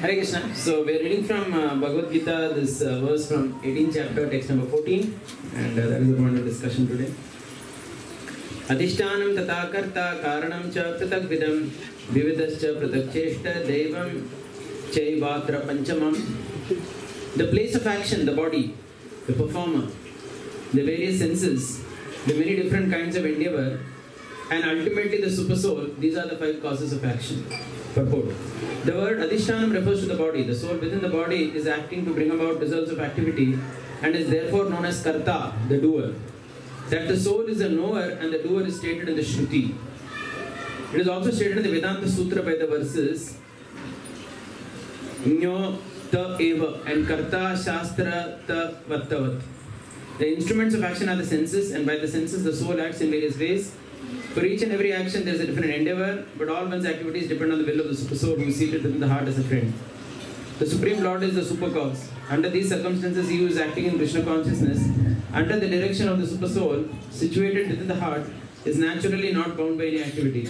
Hare Krishna. So we are reading from uh, Bhagavad Gita, this uh, verse from 18th chapter, text number 14, and uh, that is the point of discussion today. अधिष्ठानं तथा कर्ता कारणं च पृथग्विदं विविधश्च पृथक्चेष्ट दैवं चैवात्र पञ्चमम् The place of action, the body, the performer, the various senses, the many different kinds of endeavor, and ultimately the supersoul, these are the five causes of action. Purport. The word adhishtanam refers to the body. The soul within the body is acting to bring about results of activity and is therefore known as karta, the doer. That the soul is a knower and the doer is stated in the Shruti. It is also stated in the Vedanta Sutra by the verses Nyo ta eva and karta shastra ta vattavat. The instruments of action are the senses, and by the senses the soul acts in various ways. For each and every action there is a different endeavor, but all one's activities depend on the will of the super soul who is seated within the heart as a friend. The Supreme Lord is the super cause. Under these circumstances, he who is acting in Krishna consciousness, under the direction of the super soul, situated within the heart, is naturally not bound by any activity.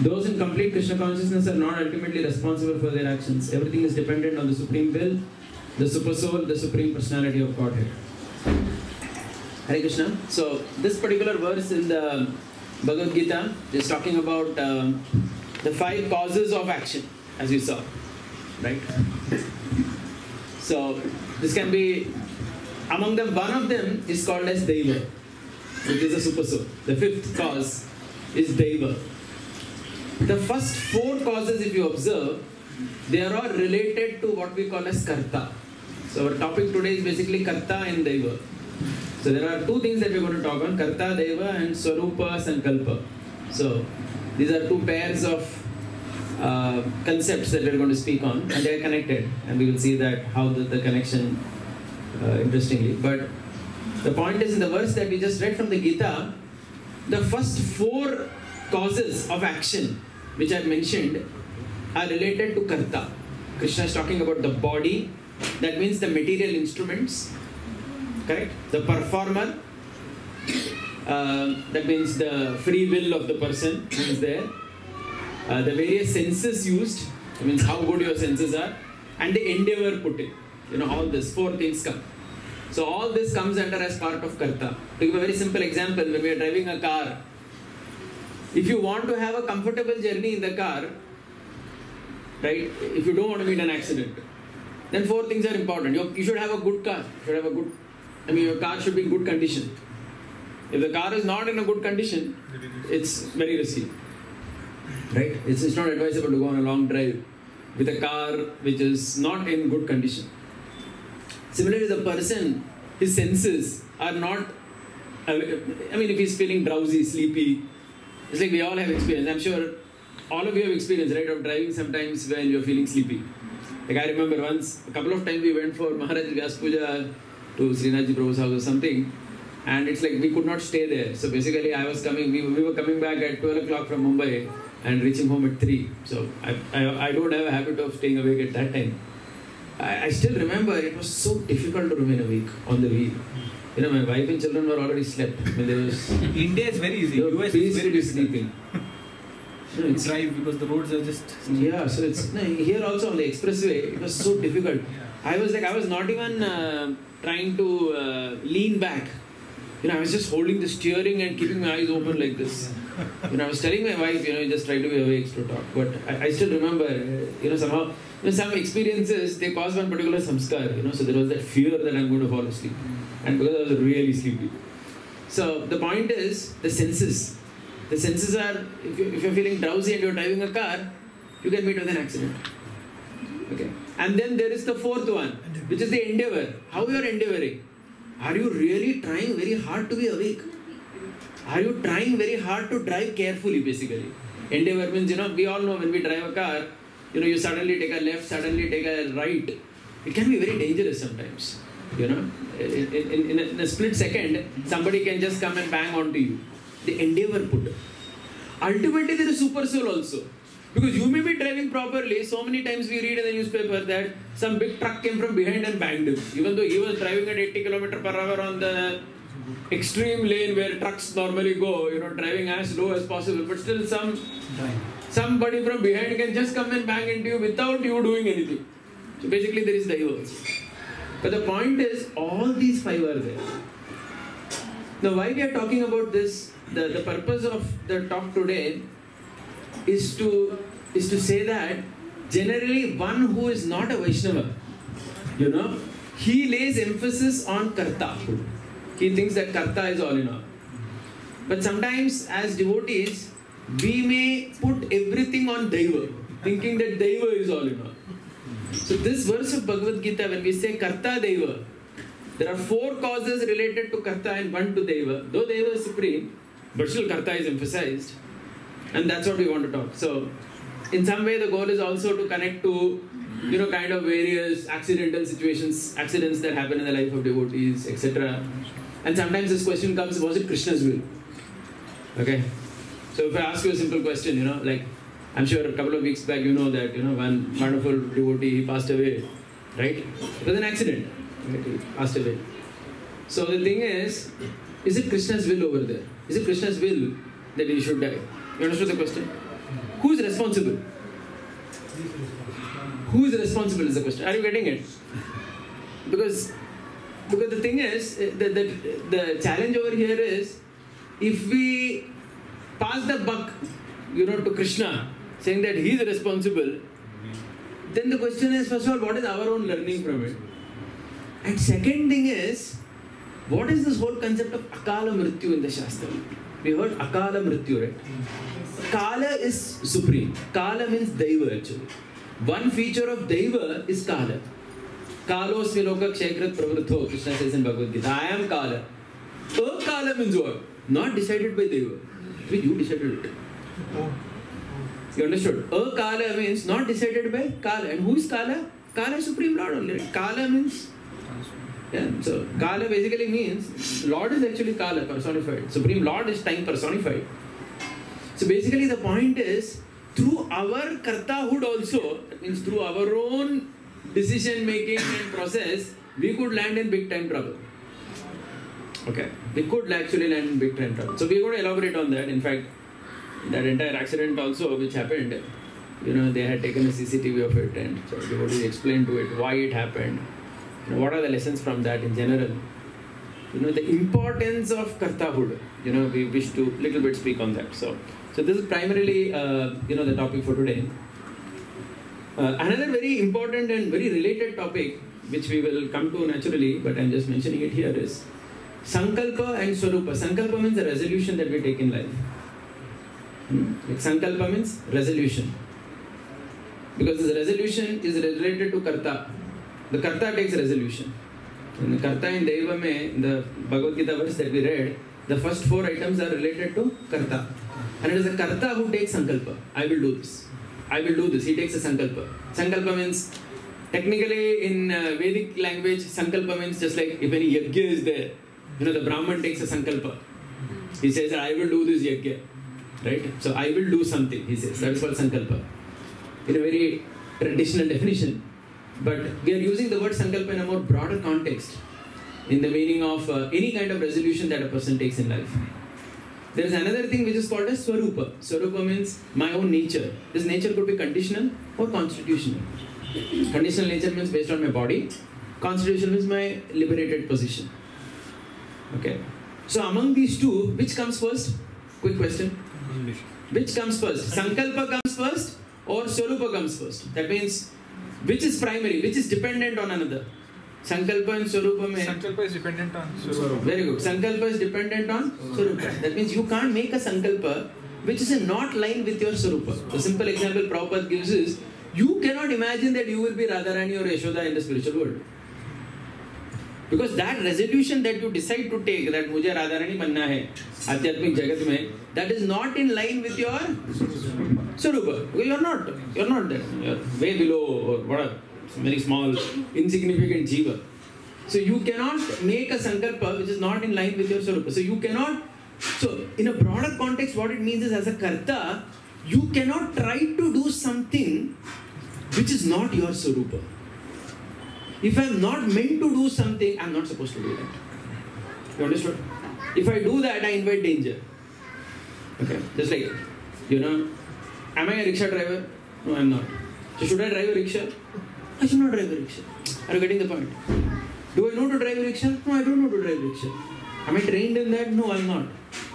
Those in complete Krishna consciousness are not ultimately responsible for their actions. Everything is dependent on the Supreme Will, the Super Soul, the Supreme Personality of Godhead. Hare Krishna. So, this particular verse in the Bhagavad Gita is talking about um, the five causes of action, as you saw. Right? So, this can be, among them, one of them is called as Deva, which is a super soul. The fifth cause is Deva. The first four causes, if you observe, they are all related to what we call as karta. So our topic today is basically karta and deva. So there are two things that we're going to talk on, karta, deva and swarupa, sankalpa. So these are two pairs of uh, concepts that we're going to speak on and they are connected and we will see that how the, the connection uh, interestingly. But the point is in the verse that we just read from the Gita, the first four causes of action which I've mentioned are related to karta. Krishna is talking about the body, that means the material instruments, correct? The performer, uh, that means the free will of the person is there, uh, the various senses used, that means how good your senses are, and the endeavor put in. You know, all this, four things come. So all this comes under as part of karta. To give a very simple example, when we are driving a car, if you want to have a comfortable journey in the car, right, if you don't want to meet an accident, then four things are important. You, you should have a good car. You should have a good, I mean, your car should be in good condition. If the car is not in a good condition, it's very risky. Right? It's, it's not advisable to go on a long drive with a car which is not in good condition. Similarly, the person, his senses are not, I mean, if he's feeling drowsy, sleepy, it's like we all have experience. I'm sure all of you have experience, right, of driving sometimes when you're feeling sleepy. Like I remember once, a couple of times we went for Maharaj Vyas Puja to Srinathji Prabhu's house or something, and it's like we could not stay there. So basically, I was coming, we, we were coming back at 12 o'clock from Mumbai and reaching home at 3. So I, I, I don't have a habit of staying awake at that time. I, I still remember it was so difficult to remain awake on the wheel. You know, my wife and children were already slept. I mean, there was, India is very easy. US is very sleeping. To it's drive because the roads are just. Yeah, so it's no, here also on the expressway, it was so difficult. I was like, I was not even uh, trying to uh, lean back. You know, I was just holding the steering and keeping my eyes open like this. You know, I was telling my wife, you know, just try to be awake to talk. But I, I still remember, you know, somehow, you know, some experiences they cause one particular samskar. You know, so there was that fear that I'm going to fall asleep, and because I was really sleepy. So the point is the senses. The senses are, if, you, if you're feeling drowsy and you're driving a car, you can meet with an accident. Okay. And then there is the fourth one, which is the endeavor. How you are endeavoring? Are you really trying very hard to be awake? Are you trying very hard to drive carefully, basically? Endeavor means, you know, we all know when we drive a car, you know, you suddenly take a left, suddenly take a right. It can be very dangerous sometimes. You know, in, in, in, a, in a split second, somebody can just come and bang onto you. The endeavor put. Ultimately, there is super soul also. Because you may be driving properly, so many times we read in the newspaper that some big truck came from behind and banged him. Even though he was driving at 80 km per hour on the extreme lane where trucks normally go, you know, driving as low as possible, but still some Somebody from behind can just come and bang into you without you doing anything. So basically, there is also. But the point is, all these five are there. Now, why we are talking about this, the, the purpose of the talk today is to is to say that generally one who is not a Vaishnava, you know, he lays emphasis on karta. He thinks that karta is all in all. But sometimes as devotees, we may put everything on Daiva, thinking that Daiva is all in all. So this verse of Bhagavad Gita, when we say karta Daiva, there are four causes related to karta and one to Deva. Though Deva is supreme, but still karta is emphasized. And that's what we want to talk. So, in some way, the goal is also to connect to, you know, kind of various accidental situations, accidents that happen in the life of devotees, etc. And sometimes this question comes, was it Krishna's will? Okay. So if I ask you a simple question, you know, like, I'm sure a couple of weeks back you know that, you know, one wonderful devotee he passed away, right? It was an accident. Right? He passed away. So the thing is, is it Krishna's will over there? Is it Krishna's will that he should die? You understood the question? Who is responsible? Who is responsible is the question. Are you getting it? Because because the thing is, eh, the, the, the challenge over here is if we pass the buck, you know, to Krishna, saying that he is responsible, then the question is, first of all, what is our own learning from it? And second thing is, what is this whole concept of Akala Mrityu in the Shastra? We heard Akala Mrityu, right? Kala is supreme. Kala means Daiva actually. One feature of Daiva is Kala. Kalos Viloka Kshekrat Pravritho, Krishna says in Bhagavad Gita. I am Kala. Akala means what? Not decided by. But you decided it. You understood? Akala means not decided by Kala. And who is Kala? Kala is Supreme Lord only. Kala means yeah, so Kala basically means Lord is actually Kala personified. Supreme Lord is time personified. So basically the point is through our kartahood also, that means through our own decision making and process, we could land in big time trouble. Okay, we could actually land in big time trouble. So we're going to elaborate on that. In fact, that entire accident also which happened, you know, they had taken a CCTV of it and so devotees explained to it why it happened what are the lessons from that in general? You know, the importance of kartahood. You know, we wish to little bit speak on that. So, so this is primarily, uh, you know, the topic for today. Uh, another very important and very related topic, which we will come to naturally, but I'm just mentioning it here, is Sankalpa and Swarupa. Sankalpa means the resolution that we take in life. Hmm? Like Sankalpa means resolution. Because this resolution is related to Karta. The Karta takes resolution. In the Karta in Deva mein, the Bhagavad Gita verse that we read, the first four items are related to Karta. And it is the Karta who takes Sankalpa. I will do this. I will do this. He takes a Sankalpa. Sankalpa means, technically in uh, Vedic language, Sankalpa means just like if any Yajna is there, you know, the Brahman takes a Sankalpa. He says, I will do this Yajna. Right? So I will do something, he says. That is called Sankalpa. In a very traditional definition. But we are using the word Sankalpa in a more broader context. In the meaning of uh, any kind of resolution that a person takes in life. There is another thing which is called as Swarupa. Swarupa means my own nature. This nature could be conditional or constitutional. Conditional nature means based on my body. Constitutional means my liberated position. Okay. So among these two, which comes first? Quick question. Which comes first? Sankalpa comes first or Swarupa comes first? That means which is primary, which is dependent on another. Sankalpa and Swarupa mein. Sankalpa is dependent on Swarupa. Very good. Sankalpa is dependent on Swarupa. That means you can't make a Sankalpa which is in not line with your Swarupa. The simple example Prabhupada gives is you cannot imagine that you will be Radharani or Yashoda in the spiritual world. Because that resolution that you decide to take that मुझे राधा रानी बनना है आध्यात्मिक जगत में that is not in line with your स्वरूप you are not you are not way below और बड़ा very small insignificant जीव so you cannot make a संकल्प which is not in line with your स्वरूप so you cannot so in a broader context what it means is as a कर्ता you cannot try to do something which is not your स्वरूप If I'm not meant to do something, I'm not supposed to do that. You understood? If I do that, I invite danger. Okay, just like you know, Am I a rickshaw driver? No, I'm not. So should I drive a rickshaw? I should not drive a rickshaw. Are you getting the point? Do I know to drive a rickshaw? No, I don't know to drive a rickshaw. Am I trained in that? No, I'm not.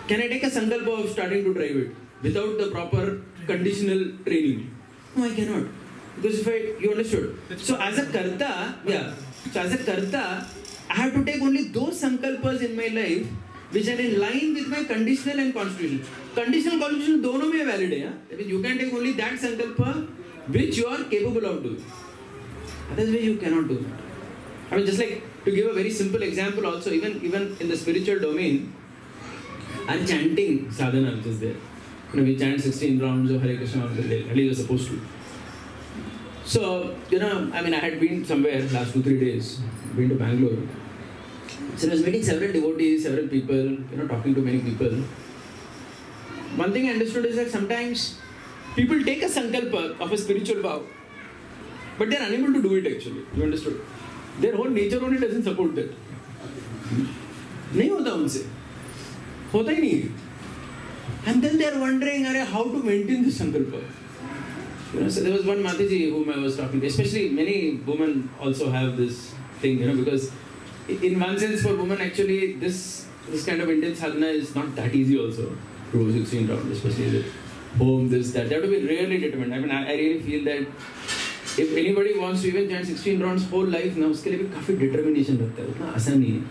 Can I take a sankalpa of starting to drive it without the proper conditional training? No, I cannot. Because if I, you understood. So as a karta, yeah. So as a karta, I have to take only those sankalpas in my life which are in line with my conditional and constitutional. Conditional constitutional दोनों में valid है. That means you can take only that sankalpa which you are capable of doing. Otherwise you cannot do that. I mean, just like to give a very simple example, also even even in the spiritual domain, our chanting sadhana which is there. You know, we chant 16 rounds of Hare Krishna on the day. At least supposed to. So, you know, I mean, I had been somewhere last two, three days, been to Bangalore. So I was meeting several devotees, several people, you know, talking to many people. One thing I understood is that sometimes people take a sankalpa of a spiritual vow, but they're unable to do it actually. You understood? Their whole nature only doesn't support that. नहीं होता उनसे होता ही नहीं and then they're wondering अरे how to maintain this sankalpa you know so there was one Mataji whom I was talking to especially many women also have this thing you know because in one sense for women actually this this kind of intense sadhana is not that easy also to 16 round especially with home this that they have to be really determined I mean I, I really feel that if anybody wants to even chant 16 rounds whole life ना उसके लिए भी काफी determination लगता है उतना आसान नहीं है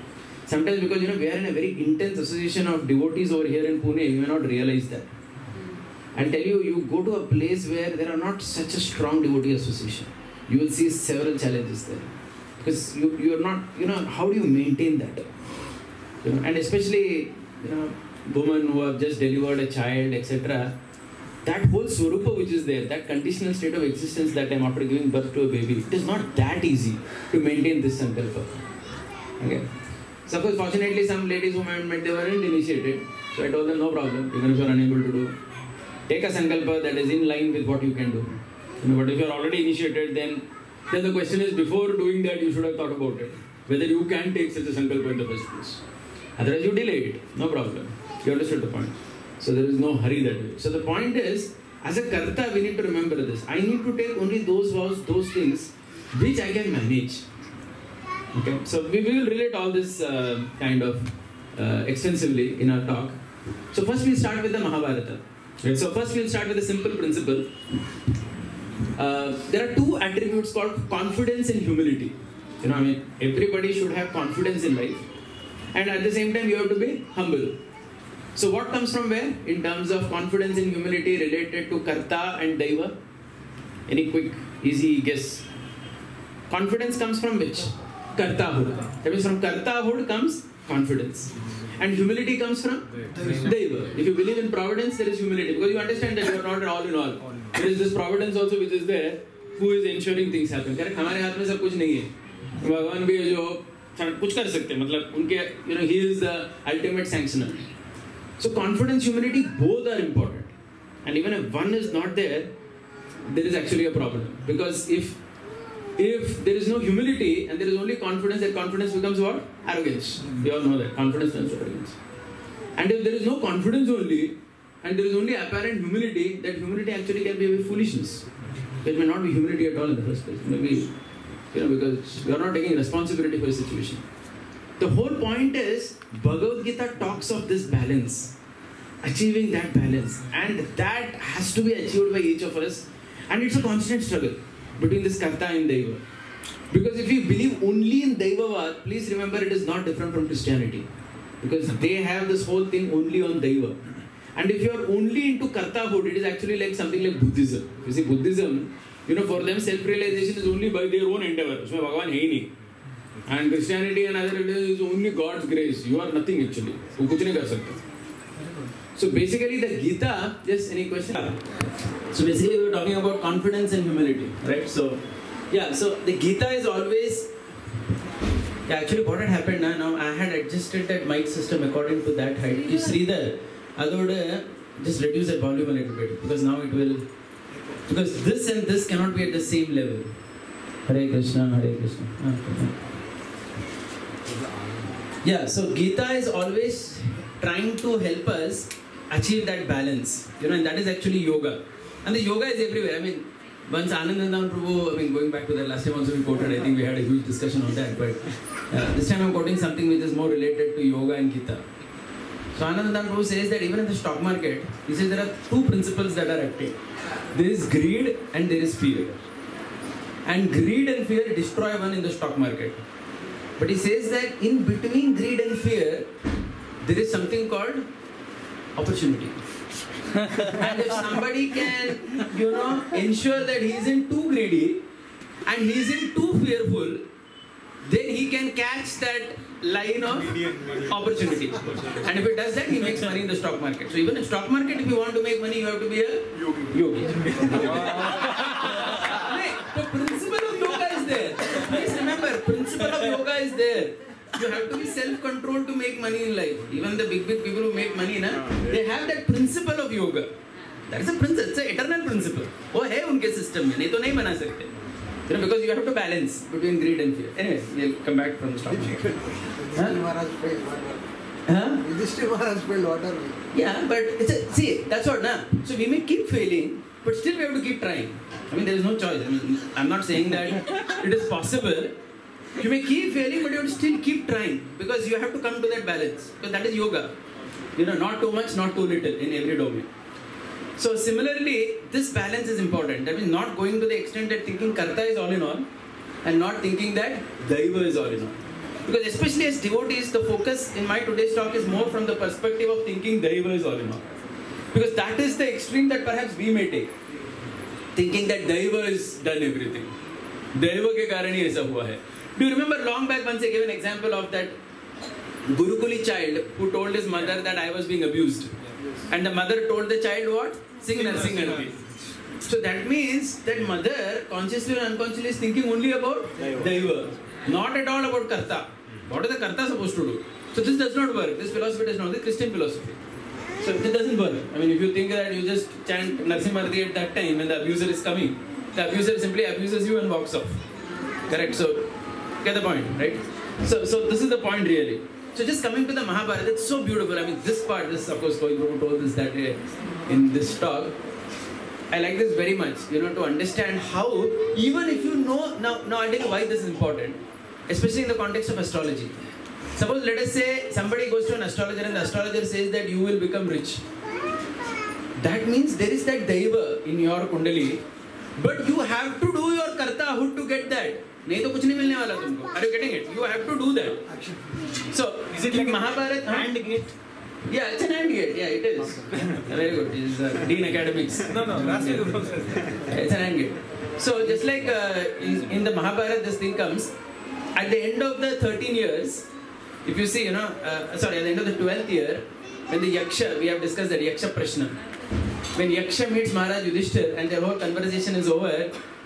sometimes because you know we are in a very intense association of devotees over here in Pune you may not realize that I'll tell you you go to a place where there are not such a strong devotee association you will see several challenges there because you you are not you know how do you maintain that you know and especially you know women who have just delivered a child etc that whole swarupa which is there, that conditional state of existence that I'm after giving birth to a baby, it is not that easy to maintain this sankalpa. Okay. Course, fortunately, some ladies whom I met, they weren't initiated. So I told them, no problem, even if you are unable to do, take a sankalpa that is in line with what you can do. You know, but if you are already initiated, then then the question is, before doing that, you should have thought about it, whether you can take such a sankalpa in the first place. Otherwise, you delay it, no problem. You understood the point. So there is no hurry that way. So the point is, as a karta, we need to remember this. I need to take only those vows, those things which I can manage. Okay, so we will relate all this uh, kind of uh, extensively in our talk. So first we'll start with the Mahabharata. Right? So first we'll start with a simple principle. Uh, there are two attributes called confidence and humility. You know, I mean, everybody should have confidence in life, and at the same time, you have to be humble. So what comes from where in terms of confidence and humility related to karta and daiva? Any quick, easy guess? Confidence comes from which? Kartahood. That means from kartahood comes confidence. And humility comes from daiva. If you believe in providence, there is humility because you understand that you are not all in all. There is this providence also which is there who is ensuring things happen. Correct? हमारे हाथ में सब कुछ नहीं है भगवान भी है जो कुछ कर सकते हैं मतलब उनके you know he is the ultimate sanctioner. So confidence, humility, both are important. And even if one is not there, there is actually a problem. Because if if there is no humility and there is only confidence, that confidence becomes what? Arrogance. Mm-hmm. We all know that. Confidence turns to arrogance. And if there is no confidence only, and there is only apparent humility, that humility actually can be a foolishness. It may not be humility at all in the first place. Maybe, you know, because you are not taking responsibility for the situation. The whole point is Bhagavad Gita talks of this balance, achieving that balance, and that has to be achieved by each of us, and it's a constant struggle between this karta and daiva. Because if you believe only in Daivavad, please remember it is not different from Christianity. Because they have this whole thing only on Daiva. And if you are only into kartahood, it is actually like something like Buddhism. You see, Buddhism, you know, for them self-realization is only by their own endeavor. उसमें भगवान है ही नहीं. And Christianity and other religions is only God's grace. You are nothing actually. वो कुछ नहीं कर सकते. so basically the Gita, yes, any question? So basically we were talking about confidence and humility, right? So yeah, so the Gita is always yeah, actually what had happened now I had adjusted that mic system according to that height. You Sridhar, Adoda, just reduce the volume a little bit because now it will because this and this cannot be at the same level. Hare Krishna, Hare Krishna. Ah, yeah, so Gita is always trying to help us achieve that balance. You know, and that is actually yoga. And the yoga is everywhere. I mean, once Anandandan Prabhu, I mean, going back to that last time also we quoted, I think we had a huge discussion on that. But uh, this time I'm quoting something which is more related to yoga and Gita. So Anandandan Prabhu says that even in the stock market, he says there are two principles that are active. There is greed and there is fear. And greed and fear destroy one in the stock market. But he says that in between greed and fear, there is something called opportunity. and if somebody can, you know, ensure that he isn't too greedy and he isn't too fearful, then he can catch that line of opportunity. And if he does that, he makes money in the stock market. So even in stock market, if you want to make money, you have to be a yogi. the principle of yoga is there. Please remember, principle of yoga is there You have to be self-controlled to make money in life. Even the big, big people who make money, na, they have that principle of yoga. That's a principle. It's an eternal principle. वो है उनके system में नहीं तो नहीं बना सकते. You know, because you have to balance between greed and fear. Anyway, we'll come back from the stock market. Yudhishthira Maharaj failed water. Huh? Yudhishthira Maharaj failed water. Yeah, but it's a, see, that's what, na. So we may keep failing, but still we have to keep trying. I mean, there is no choice. I mean, I'm not saying that it is possible. You may keep failing, but you have to still keep trying because you have to come to that balance. Because that is yoga. You know, not too much, not too little in every domain. So similarly, this balance is important. That means not going to the extent that thinking karta is all in all, and not thinking that daiva is all in all. Because especially as devotees, the focus in my today's talk is more from the perspective of thinking daiva is all in all. Because that is the extreme that perhaps we may take. Thinking that daiva has done everything. Daiva के कारण ही ऐसा हुआ है. do you remember long back once I gave an example of that Gurukuli child who told his mother that I was being abused. And the mother told the child what? Sing Narsing Narvi. So that means that mother consciously or unconsciously is thinking only about Daiva, not at all about Karta. What is the Karta supposed to do? So this does not work. This philosophy does not. This Christian philosophy. So it doesn't work. I mean, if you think that you just chant Narsimharti at that time when the abuser is coming, the abuser simply abuses you and walks off. Correct? So, get the point, right? So, so this is the point really. So just coming to the Mahabharata, it's so beautiful. I mean, this part, this of course, Prabhu told this that day in this talk. I like this very much, you know, to understand how, even if you know, now, now I'll tell you why this is important, especially in the context of astrology. Suppose, let us say, somebody goes to an astrologer and the astrologer says that you will become rich. That means there is that daiva in your kundali, but you have to do your karta hood to get that. नहीं तो कुछ नहीं मिलने वाला तुमको are you getting it you have to do that so Is it like Mahabharata hand gate? yeah it's an hand gate yeah it is very good it is uh, dean academics No, no, that's the it's an hand gate so just like uh, in, in the mahabharata this thing comes at the end of the 13 years if you see you know uh, sorry at the end of the 12th year when the yaksha we have discussed that yaksha prashna when yaksha meets maharaj yudhishthir and their whole conversation is over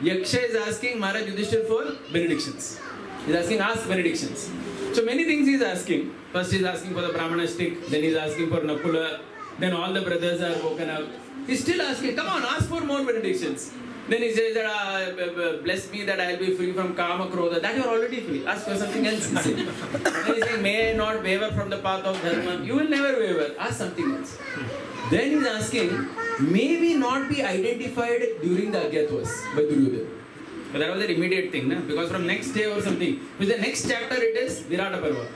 yaksha is asking maharaj yudhishthir for benedictions. He's asking ask benedictions. So many things he's asking. First he's asking for the brahmana stick then he's asking for nakula then all the brothers are woken up. He's still asking come on ask for more benedictions then he says that uh, bless me that I'll be free from kama krodha. That you're already free. Ask for something else. He then he's saying, may I not waver from the path of dharma. You will never waver. Ask something else. Then he's asking, may we not be identified during the Agyatwas by Duryodhana. But that was the immediate thing, na? because from next day or something, with the next chapter it is Virata Parva.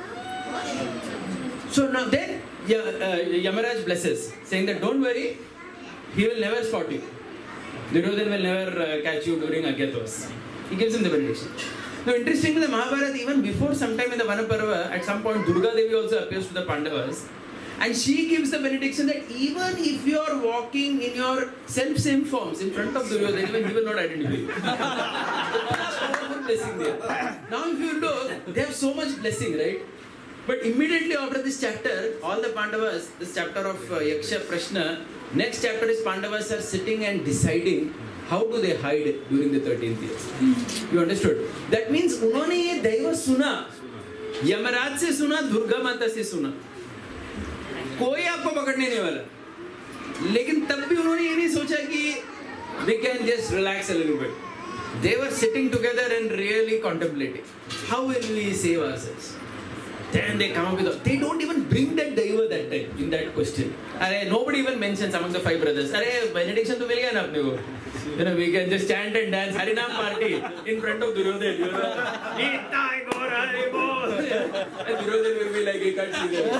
So now then Ya- uh, Yamaraj blesses, saying that don't worry, he will never spot you. Duryodhan will never uh, catch you during Agyatwas. He gives him the benediction. Now, interestingly, the Mahabharata, even before sometime in the Vanaparva, at some point, Durga Devi also appears to the Pandavas. And she gives the benediction that even if you are walking in your self same forms in front of Duryodhana, even he will not identify you. Blessing there. Now, if you look, they have so much blessing, right? But immediately after this chapter, all the Pandavas, this chapter of uh, Yaksha Prashna, next chapter is Pandavas are sitting and deciding how do they hide during the 13th year. You understood? That means उन्होंने ये दैव सुना यमराज से सुना दुर्गा माता से सुना कोई आपको पकड़ने नहीं वाला लेकिन तब भी उन्होंने ये नहीं सोचा कि we can just relax a little bit. They were sitting together and really contemplating how will we save ourselves. then they come up with, a, they don't even bring that daiva that time, in that question. Array, nobody even mentions among the five brothers, Array, benediction to mil gaya na You know, we can just chant and dance Harinam party in front of Duryodhan, you know. and Duryodhan will be like, he can't see that.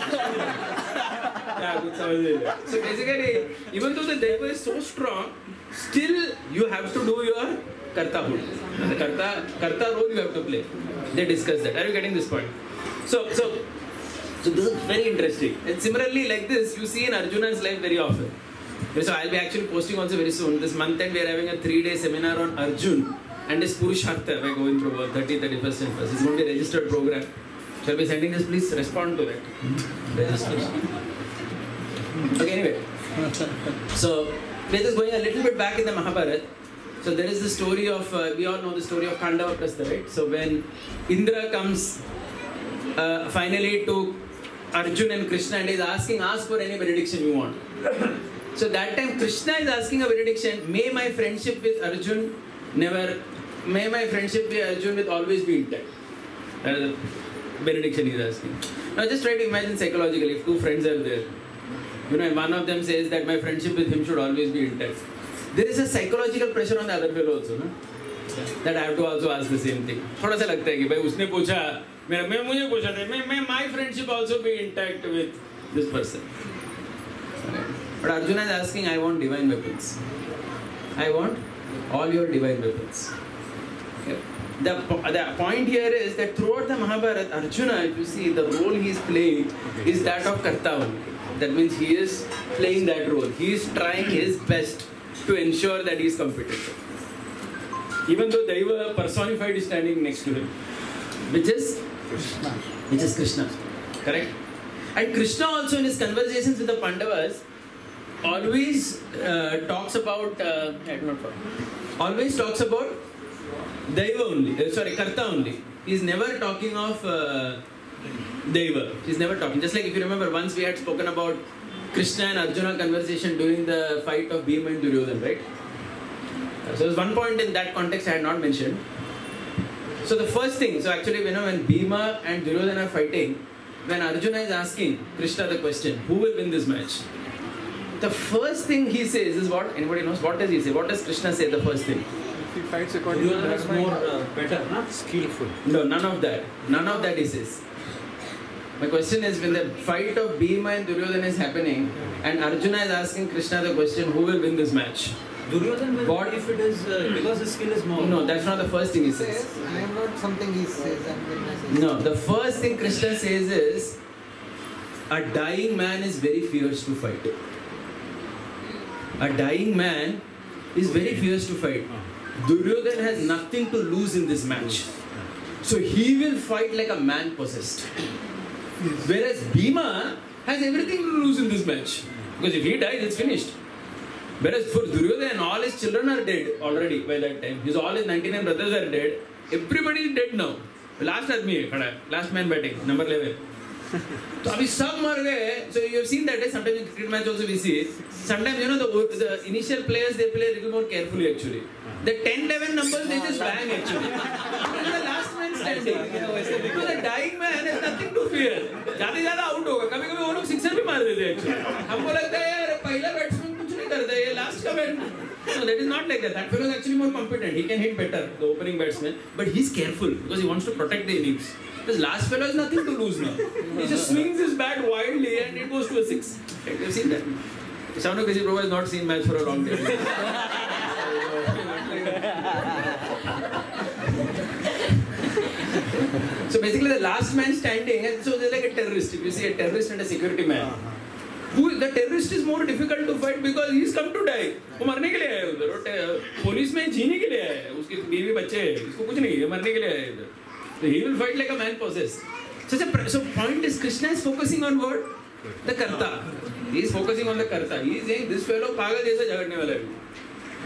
so basically, even though the daiva is so strong, still you have to do your karta hood. Karta, karta role you have to play. They discuss that. Are you getting this point? So, so, so this is very interesting. And similarly, like this, you see in Arjuna's life very often. So I'll be actually posting also very soon. This month end we are having a three-day seminar on Arjun and his Purushartha by going through about 30, 31st and 1st. It's going to be a registered program. Shall be sending this, please respond to that. Okay, anyway. So we're just going a little bit back in the Mahabharata. So there is the story of, uh, we all know the story of Khandava Prastha, right? So when Indra comes uh, finally to Arjun and Krishna and is asking, ask for any benediction you want. so that time Krishna is asking a benediction, may my friendship with Arjun never, may my friendship with Arjun with always be intact. That is the benediction he is asking. Now just try to imagine psychologically, if two friends are there, you know, and one of them says that my friendship with him should always be intact. There is a psychological pressure on the other fellow also, no? That I have to also ask the same thing. थोड़ा सा लगता है कि भाई उसने पूछा मेरा मैं मुझे पूछा था मैं मैं friendship also be intact with this person. But Arjuna is asking, I want divine weapons. I want all your divine weapons. Okay. The, the point here is that throughout the Mahabharata, Arjuna, if you see, the role he is playing is that of Karta only. That means he is playing that role. He is trying his best to ensure that he is competent. Even though Daiva personified is standing next to him, which is which is Krishna. Correct? And Krishna also in his conversations with the Pandavas always uh, talks about uh, I don't know, always talks about Daiva only. Uh, sorry, Karta only. He's never talking of uh, Daiva. He's never talking. Just like if you remember, once we had spoken about Krishna and Arjuna conversation during the fight of Bhima and Duryodhan, right? So there's one point in that context I had not mentioned. So the first thing, so actually, you know, when Bhima and Duryodhana are fighting, when Arjuna is asking Krishna the question, who will win this match? The first thing he says is what? Anybody knows? What does he say? What does Krishna say the first thing? If he fights according to Duryodhana is that more uh, better, not skillful. No, none of that. None of that he says. My question is when the fight of Bhima and Duryodhana is happening and Arjuna is asking Krishna the question, who will win this match? Duryodhan will What? what if it is uh, hmm. because his skill is more. No, that's not the first thing he He says. says, I am not something he says, and Krishna. No, the first thing Krishna says is a dying man is very fierce to fight. A dying man is very fierce to fight. Ah. Duryodhan has nothing to lose in this match. Ah. So he will fight like a man possessed. Whereas Bhima has everything to lose in this match. Because if he dies, it's finished. Whereas for Duryodhana, all his children are dead already by that time. His all his 99 brothers are dead. Everybody is dead now. Last आदमी है खड़ा है. Last man batting number 11 तो अभी सब मर गए so you have seen that sometimes in cricket match also we see sometimes you know the initial players they play little more carefully actually the 10 11 numbers they just bang actually the last man standing तो the dying man has nothing to fear ज़्यादा ज़्यादा out होगा. कभी-कभी वो लोग sixer भी मार देते हैं एक्चुअली हमको लगता है यार पहला bat better. The last comment. No, that is not like that. That fellow is actually more competent. He can hit better, the opening batsman. But he's careful because he wants to protect the innings. This last fellow has nothing to lose now. He just swings his bat wildly and it goes to a six. You've seen that. Shavno Kasi Prabhu has not seen match for a long time. so basically the last man standing, so they're like a terrorist. If you see a terrorist and a security man. Uh-huh. the terrorist is more difficult to fight because he is come to वो मरने के लिए आया उधर और police में जीने के लिए आया है उसकी बीवी बच्चे हैं इसको कुछ नहीं है मरने के लिए आया उधर तो fight like a man possessed. So the so point is Krishna is focusing on what? The karta. He is focusing on the karta. He is saying this fellow पागल जैसा झगड़ने वाला है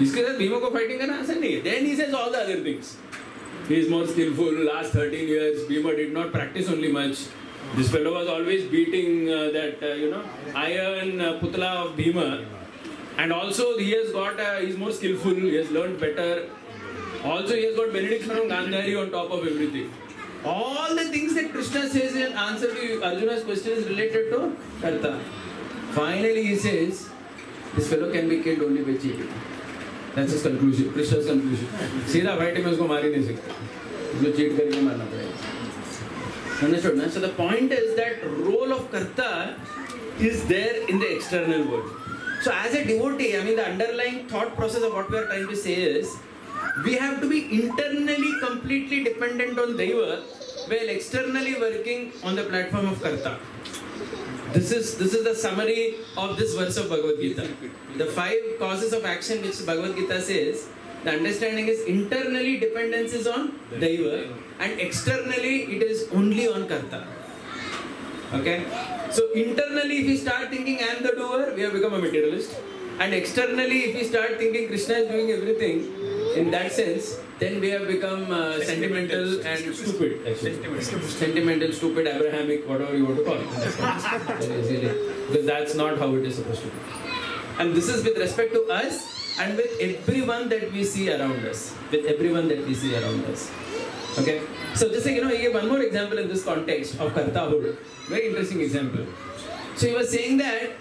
इसके साथ भीमो को फाइटिंग करना आसान नहीं है then he says all the other things he is more skillful last 13 years bhima did not practice only much this fellow was always beating uh, that uh, you know iron uh, putla of Bhima and also he has got uh, he's more skillful he has learned better also he has got benediction from Gandhari on top of everything All the things that Krishna says in answer to Arjuna's question is related to Karta. Finally, he says, this fellow can be killed only by cheating. That's his conclusion, Krishna's conclusion. सीधा भाई में उसको मार ही नहीं सकते उसको cheat करके मारना पड़ेगा Understood? So the point is that role of karta is there in the external world. So as a devotee, I mean the underlying thought process of what we are trying to say is we have to be internally completely dependent on Deva while externally working on the platform of karta. This is this is the summary of this verse of Bhagavad Gita. The five causes of action which Bhagavad Gita says, the understanding is internally dependence is on Deva and externally it is only on Karta. Okay? So internally if we start thinking I am the doer, we have become a materialist. And externally if we start thinking Krishna is doing everything, in that sense, then we have become uh, sentimental and stupid. Actually. Sentimental, stupid, Abrahamic, whatever you want to call it. Because that's not how it is supposed to be. And this is with respect to us and with everyone that we see around us. With everyone that we see around us. Okay? So just like, you know, he gave one more example in this context of kartahood. Very interesting example. So he was saying that,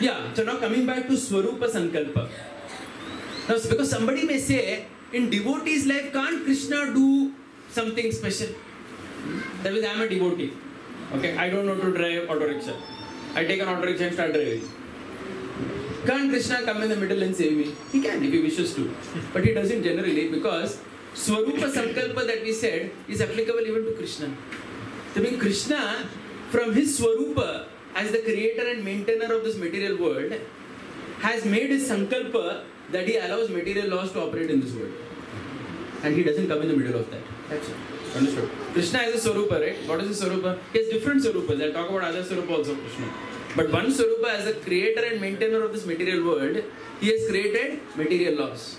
yeah, so now coming back to Swarupa Sankalpa. Now, because somebody may say, in devotee's life, can't Krishna do something special? That means I am a devotee. Okay, I don't know to drive auto rickshaw. I take an auto rickshaw and start driving. Can't Krishna come in the middle and save me? He can if he wishes to. But he doesn't generally because Swarupa Sankalpa that we said is applicable even to Krishna. I mean, Krishna, from his Swarupa, as the creator and maintainer of this material world, has made his Sankalpa that he allows material laws to operate in this world. And he doesn't come in the middle of that. That's it. Understood? Krishna is a Swarupa, right? What is a Swarupa? He has different Swarupas. I'll talk about other Swarupa also, Krishna. But one Swarupa, as a creator and maintainer of this material world, he has created material laws.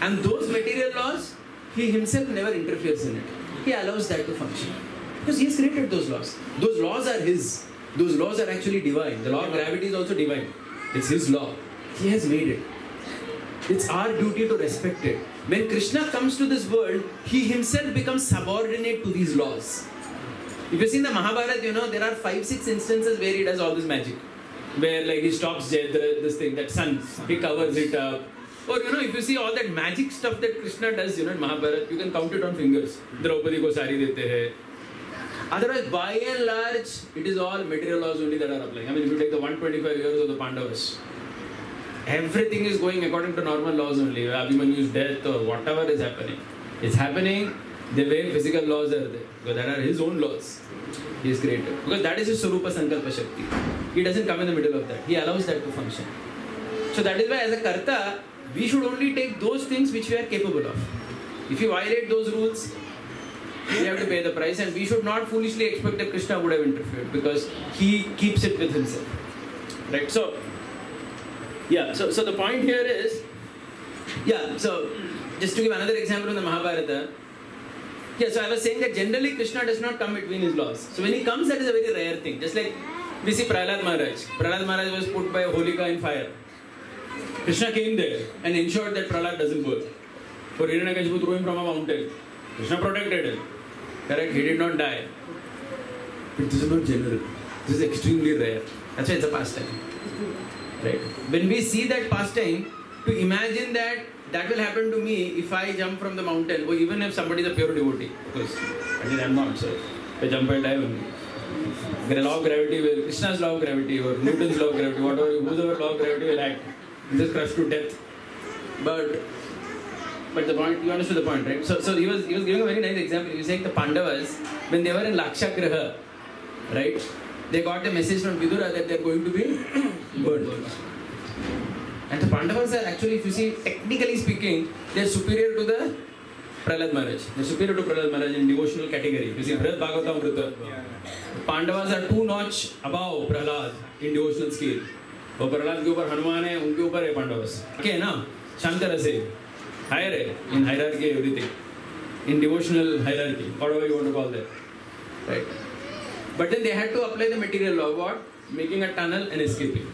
And those material laws, he himself never interferes in it. He allows that to function. Because he has created those laws. Those laws are his. Those laws are actually divine. The law of gravity is also divine. It's his law. He has made it. It's our duty to respect it. When Krishna comes to this world, he himself becomes subordinate to these laws. If you see in the Mahabharata, you know, there are five, six instances where he does all this magic. Where like he stops this thing, that sun, he covers it up. Or you know, if you see all that magic stuff that Krishna does, you know, in Mahabharata, you can count it on fingers. Draupadi ko sari dete hai. Otherwise, by and large, it is all material laws only that are applying. I mean, if you take the 125 years of the Pandavas, everything is going according to normal laws only. Abhimanyu's death or whatever is happening. It's happening the way physical laws are there. Because there are his own laws. He is created. Because that is his Swarupa Sankalpa Shakti. He doesn't come in the middle of that. He allows that to function. So that is why as a Karta, we should only take those things which we are capable of. If you violate those rules, we have to pay the price and we should not foolishly expect that Krishna would have interfered because he keeps it with himself. Right? So yeah, so, so the point here is, yeah, so just to give another example in the Mahabharata, yeah, so I was saying that generally Krishna does not come between his laws. So when he comes, that is a very rare thing. Just like we see Prahlad Maharaj. Prahlad Maharaj was put by Holika in fire. Krishna came there and ensured that Prahlad doesn't burn. For Hiranyakashipu threw him from a mountain. Krishna protected him. Correct? He did not die. But this is not general. This is extremely rare. That's why it's a pastime. Right? When we see that pastime, to imagine that that will happen to me if I jump from the mountain, or even if somebody is a pure devotee, because I mean I'm not, so if I jump and die only. The law of gravity will, Krishna's law of gravity or Newton's law of gravity, whatever, whosoever law of gravity will act, just crush to death. But but the point, you understood the point, right? So, so he was he was giving a very nice example. He was saying the Pandavas, when they were in Lakshagraha, right? They got a message from Vidura that they're going to be burned. And the Pandavas are actually, if you see, technically speaking, they're superior to the Prahlad Maharaj. They're superior to Prahlad Maharaj in devotional category. If you see Brihad Bhagavatam Pandavas are two notch above Prahlad in devotional scale. वो प्रहलाद के ऊपर हनुमान है उनके ऊपर है पांडवस के ना शंकर से हायर है in hierarchy everything in devotional hierarchy, whatever you want to call that. Right? But then they had to apply the material law, what? Making a tunnel and escaping.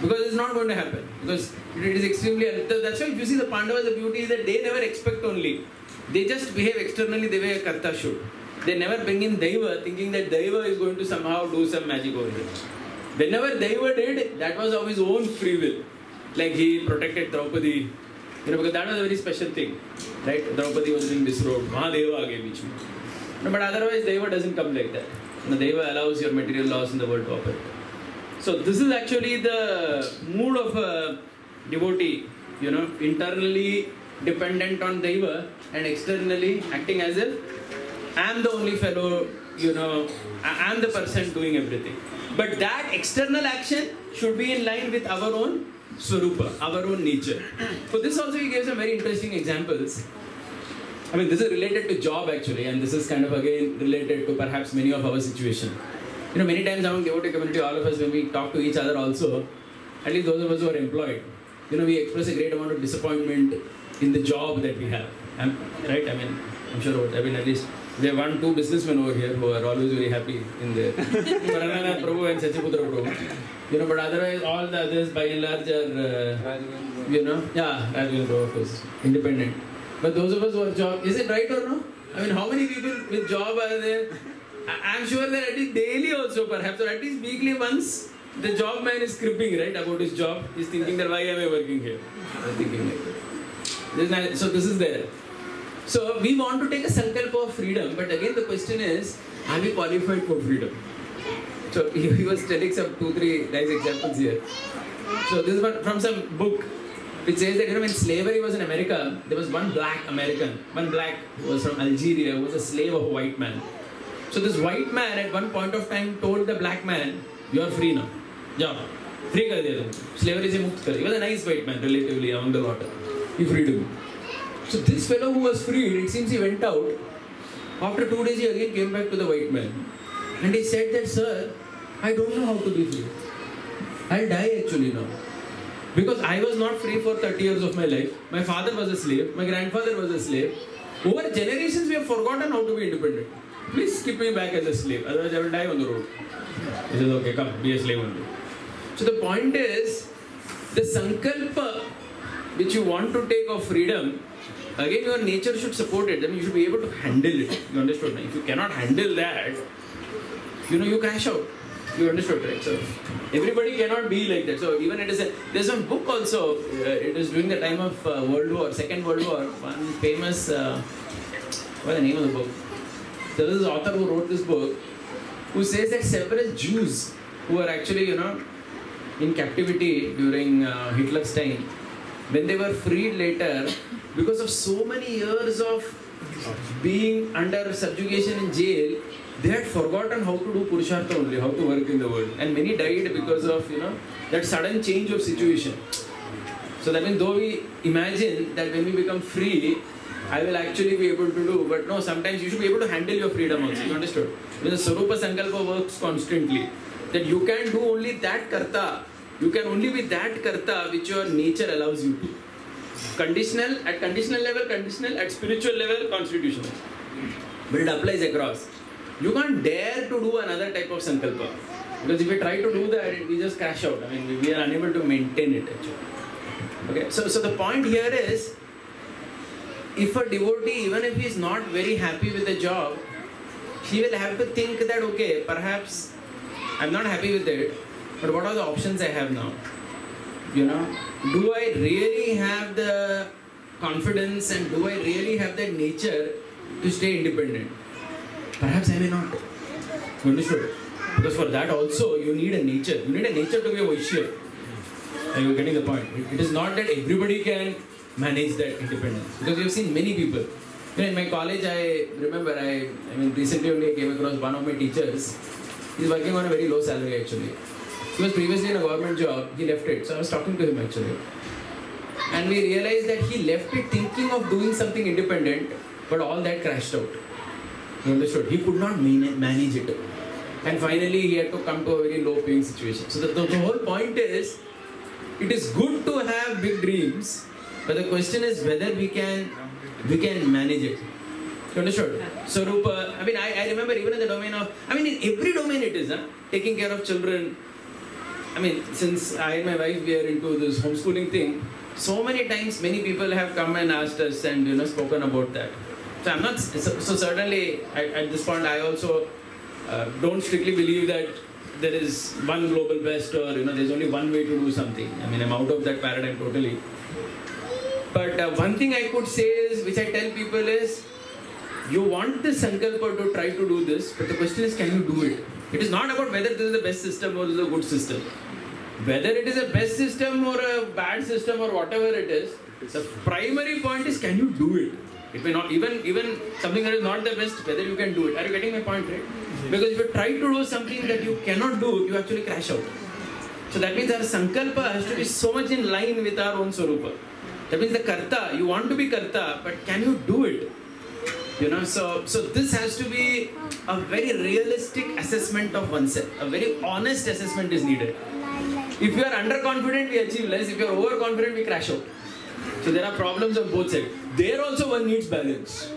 Because it's not going to happen. Because it is extremely. That's why if you see the Pandavas, the beauty is that they never expect only. They just behave externally the way a Karta should. they never bring in Deva thinking that Deva is going to somehow do some magic over here. Whenever Deva did, that was of his own free will. Like he protected Draupadi, you know, because that was a very special thing, right? Draupadi was being disrobed, Mahadeva gave each no, But otherwise, Deva doesn't come like that. The Deva allows your material laws in the world to operate. So this is actually the mood of a devotee, you know, internally dependent on Deva and externally acting as if I am the only fellow, you know, I am the person doing everything. But that external action should be in line with our own swarupa, our own nature. So this also he gives some very interesting examples. I mean, this is related to job actually, and this is kind of again related to perhaps many of our situation. You know, many times among devotee community, all of us, when we talk to each other also, at least those of us who are employed, you know, we express a great amount of disappointment in the job that we have. Um, right? I mean, I'm sure, I mean, at least we have one, two businessmen over here who are always very happy in their Paranana Prabhu and Sachiputra Prabhu. You know, but otherwise, all the others by and large are, uh, you know, yeah, Rajendra Prabhu, of course, independent. But those of us who are job, is it right or no? I mean, how many people with job are there? I'm sure that at least daily also, perhaps, or at least weekly once, the job man is cribbing, right, about his job. He's thinking that why am I working here? I'm thinking like that. So this is there. So we want to take a sankalpa of freedom, but again the question is, are we qualified for freedom? So he, was telling some two, three nice examples here. So this is from some book which says that you know when slavery was in America, there was one black American, one black who was from Algeria, who was a slave of a white man. So this white man at one point of time told the black man, "You are free now. जाओ free कर दिया तुमको slavery से मुक्त कर दिया. He was a nice white man relatively among the lot. He freed him. So this fellow who was freed, it seems he went out. After two days, he again came back to the white man, and he said that, "Sir, I don't know how to be free. I'll die actually now." Because I was not free for 30 years of my life. My father was a slave. My grandfather was a slave. Over generations, we have forgotten how to be independent. Please keep me back as a slave. Otherwise, I will die on the road. He says, okay, come, be a slave only. So the point is, the sankalpa which you want to take of freedom, again, your nature should support it. Then you should be able to handle it. You understood? If you cannot handle that, you know, you crash out. You understood, right? So everybody cannot be like that. So even it is a there's one book also. Uh, it is during the time of uh, World War, Second World War. One famous uh, what's the name of the book? There is this author who wrote this book who says that several Jews who were actually you know in captivity during uh, Hitler's time, when they were freed later, because of so many years of being under subjugation in jail, they had forgotten how to do purushartha only, how to work in the world. And many died because of, you know, that sudden change of situation. So that means though we imagine that when we become free, I will actually be able to do, but no, sometimes you should be able to handle your freedom also. You understood? When the Swarupa Sankalpa works constantly, that you can do only that karta, you can only be that karta which your nature allows you to. Conditional, at conditional level, conditional, at spiritual level, constitutional. But it applies across. You can't dare to do another type of sankalpa. Because if we try to do that, we just crash out. I mean, we- are unable to maintain it actually. Okay, so, so the point here is if a devotee, even if he is not very happy with the job, he will have to think that okay, perhaps I'm not happy with it, but what are the options I have now? You know, do I really have the confidence and do I really have that nature to stay independent? Perhaps I may not. Understood? Because for that also you need a nature. You need a nature to be a Vaishya. Are you getting the point? It is not that everybody can manage that independence. Because have seen many people. You know, in my college, I remember, I, I mean, recently only I came across one of my teachers. He's working on a very low salary actually. He was previously in a government job. He left it. So I was talking to him actually. And we realized that he left it thinking of doing something independent, but all that crashed out. You understood? He could not man- manage it. And finally, he had to come to a very low paying situation. So, the, the, the whole point is it is good to have big dreams, but the question is whether we can we can manage it. You understood? So, Rupa, I mean, I, I remember even in the domain of, I mean, in every domain it is, huh? taking care of children. I mean, since I and my wife we are into this homeschooling thing, so many times many people have come and asked us and you know spoken about that. So I'm not. So, so certainly at, at this point, I also uh, don't strictly believe that there is one global best or you know there's only one way to do something. I mean, I'm out of that paradigm totally. But uh, one thing I could say is, which I tell people is, you want the sankalpa to try to do this, but the question is, can you do it? It is not about whether this is the best system or this is a good system. Whether it is a best system or a bad system or whatever it is, the primary point is, can you do it? It may not even even something that is not the best, whether you can do it. Are you getting my point, right? Because if you try to do something that you cannot do, you actually crash out. So that means our sankalpa has to be so much in line with our own swarupa. That means the karta, you want to be karta, but can you do it? You know, so so this has to be a very realistic assessment of oneself. A very honest assessment is needed. If you are underconfident, we achieve less. If you are overconfident, we crash out. So there are problems on both sides. There also one needs balance.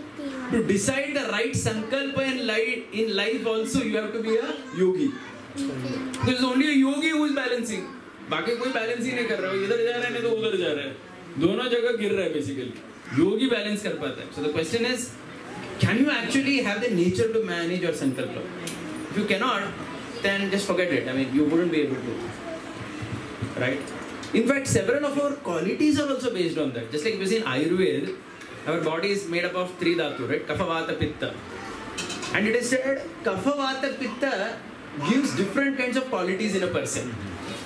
To decide the right sankalpa in life, in life also you have to be a yogi. There is only a yogi who is balancing. बाकी कोई balance ही नहीं कर रहा है इधर जा रहा है नहीं तो उधर जा रहा है दोनों जगह गिर रहा है बेसिकली योगी बैलेंस कर पाता है so the question is can you actually have the nature to manage your sankalpa? If you cannot, then just forget it. I mean, you wouldn't be able to. Right? In fact, several of our qualities are also based on that. Just like we see in Ayurveda, our body is made up of three dhatu, right? Kapha, Vata, Pitta. And it is said, Kapha, Vata, Pitta gives different kinds of qualities in a person.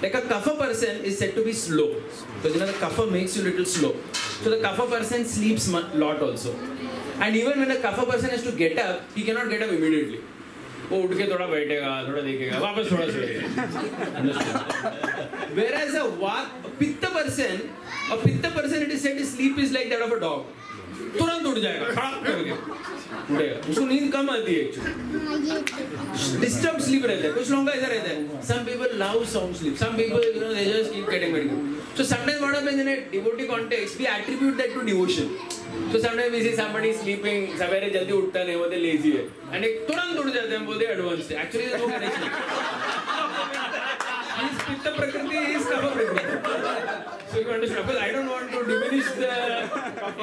Like a kapha person is said to be slow. Because you know the kapha makes you little slow. So the kapha person sleeps a lot also. And even when a kapha person has to get up, he cannot get up immediately. वो उठ के थोड़ा बैठेगा थोड़ा देखेगा वापस थोड़ा सोएगा whereas a va- a pitta person a pitta person it is said his sleep is like that of a dog तुरंत उठ जाएगा खड़ा करके उठेगा उसको नींद कम आती है एक्चुअली डिस्टर्ब स्लीप रहता है कुछ लोगों ऐसा रहता है some people love sound sleep some people you know they just keep getting medical so sometimes what happens in a devotee context we attribute that to devotion so sometimes we see somebody sleeping सवेरे जल्दी उठता नहीं वो lazy है and एक तुरंत उठ जाते हैं बोलते है actually there's no connection His pitta prakriti is kapha prakriti. So you understand? Because I don't want to diminish the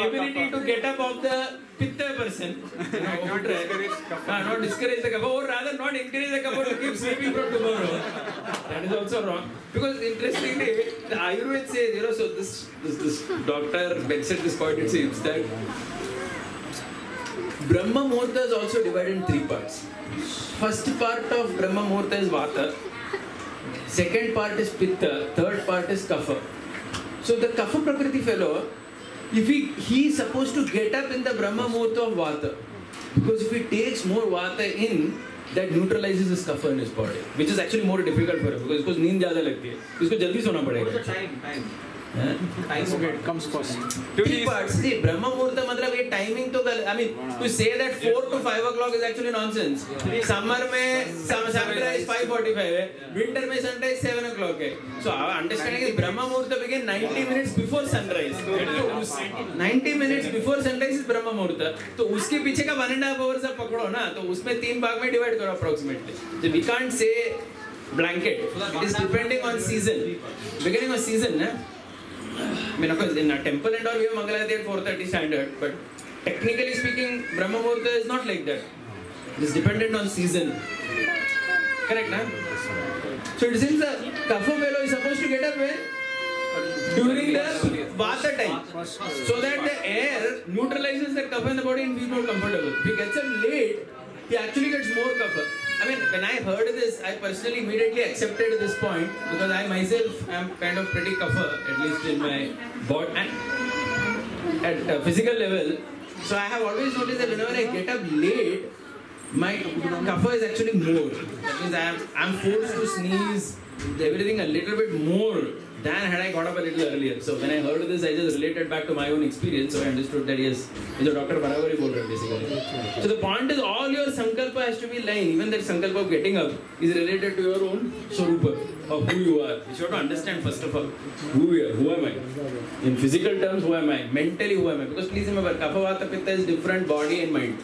ability to get up of the pitta person. You know, not uh, discourage kapha. Uh, not discourage the kapha, or rather not encourage the kapha to keep sleeping from tomorrow. That is also wrong. Because interestingly, the Ayurveda says, you know, so this this, this doctor mentioned this point. It seems that Brahma Muhurta is also divided in three parts. First part of Brahma Muhurta is Vata. Second part is Pitta. Third part is Kapha. So the Kapha Prakriti fellow, if he he is supposed to get up in the Brahma Muhurta of Vata, because if he takes more Vata in, that neutralizes his kapha in his body, which is actually more difficult for him because उसको नींद ज़्यादा लगती है, इसको जल्दी सोना पड़ेगा. time, time. हाँ? Okay, it comes first. See, Brahma Muhurta मतलब ये timing तो गल, I mean, to say that four to five o'clock is actually nonsense. Summer में sunrise five forty five है, winter में sunrise seven o'clock है. So our understanding is Brahma Muhurta begin ninety minutes before sunrise. तो उस ninety minutes before sunrise is Brahma Muhurta. तो उसके पीछे का one and a half hours आप पकड़ो ना, तो उसमें तीन भाग में divide करो approximately. So we can't say blanket. It is depending on season. Beginning of season, ना. I mean, of course, in a temple and all, we have Mangalarati at 4.30 standard, but technically speaking, Brahma Muhurta is not like that. It is dependent on season. Correct, na? So it seems the Kapha fellow is supposed to get up when? During the Vata time. So that the air neutralizes the Kapha in the body and feels more comfortable. If he gets up late, he actually gets more Kapha. I mean, when I heard this, I personally immediately accepted this point because I myself am kind of pretty Kapha, at least in my body and at a physical level. So I have always noticed that whenever I get up late, my kapha is actually more. That means I am I'm forced to sneeze everything a little bit more than had I got up a little earlier. So when I heard this, I just related back to my own experience. So I understood that yes, is a doctor Baravari hai basically. So the point is all your sankalpa has to be lying. Even that sankalpa of getting up is related to your own swarupa of who you are. You should understand first of all who we are. Who am I? In physical terms, who am I? Mentally, who am I? Because please remember, kapha vata pitta is different body and mind.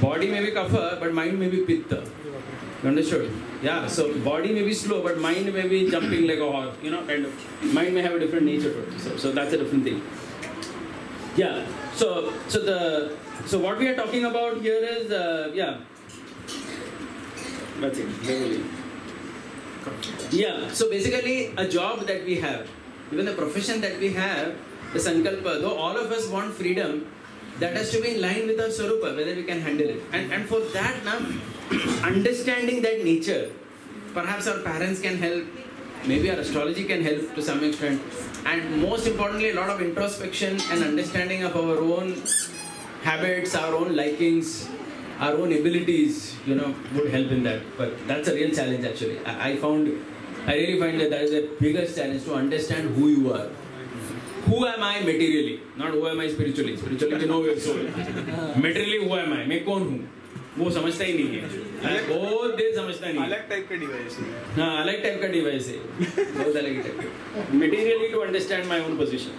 Body may be kapha, but mind may be pitta. Understood? Yeah, so body may be slow, but mind may be jumping like a horse, you know, kind of. Mind may have a different nature to it. So, so that's a different thing. Yeah, so so the So what we are talking about here is, uh, yeah, that's it. Really. Yeah. So basically, a job that we have, even the profession that we have, the sankalpa. Though all of us want freedom, that has to be in line with our swarupa, whether we can handle it. And and for that, now, understanding that nature, perhaps our parents can help. Maybe our astrology can help to some extent, and most importantly, a lot of introspection and understanding of our own habits, our own likings, our own abilities, you know, would help in that. But that's a real challenge actually. I, I found, I really find that that is the biggest challenge to understand who you are Who am I materially? Not who am I spiritually. Spiritually to know your soul. Materially who am I? मैं कौन हूँ? वो समझता ही नहीं है मैं बहुत देर समझता नहीं है अलग टाइप का डिवाइस है हाँ अलग टाइप का डिवाइस है बहुत अलग टाइप का materially to understand my own position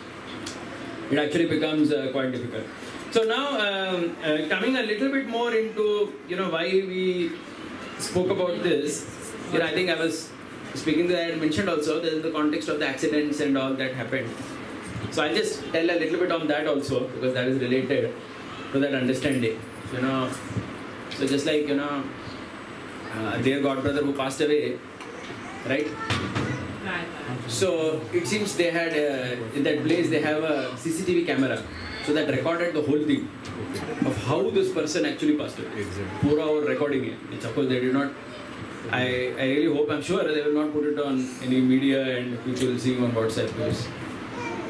it actually becomes uh, quite difficult so now um, uh, coming a little bit more into you know why we spoke about this you know, i think i was speaking that i had mentioned also that in the context of the accidents and all that happened so i'll just tell a little bit on that also because that is related to that understanding you know so just like you know uh, their godbrother who passed away right so it seems they had uh, in that place they have a CCTV camera, so that recorded the whole thing of how this person actually passed away. Exactly. Pura or recording it. It's of course they did not. I, I really hope I'm sure they will not put it on any media and people seeing on WhatsApp because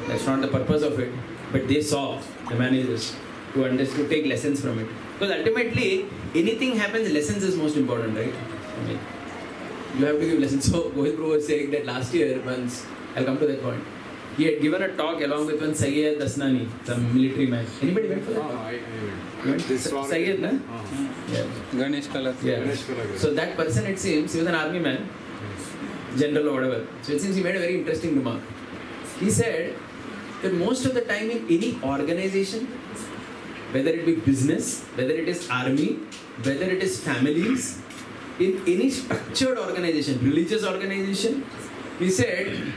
that's not the purpose of it. But they saw the managers to understand to take lessons from it. Because ultimately anything happens, lessons is most important, right? I mean, you have to give lessons. So Mohit Prabhu was saying that last year once, I'll come to that point. He had given a talk along with one Sayyid Dasnani, some military man. Anybody went for that? Oh, talk? You went? This one- Sayyid, na? Oh. Yeah. Ganesh Kalat. Yeah. Ganesh Kalagar. So that person, it seems, he was an army man, general or whatever. So it seems he made a very interesting remark. He said that most of the time in any organization, whether it be business, whether it is army, whether it is families, in any structured organization, religious organization, he said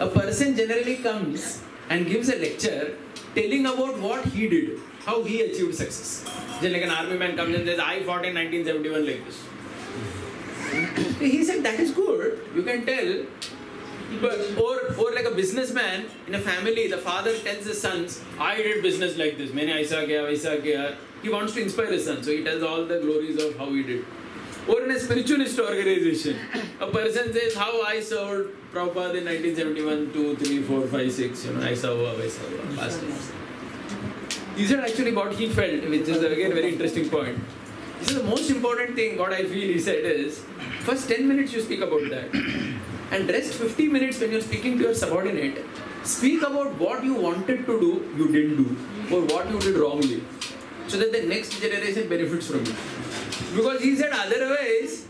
a person generally comes and gives a lecture telling about what he did, how he achieved success. Just like an army man comes and says, I fought in 1971 like this. He said that is good. You can tell. But, or, or like a businessman in a family, the father tells his sons, I did business like this. Many aisa kiya, aisa kiya. He wants to inspire his son, so he tells all the glories of how he did. Or in a spiritualist organization, a person says, How I served Prabhupada in 1971, 2, 3, 4, 5, 6. You know, I serve, I serve, past These are actually what he felt, which is again a very interesting point. This is the most important thing, what I feel he said is first 10 minutes you speak about that. And rest 50 minutes when you're speaking to your subordinate, speak about what you wanted to do, you didn't do, or what you did wrongly. So that the next generation benefits from it. Because he said otherwise,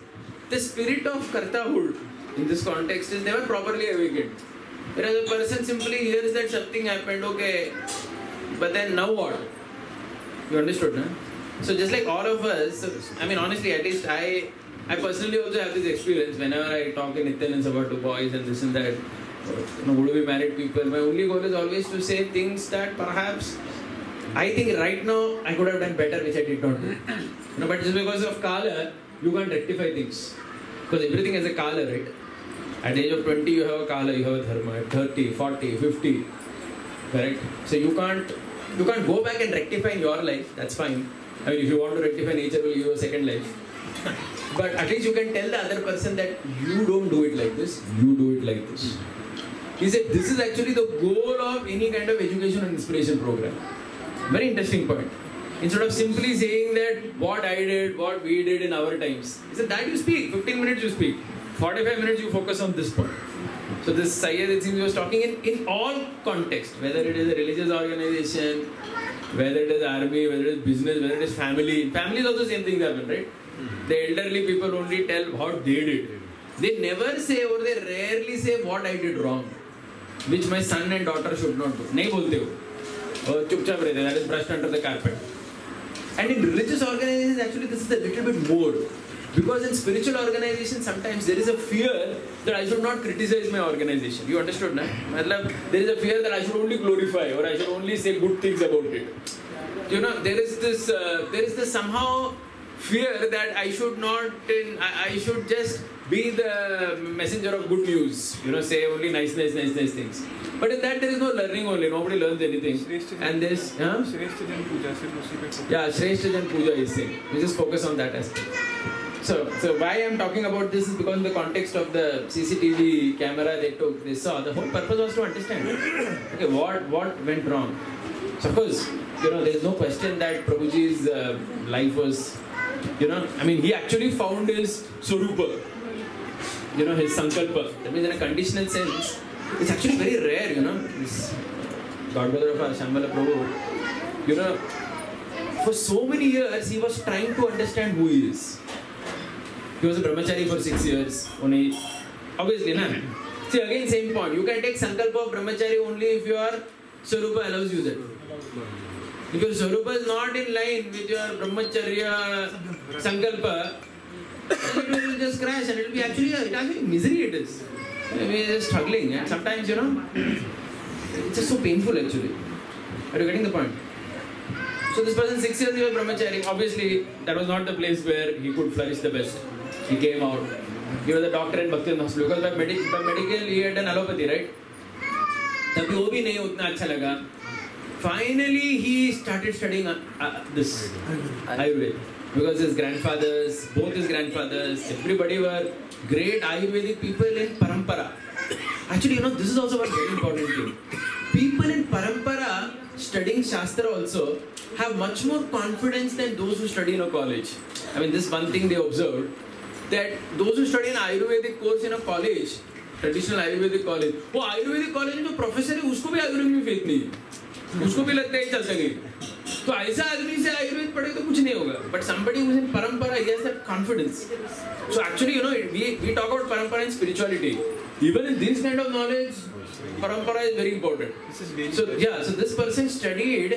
the spirit of kartahood in this context is never properly awakened. Whereas a person simply hears that something happened, okay, but then now what? You understood, no? So just like all of us, I mean honestly, at least I, I personally also have this experience. Whenever I talk in Italians about the boys and this and that, you know, would be married people, my only goal is always to say things that perhaps I think right now I could have done better, which I did not do. You know, but just because of kala, you can't rectify things. Because everything has a kala, right? At the age of 20, you have a kala, you have a dharma. At 30, 40, 50, correct? So you can't you can't go back and rectify in your life. That's fine. I mean, if you want to rectify, nature will give you a second life. But at least you can tell the other person that you don't do it like this. You do it like this. He said this is actually the goal of any kind of education and inspiration program. Very interesting point. Instead of simply saying that what I did, what we did in our times, he said that you speak. 15 minutes you speak. 45 minutes you focus on this point. So this Sayyid, it seems he was talking in, in all context, whether it is a religious organization, whether it is army, whether it is business, whether it is family. Family is also same thing happen, right? The elderly people only tell what they did. They never say or they rarely say what I did wrong, which my son and daughter should not do. नहीं बोलते हो और चुपचाप रहते that is brushed under the carpet. And in religious organizations, actually, this is a little bit more. Because in spiritual organization, sometimes there is a fear that I should not criticize my organization. You understood, na? Matlab, there is a fear that I should only glorify or I should only say good things about it. You know, there is this, uh, there is this somehow fear that I should not, in, I, I should just be the messenger of good news, you know, say only nice, nice, nice, nice things. But in that there is no learning only, nobody learns anything. And this, huh? Yeah, Shreshtajan Puja is saying. We just focus on that aspect. So, so why I'm talking about this is because in the context of the CCTV camera they took, they saw, the whole purpose was to understand, okay, what, what went wrong. Suppose you know, there is no question that Prabhuji's uh, life was you know, I mean, he actually found his Swarupa, you know, his Sankalpa. That means in a conditional sense, it's actually very rare, you know, this Godmother of our Shambhala Prabhu, you know, for so many years he was trying to understand who he is. He was a brahmachari for six years. Only, obviously, na. See again, same point. You can take sankalpa of brahmachari only if your Swarupa allows you that. If your swarupa is not in line with your brahmacharya sankalpa, then it will just crash and it will be actually it actually misery it is. We are just struggling and sometimes you know it's just so painful actually. Are you getting the point? So this person six years he was brahmachari. Obviously, that was not the place where he could flourish the best. He came out. He was a doctor in Bhakti Hospital because by, medi- by medical he had done allopathy, right? तभी वो भी नहीं उतना अच्छा लगा finally he started studying uh, uh, this Ayurveda because his grandfathers, both his grandfathers, everybody were great Ayurvedic people in parampara. Actually, you know, this is also one very important thing. People in parampara studying Shastra also have much more confidence than those who study in a college. I mean, this one thing they observed that those who study an Ayurvedic course in a college, traditional Ayurvedic college, वो Ayurvedic college में जो professor है उसको भी आयुर्वेद में faith नहीं है उसको भी लगता है चल सके तो ऐसा आदमी से आयुर्वेद पढ़े तो कुछ नहीं होगा but somebody who's in parampara he has that confidence so actually you know we, we talk about parampara and spirituality even in this kind of knowledge parampara is very important This is very so yeah so this person studied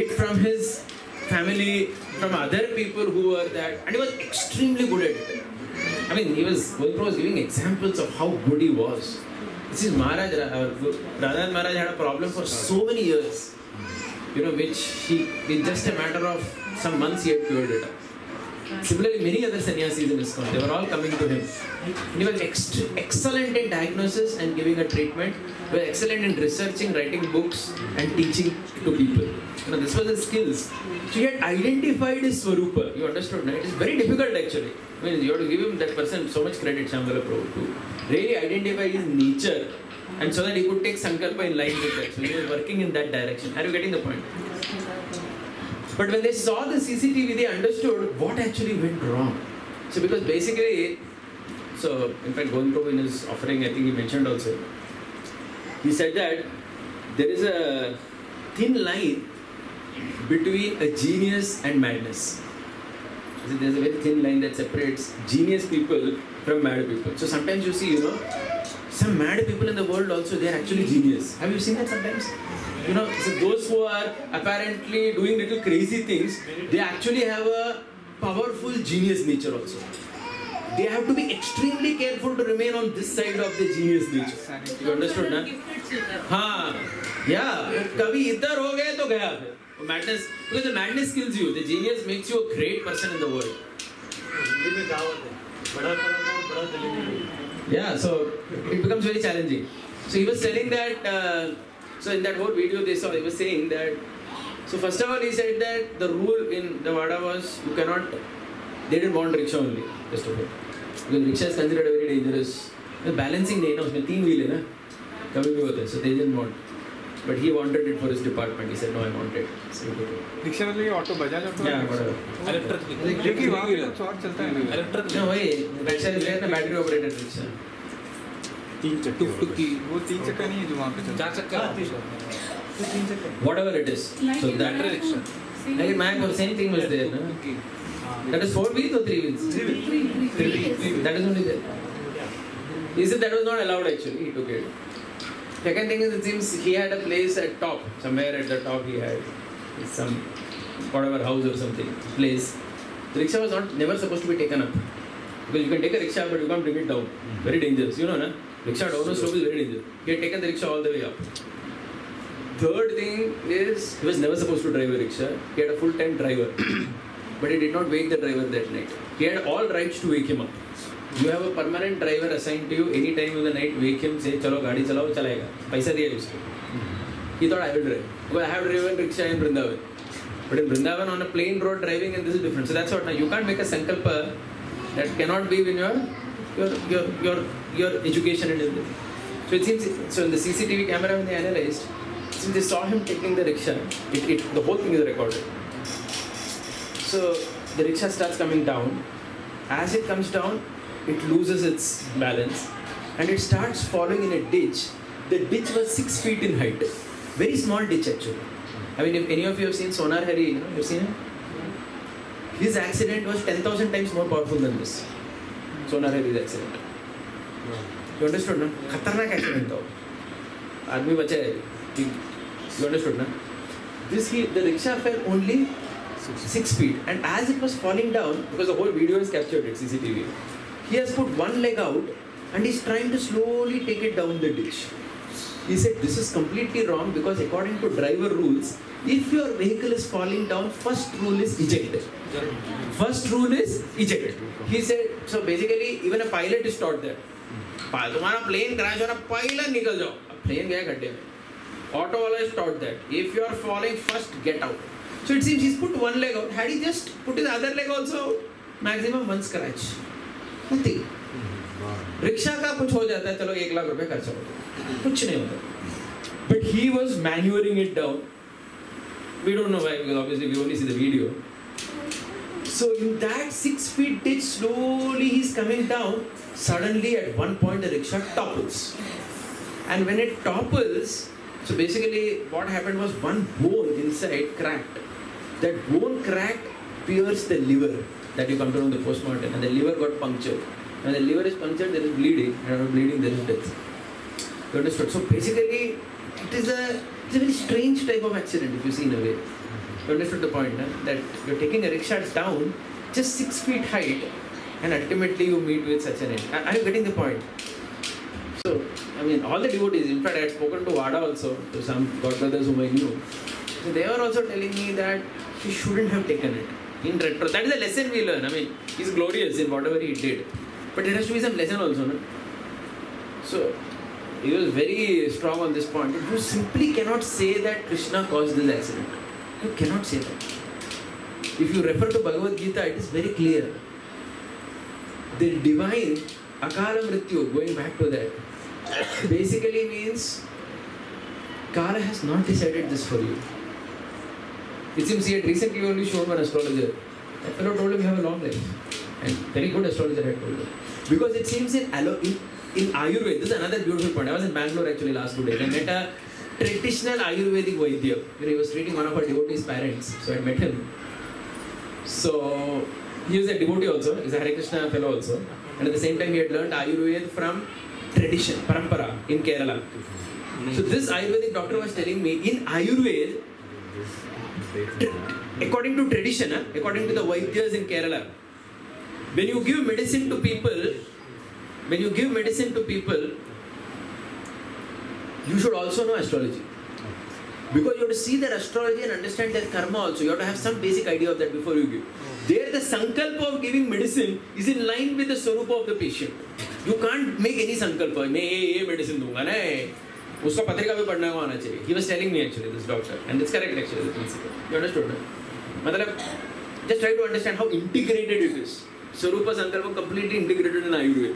it from his family from other people who were that and he was extremely good at it I mean he was Gopro was giving examples of how good he was this is Maharaj uh, Maharaj had a problem for so many years you know, which he, in just a matter of some months, he had cured it up. Similarly, many other sannyasis in ISKCON, they were all coming to him. He was ext- excellent in diagnosis and giving a treatment. He was excellent in researching, writing books, and teaching to people. You know, this was his skills. So he had identified his Swarupa. You understood, right? It's very difficult actually. I mean, you have to give him that person so much credit, Shambhala Prabhu, to really identify his nature and so that he could take Sankalpa in line with that. So he was working in that direction. Are you getting the point? But when they saw the CCTV, they understood what actually went wrong. So because basically, so in fact, Govind in his offering, I think he mentioned also, he said that there is a thin line between a genius and madness. So there's a very thin line that separates genius people from mad people. So sometimes you see, you know, some mad people in the world also, they are actually genius. Have you seen that sometimes? You know, so those who are apparently doing little crazy things, they actually have a powerful genius nature also. They have to be extremely careful to remain on this side of the genius nature. You understood, na? हाँ या कभी इधर हो गए तो गया फिर madness because the madness kills you the genius makes you a great person in the world Hindi में कहावत है बड़ा करोगे और बड़ा चलेंगे Yeah, so it becomes very challenging. So he was telling that, uh, so in that whole video they saw, he was saying that, so first of all he said that the rule in the Vada was you cannot, they didn't want rickshaw only, first of all. Because rickshaw is considered a very dangerous, the balancing नहीं है ना उसमें तीन wheel है ना कभी भी होता है, so they didn't want. But he wanted it for his department. He said, no, I want it. So he took it. Rickshaw मतलब ये auto Bajaj auto Yeah, whatever. क्योंकि वहाँ पे कुछ और चलता है ना No, वही rickshaw is there ना battery operated rickshaw. तीन चक्के टुकी वो तीन चक्का नहीं है जो वहाँ पे चलता चार चक्का Whatever it is. So that rickshaw Like my for same thing was there, no? That is four wheels or three wheels? Three wheels. That is only there. He said that was not allowed actually, he took it. Second thing is it seems he had a place at top, somewhere at the top he had some whatever house or something, place. The rickshaw was not never supposed to be taken up. Because you can take a rickshaw but you can't bring it down. Mm-hmm. Very dangerous. You know, na? Rickshaw down slope is very dangerous. He had taken the rickshaw all the way up. Third thing is he was never supposed to drive a rickshaw. He had a full-time driver. but he did not wake the driver that night. He had all rights to wake him up. You have a permanent driver assigned to you any time of the night, wake him, say, चलो गाड़ी चलाओ चलाएगा पैसा दिया है उसको he thought I will drive. Because I have driven rickshaw in Vrindavan. But in Vrindavan on a plain road driving and this is different. So that's what now you can't make a sankalpa that cannot be in your your your your, your education and everything. So it seems so in the CCTV camera when they analyzed, since they saw him taking the rickshaw, it, it the whole thing is recorded. So the rickshaw starts coming down. As it comes down, it loses its balance and it starts falling in a ditch. The ditch was six feet in height. Very small ditch actually. I mean, if any of you have seen Sonar Hari, you know, you've seen him? His accident was 10,000 times more powerful than this. Sonar Hari's accident. You understood, na? Khatarnak accident though. Aadmi bacha. You understood, na? This he, the rickshaw fell only six feet. And as it was falling down, because the whole video is captured, it's CCTV. he has put one leg out and he's trying to slowly take it down the ditch. He said this is completely wrong because according to driver rules, if your vehicle is falling down, first rule is eject. First rule is eject. He said so basically even a pilot is taught that. पा- तुम्हारा plane crash हो रहा पहले निकल जाओ अब plane गया गड्ढे में ऑटो वाला is taught that if you are falling first get out so it seems he's put one leg out had he just put his other leg also out maximum one scratch Nothing rickshaw का कुछ हो जाता है चलो एक लाख रुपए खर्चा होता कुछ नहीं होता but he was manoeuvring it down we don't know why because obviously we only see the video So in that six feet ditch, slowly he's coming down. Suddenly, at one point, the rickshaw topples, and when it topples, so basically what happened was one bone inside cracked. That bone cracked pierced the liver that you know in the postmortem, and the liver got punctured. When the liver is punctured, there is bleeding, and of bleeding, there is death. You understood? So basically, it is a it's a very strange type of accident if you see in a way. You understood the point, no? that you're taking a rickshaw down just six feet height, and ultimately you meet with such an end. Are you getting the point? So, I mean, all the devotees, in fact, I had spoken to Vada also, to some godbrothers whom I knew. So they were also telling me that he shouldn't have taken it. In retro, that is a lesson we learn. I mean, he's glorious in whatever he did. But there has to be some lesson also, no? So, he was very strong on this point. You simply cannot say that Krishna caused this accident. You cannot say that. If you refer to Bhagavad Gita, it is very clear. The divine Akala Mrityu, going back to that, basically means Kala has not decided this for you. It seems he had recently only shown one astrologer. That fellow told him you have a long life. And very good astrologer had told him. Because it seems in, in, in Ayurveda, this is another beautiful point. I was in Bangalore actually last two days. I met a traditional Ayurvedic Vaidya. He was treating one of our devotees' parents. So I met him. So he was a devotee also. He's a Hare Krishna fellow also. And at the same time, he had learned Ayurveda from tradition, parampara in Kerala. So this Ayurvedic doctor was telling me in Ayurveda, according to tradition, according to the Vaidyas in Kerala, when you give medicine to people, when you give medicine to people, you should also know astrology. Because you have to see their astrology and understand their karma also. You have to have some basic idea of that before you give. There, the sankalpa of giving medicine is in line with the swarupa of the patient. You can't make any sankalpa. मैं ये ये medicine दूँगा उसका पत्रिका भी पढ़ने को आना चाहिए। He was telling me actually this doctor and it's correct actually principle you understood मतलब just try to understand how integrated it is स्वरूप संकल्प completely integrated in Ayurveda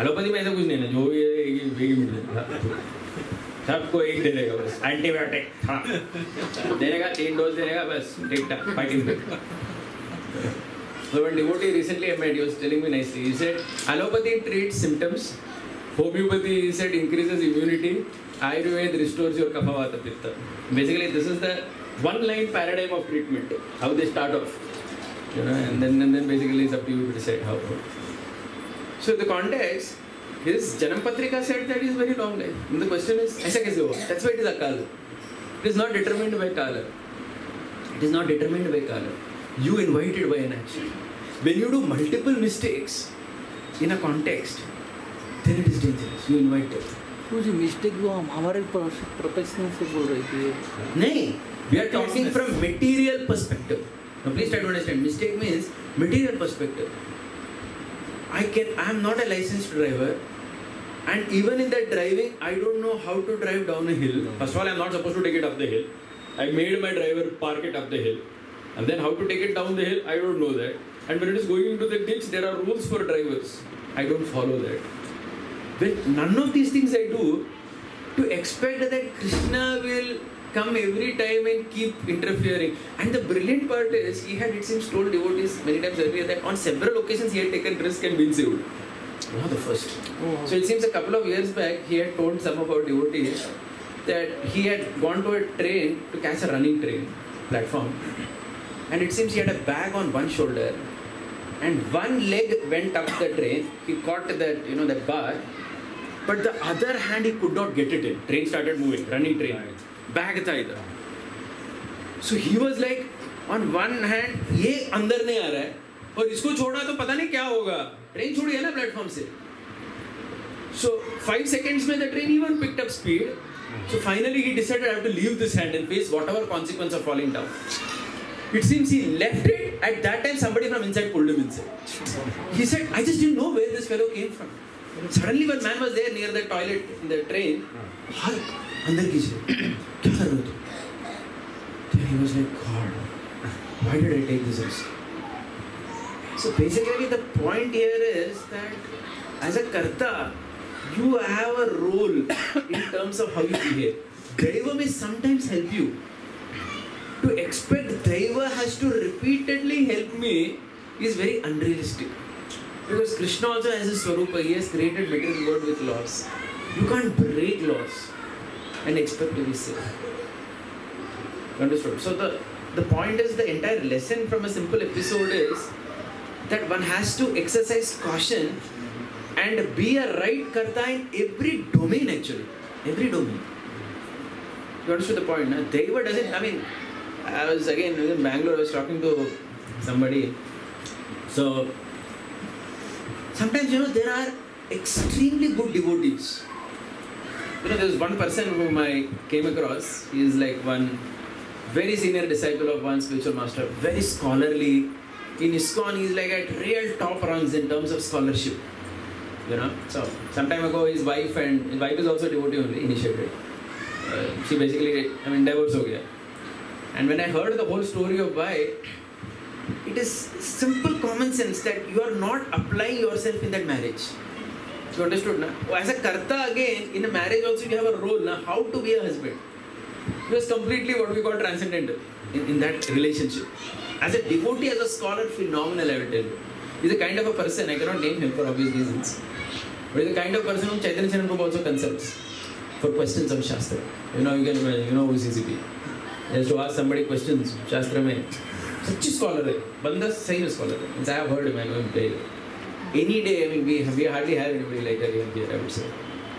allopathy में ऐसा कुछ नहीं है जो ये ये ये मिल जाता सबको एक दे देगा बस। एंटीबायोटिक हाँ। था देगा तीन डोज देगा बस। ठीक ठाक fighting So when devotee recently I made, he was telling me nicely, he said, allopathy treats symptoms, homeopathy, he said, increases Ayurveda restores your kapha pitta. Basically, this is the one-line paradigm of treatment, how they start off. You know, and then and then basically it's up to you to decide how. So the context, is Janampatrika said that is very long life. And the question is, aisa? That's why it is akala. It is not determined by kala. It is not determined by kala. You invited by an action. When you do multiple mistakes in a context, then it is dangerous. You invite it. जो mistake वो हम हमारे professional से बोल रही थी Nay, we are talking from material perspective. Now please try to understand. Mistake means material perspective. I can I am not a licensed driver. And even in that driving, I don't know how to drive down a hill. First of all, I'm not supposed to take it up the hill. I made my driver park it up the hill. And then how to take it down the hill, I don't know that. And when it is going into the ditch, there are rules for drivers. I don't follow that. When none of these things I do, to expect that Krishna will come every time and keep interfering. And the brilliant part is, he had, it seems, told devotees many times earlier that on several occasions he had taken risk and been saved. Not the first. So it seems a couple of years back, he had told some of our devotees that he had gone to a train to catch a running train platform. And it seems he had a bag on one shoulder and one leg went up the train. He caught that, you know, that bar. but the other hand he could not get it in. Train started moving running train. Bag tha idhar so he was like on one hand ye andar nahi aa raha hai और इसको छोड़ा तो पता नहीं क्या होगा। Train छोड़ी है ना प्लेटफॉर्म से। सो फाइव सेकेंड्स में the train even picked up speed so finally he decided have to leave this hand and face whatever consequence of falling down it seems he left it at that time somebody from inside pulled him inside he said I just didn't know where this fellow came from Suddenly, one man was there near the toilet in the train. Hulk, अंदर कीजिए क्या कर रहे हो तुम Then he was like, God, why did I take this risk? So basically, the point here is that as a karta, you have a role in terms of how you behave. Deva may sometimes help you. To expect Deva has to repeatedly help me is very unrealistic. Because Krishna also has a Swarupa, he has created material world with laws. You can't break laws and expect to be safe. Understood? So the, the point is the entire lesson from a simple episode is that one has to exercise caution and be a right karta in every domain actually. Every domain. You understood the point? No? Deva doesn't, I mean, I was again in Bangalore, I was talking to somebody. So, sometimes, you know, there are extremely good devotees. You know, there's one person whom I came across. He is like one very senior disciple of one spiritual master, very scholarly. In ISKCON, he's like at real top rungs in terms of scholarship. You know, so some time ago, his wife and his wife is also devotee only, initiated. Uh, she basically, I mean, divorce ho gaya. And when I heard the whole story of why, it is simple common sense that you are not applying yourself in that marriage. You understood, na? Oh, as a karta again, in a marriage also you have a role, na? How to be a husband. It was completely what we call transcendental in, in that relationship. As a devotee, as a scholar, phenomenal, I will tell you. He's a kind of a person, I cannot name him for obvious reasons. But he's the kind of person whom Chaitanya Charan also consults for questions on Shastra. You know, you can, you know who's. He has to ask somebody questions, Shastra में. सच्ची scholar है बंदा सही में scholar है means I have heard man one play any day I mean we we hardly have anybody like that here I would say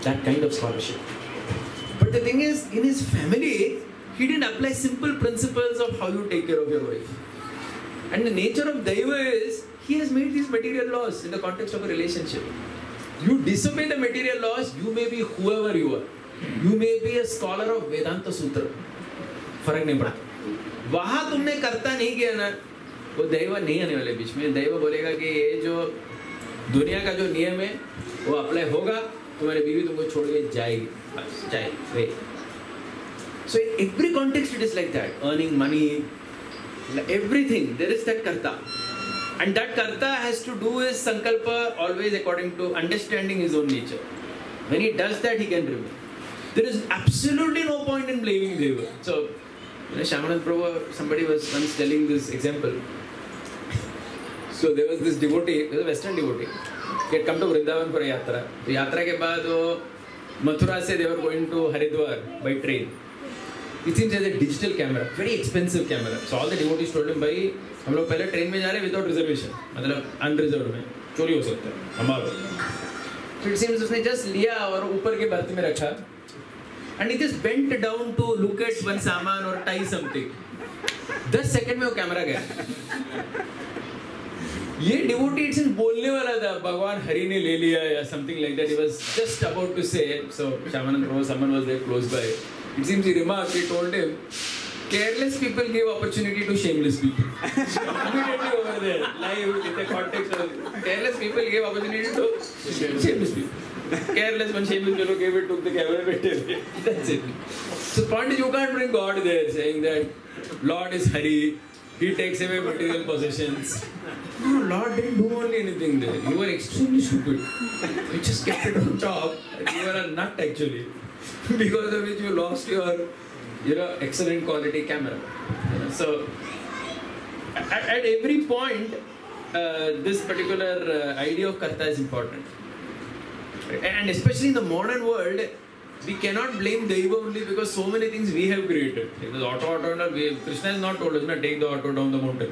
that kind of scholarship but the thing is in his family he didn't apply simple principles of how you take care of your wife and the nature of daiva is he has made these material laws in the context of a relationship you disobey the material laws you may be whoever you are you may be a scholar of vedanta sutra फर्क नहीं पड़ता वहाँ तुमने करता नहीं किया ना वो दैव नहीं आने वाले बीच में दैव बोलेगा कि ये जो दुनिया का जो नियम है वो अप्लाई होगा तुम्हारी बीवी तुमको छोड़ के जाएगी bus so every context it is like that earning money everything there is that karta and that karta has to do his sankalpa always according to understanding his own nature when he does that he can remain there is absolutely no point in blaming deva so you know, Shamanand Prabhu, somebody was once telling this example. So there was this devotee, was a Western devotee. He had come to Vrindavan for a yatra. तो यात्रा के बाद वो मथुरा से were going to Haridwar by train. It seems as a digital camera, very expensive camera. So all the devotees told him, भाई हम लोग पहले ट्रेन में जा रहे हैं विदाउट रिजर्वेशन मतलब अनरिजर्व में चोरी हो सकता है हमारा तो इट सीम्स उसने जस्ट लिया और ऊपर के बर्थ में रखा and he just bent down to look at one saman or tie something. दस सेकंड में वो कैमरा गया ये डिवोटी इट्स बोलने वाला था भगवान हरि ने ले लिया या something like that he was just about to say so Shamanand Prabhu someone was there close by it seems he remarked he told him careless people give opportunity to shameless people immediately over there live in the context of careless people give opportunity to shameless people careless when shameless people gave it took the camera that's it so point is you can't bring God there saying that Lord is Hari he takes away material possessions no, Lord didn't do only anything there. You were extremely stupid. You just kept it on top. You were a nut actually. because of which you lost your you know, excellent quality camera. So at, at every point, uh, this particular uh, idea of karta is important. And especially in the modern world, we cannot blame Deva only because so many things we have created. This auto, auto, and we, Krishna has not told us, na, take the auto down the mountain.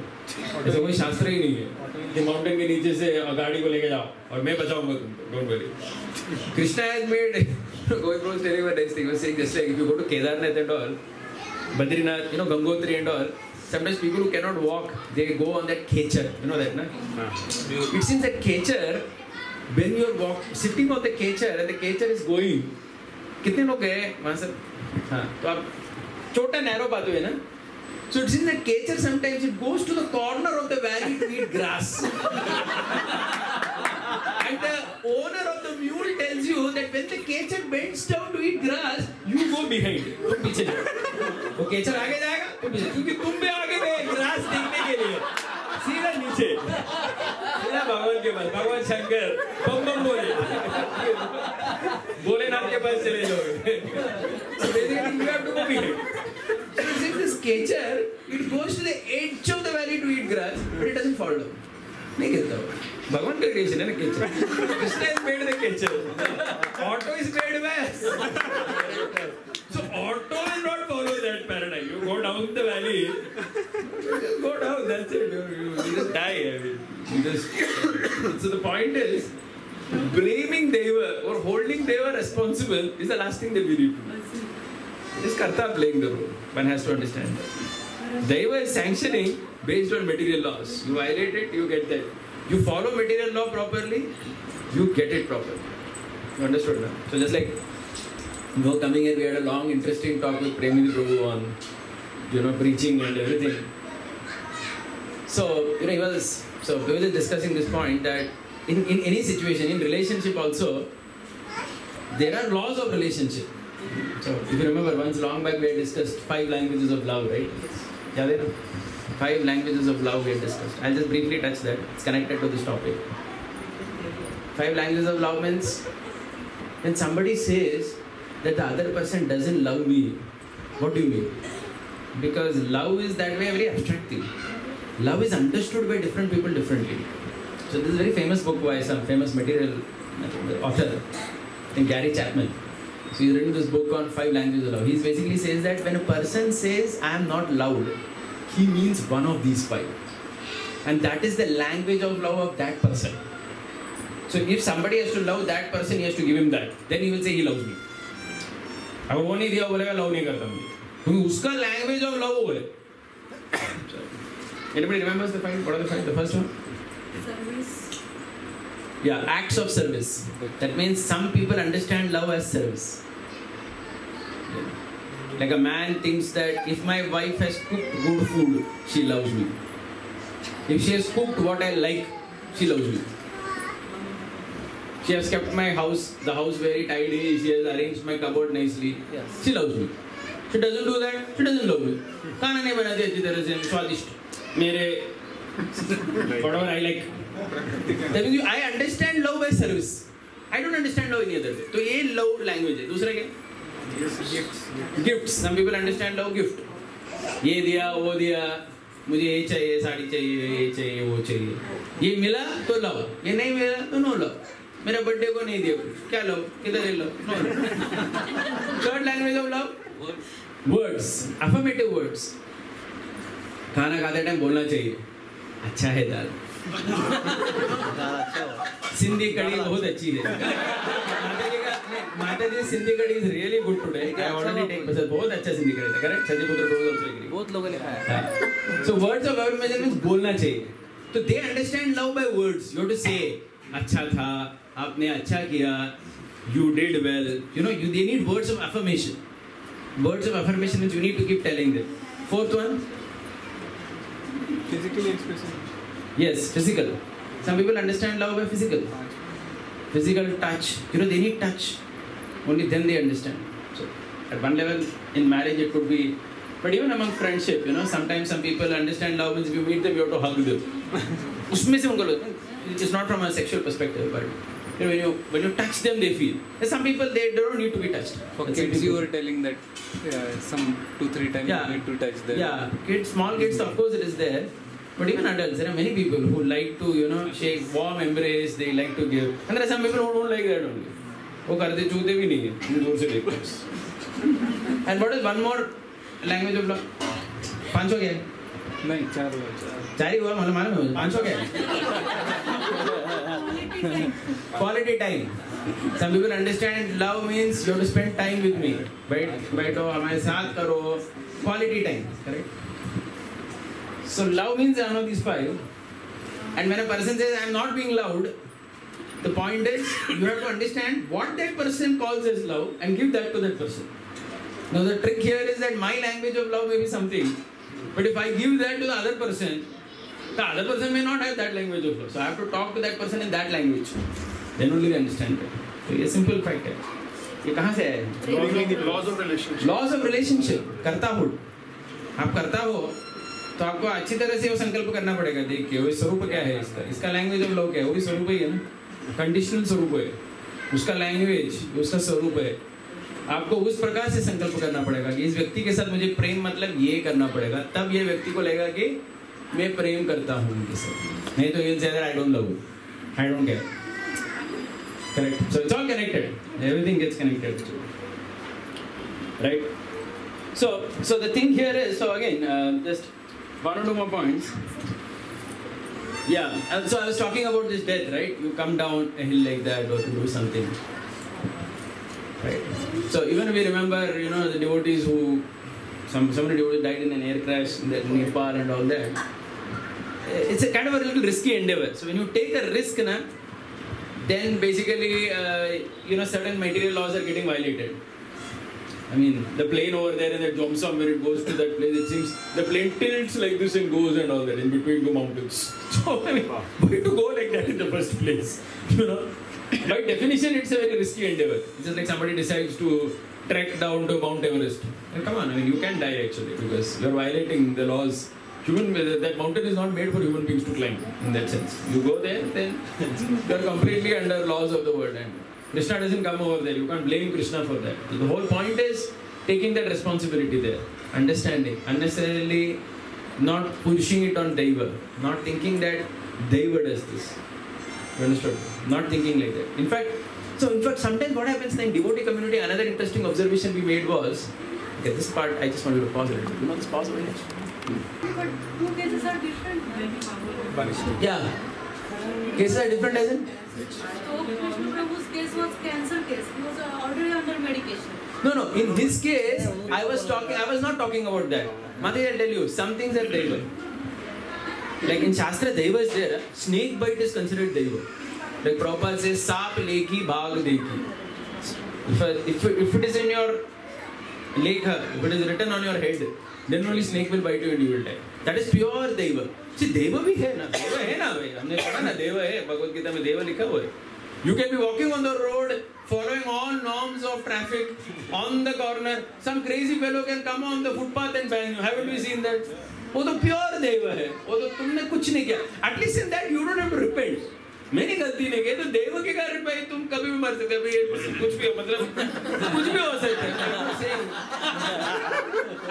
ऐसा कोई शास्त्र ही नहीं है कि mountain के नीचे से गाड़ी को लेके जाओ और मैं बचाऊँगा तुमको don't worry Krishna has made going was telling a nice thing. Was saying just like if you go to Kedarnath and all, Badrinath, you know, Gangotri and all, sometimes people who cannot walk, they go on that kecher. You know that, na? It seems that kecher, when you're walk, sitting on the kecher and the kecher is going, कितने लोग गए वहाँ से हाँ तो आप छोटा narrow बात है ना So it seems that Kecher sometimes it goes to the corner of the valley to eat grass. and the owner of the mule tells you that when the Kecher bends down to eat grass, you go behind. तुम पीछे जाओ. वो Kecher आगे जाएगा तुम पीछे क्योंकि तुम भी आगे गए ग्रास देखने के लिए सीधा नीचे सीधा भगवान के पास भगवान शंकर बम बम बोले भोलेनाथ के पास चले जाओगे you have to go behind so it seems this Kecher it goes to the edge of the valley to eat grass but it doesn't fall down नहीं गिरता वो भगवान का क्रिएशन है ना creature Krishna is made the creature auto is made by so auto not follow that paradigm you go down the valley just go down that's it you, you, you just die I mean, you just so the point is blaming Deva or holding Deva responsible is the last thing that we need to do it is karta playing the role one has to understand that Deva is sanctioning based on material laws. You violate it, you get that. You follow material law properly, you get it properly. You understood now? So just like know, coming here, we had a long, interesting talk with Premidi Prabhu on, you know, preaching and everything. So, you know, he was, so we were just discussing this point that in, in any situation, in relationship also, there are laws of relationship. So, if you remember, once long back we had discussed five languages of love, right? Yeah, there are five languages of love we had discussed. I'll just briefly touch that. It's connected to this topic. Five languages of love means when somebody says that the other person doesn't love me, what do you mean? Because love is that way very abstract thing. Love is understood by different people differently. So this is a very famous book by some famous material author, I think Gary Chapman. So he's written this book on five languages of love. He basically says that when a person says I am not loved, he means one of these five. And that is the language of love of that person. So if somebody has to love that person, he has to give him that. Then he will say he loves me. अगर वो नहीं दिया बोलेगा love नहीं करता मुझे क्योंकि उसका लैंग्वेज ऑफ़ लव बोले Anybody remembers the five? What are the five? The first one? Service. Yeah, acts of service. That means some people understand love as service. Like a man thinks that if my wife has cooked good food, she loves me. If she has cooked what I like, she loves me. She has kept my house, the house very tidy, she has arranged my cupboard nicely. Yes. She loves me. She doesn't do that, she doesn't love me. खाना नहीं बनाती अच्छी तरह से स्वादिष्ट मेरे whatever I like. That means you- I understand love by service. I don't understand love any other way. तो ये love language है. दूसरा क्या? Gifts. Some people understand love gift. ये दिया वो दिया मुझे ये चाहिए साड़ी चाहिए ये चाहिए वो चाहिए ये मिला तो लव ये नहीं मिला तो नो लव मेरे बर्थडे को नहीं दिया। क्या लो? किधर ले लो? Third language of love words affirmative words खाना खाते टाइम बोलना चाहिए। अच्छा है दाल। सिंधी कड़ी बहुत अच्छी है। माता जी Sindhi kadhi is really good today I already take पसंद बहुत अच्छा सिंधी कड़ी था। करेक्ट सजी पुत्र बहुत आल्सो एग्री बहुत लोगों ने खाया। So words of affirmation means बोलना चाहिए। तो they understand love by words you have to say अच्छा था आपने अच्छा किया, you did well. You know, you, they need words of affirmation. Words of affirmation means you need to keep telling them. Fourth one, physically expression yes, physical. Some people understand love by physical. Physical touch. You know, they need touch. Only then they understand. So, at one level, in marriage, it could be. But even among friendship, you know, sometimes some people understand love means if you meet them, you have to hug them. उसमें से उनको it's not from a sexual perspective, but you know, when you when you touch them, they feel. There's some people they don't need to be touched. For That's some kids, you people- were telling that uh, some two three times Yeah. you need to touch them. Yeah, kids, small kids, of course, it is there. But even adults, there are many people who like to, you know, shake, warm embrace. They like to give, and there are some people who don't like that only. वो करते चूते भी नहीं है इतनी दूर से देखते हैं and what is one more language of love पाँच हो गया है? नहीं चार हुआ चार चार ही हुआ मतलब मालूम है पाँच हो गया quality time some people understand love means you have to spend time with me बैठ बैठो हमारे साथ करो quality time correct so love means one of these five and when a person says I am not being loved the point is you have to understand what that person calls as love and give that to that person now the trick here is that my language of love may be something but if I give that to the other person the other person may not have that language of love. So I have to talk to that person in that language. Then only they understand it. So ये simple fact है. ये कहाँ से है? Laws of relationship Laws of relationship. कर्ताहुड. आप करता हो तो आपको अच्छी तरह से वो संकल्प करना पड़ेगा देख के वो स्वरूप क्या है इसका इसका लैंग्वेज ऑफ़ लव क्या है वो भी स्वरूप ही है ना कंडीशनल स्वरूप है उसका लैंग्वेज उसका स्वरूप है आपको उस प्रकार से संकल्प करना पड़ेगा कि इस व्यक्ति के साथ मुझे प्रेम मतलब ये करना पड़ेगा तब ये व्यक्ति को लगेगा कि मैं प्रेम करता हूँ उनके साथ नहीं तो ये ज्यादा आई don't love I don't care correct so it's all connected everything gets connected right so so the thing here is so again uh, just one or two more points yeah uh, so i was talking about this death right you come down a hill like that or to do something right so even we remember you know the devotees who some somebody devotee died in an air crash in nepal and all that it's a kind of a little risky endeavor so when you take a risk na, then basically uh, you know certain material laws are getting violated I mean, the plane over there in that Jomsom, when it goes to that place, it seems the plane tilts like this and goes and all that in between two mountains. So, I mean, why to go like that in the first place? You know, by definition, it's a very risky endeavor. It's just like somebody decides to trek down to Mount Everest. And come on, I mean, you can die actually because you're violating the laws. Human, uh, that mountain is not made for human beings to climb in that sense. You go there, then you're completely under laws of the world. And Krishna doesn't come over there. You can't blame Krishna for that. So the whole point is taking that responsibility there, understanding, unnecessarily not pushing it on Deva, not thinking that Deva does this. You understood? Not thinking like that. In fact, so in fact, sometimes what happens in devotee community, another interesting observation we made was, okay, this part I just wanted to pause a little. You know this pause over here? But two cases are different. Yeah. Cases are different, as in? So Krishna Prabhu's case was cancer case. He was already under medication. No, no. In his case, I was talking. I was not talking about that. Mati, I'll tell you, some things are deva. Like in Shastra, deva is there. Snake bite is considered deva. Like Prabhupada says, "Sap leki bhag deki." If, if, if it is in your lekha, if it is written on your head, then only snake will bite you and you will die. That is pure deva. See, deva भी है ना, deva है ना भाई. हमने पढ़ा ना deva है. भगवत गीता में deva लिखा हुआ है. You can be walking on the road, following all norms of traffic, on the corner. Some crazy fellow can come on the footpath and bang you. Haven't we seen that? वो तो pure देव है वो तो तुमने कुछ नहीं किया at least in that you don't have to repent मैंने गलती नहीं गई तो देव के कारण भाई तुम कभी भी मर सकते भी कुछ भी हो मतलब कुछ भी हो सकता है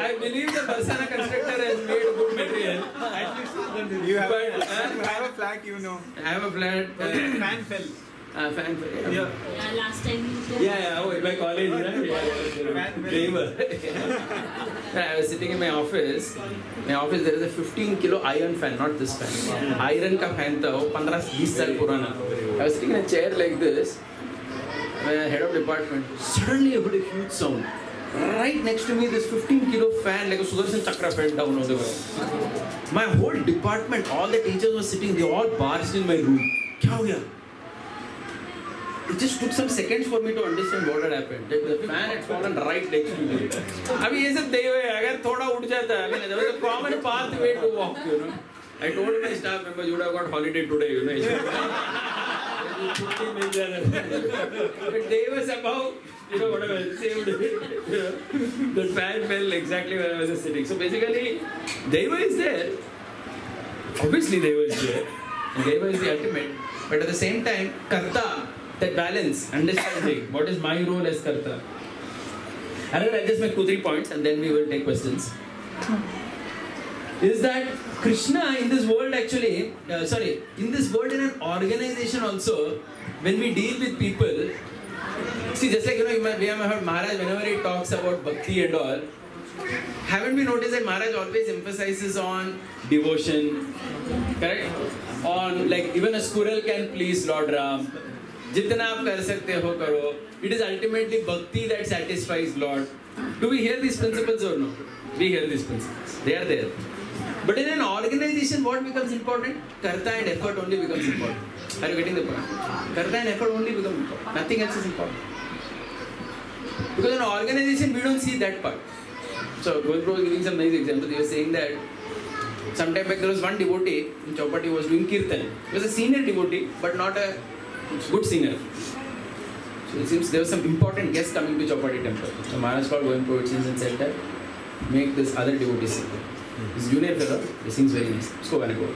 I believe the Barsana constructor has made good material at least You have, But, you have a flag, you know. I have a flat uh, Fan fell. uh, fan yeah. Yeah. Yeah, last time you said. Yeah, yeah, oh, in my college, right? Yeah, yeah. I was sitting in my office. My office, there is a 15 kilo iron fan, not this fan. Iron का fan था वो 15 20 साल पुराना. I was sitting in a chair like this. when I head of department, suddenly I heard a huge sound. Right next to me, this 15 kilo fan like a Sudarshan Chakra fell down on the ground. My whole department, all the teachers were sitting, they all barged in my room. क्या हो गया? It just took some seconds for me to understand what had happened. That the fan had fallen right next to me. अभी ये सब देव है अगर थोड़ा उठ जाता I mean, there was a common pathway to walk, you know. I told my staff members, you would have got holiday today, you know. but they were somehow, you know, whatever, saved it. You know, the fan fell exactly where I was sitting. So basically, Deva is there. Obviously, Deva is there. And Deva is the ultimate. But at the same time, Karta, that balance, understanding what is my role as Karta. And I'll just make two, three points and then we will take questions. Is that Krishna in this world actually, uh, sorry, in this world in an organization also, when we deal with people, see, just like you know, we have heard Maharaj whenever he talks about bhakti and all, haven't we noticed that Maharaj always emphasizes on devotion, correct? On like even a squirrel can please Lord Ram. जितना आप कर सकते हो करो। It is ultimately bhakti that satisfies lord do we hear this principles और no we hear this principles they are there but in an organisation what becomes important karta and effort only becomes important are you getting the point karta and effort only become important nothing else is important because in organisation we don't see that part so going pro giving some nice example you are saying that Sometime back there was one devotee in Chaupati was doing kirtan. He was a senior devotee, but not a good singer. So it seems there was some important guest coming to Chopati temple. So Maharaj called Govind Provisions and said that make this other devotee sing. This junior fellow, he sings very nice. Let's go and go.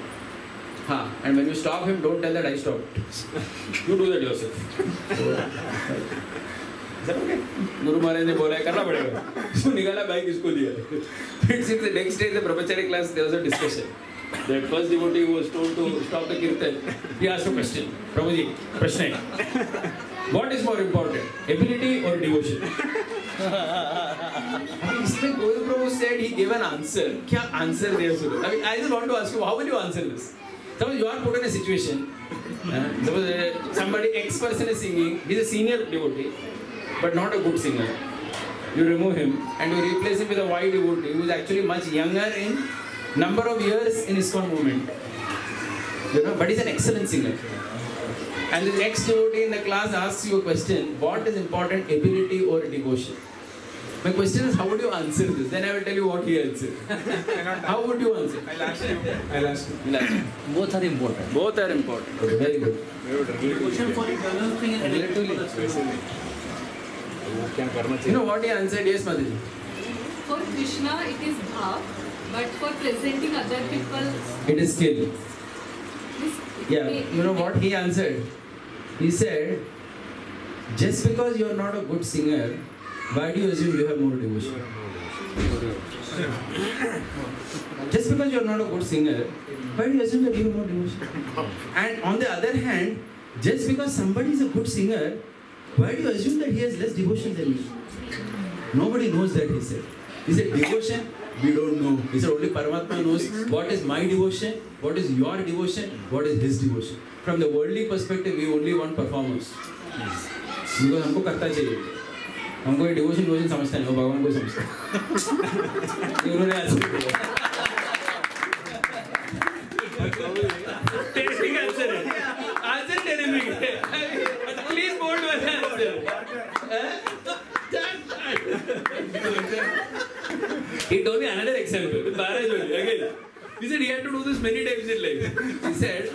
हाँ and when you stop him don't tell that I stop you do that yourself Guru Maharaj ने बोला है करना पड़ेगा सो निकाला bike इसको दिया फिर since the next day the brahmacharya class there was a discussion That first devotee who was told to stop the kirtan, he asked a question. Prabhuji, प्रश्न है. What is more important, ability or devotion? I mean, इसमें Govind Prabhu said he gave an answer. क्या answer there Sudha? I mean, I just want to ask you, how will you answer this? Suppose you are put in a situation. Uh, suppose uh, somebody X person is singing. He's a senior devotee, but not a good singer. You remove him and you replace him with a Y devotee who is actually much younger in number of years in ISKCON movement. You know, but he's an excellent singer. And the next devotee in the class asks you a question, what is important, ability or devotion? My question is, how would you answer this? Then I will tell you what he answered. how would you answer? I'll ask you. I'll ask you. Both are important. Both are important. Okay, very good. Devotion for eternal thing and. You know what he answered? Yes, Madhuri. For Krishna, it is bhav but for presenting other people, It is skill. Yeah, you know what he answered? He said, just because you are not a good singer, why do you assume you have more devotion? Just because you are not a good singer, why do you assume that you have more devotion? And on the other hand, just because somebody is a good singer, why do you assume that he has less devotion than you? Nobody knows that, he said. He said, devotion, we don't know. He said, only Paramatma knows what is my devotion, what is your devotion, what is his devotion. From the worldly perspective, we only want performance. Because हमको करता चाहिए हमको ये devotion devotion समझता नहीं वो भगवान को समझता है। उन्होंने आंसर दिया टेरिफिक आंसर है आंसर टेरिफिक है प्लीज़ बोर्ड वाला answer He told me another example Maharaj only again. He said he had to do this many times in life. He said,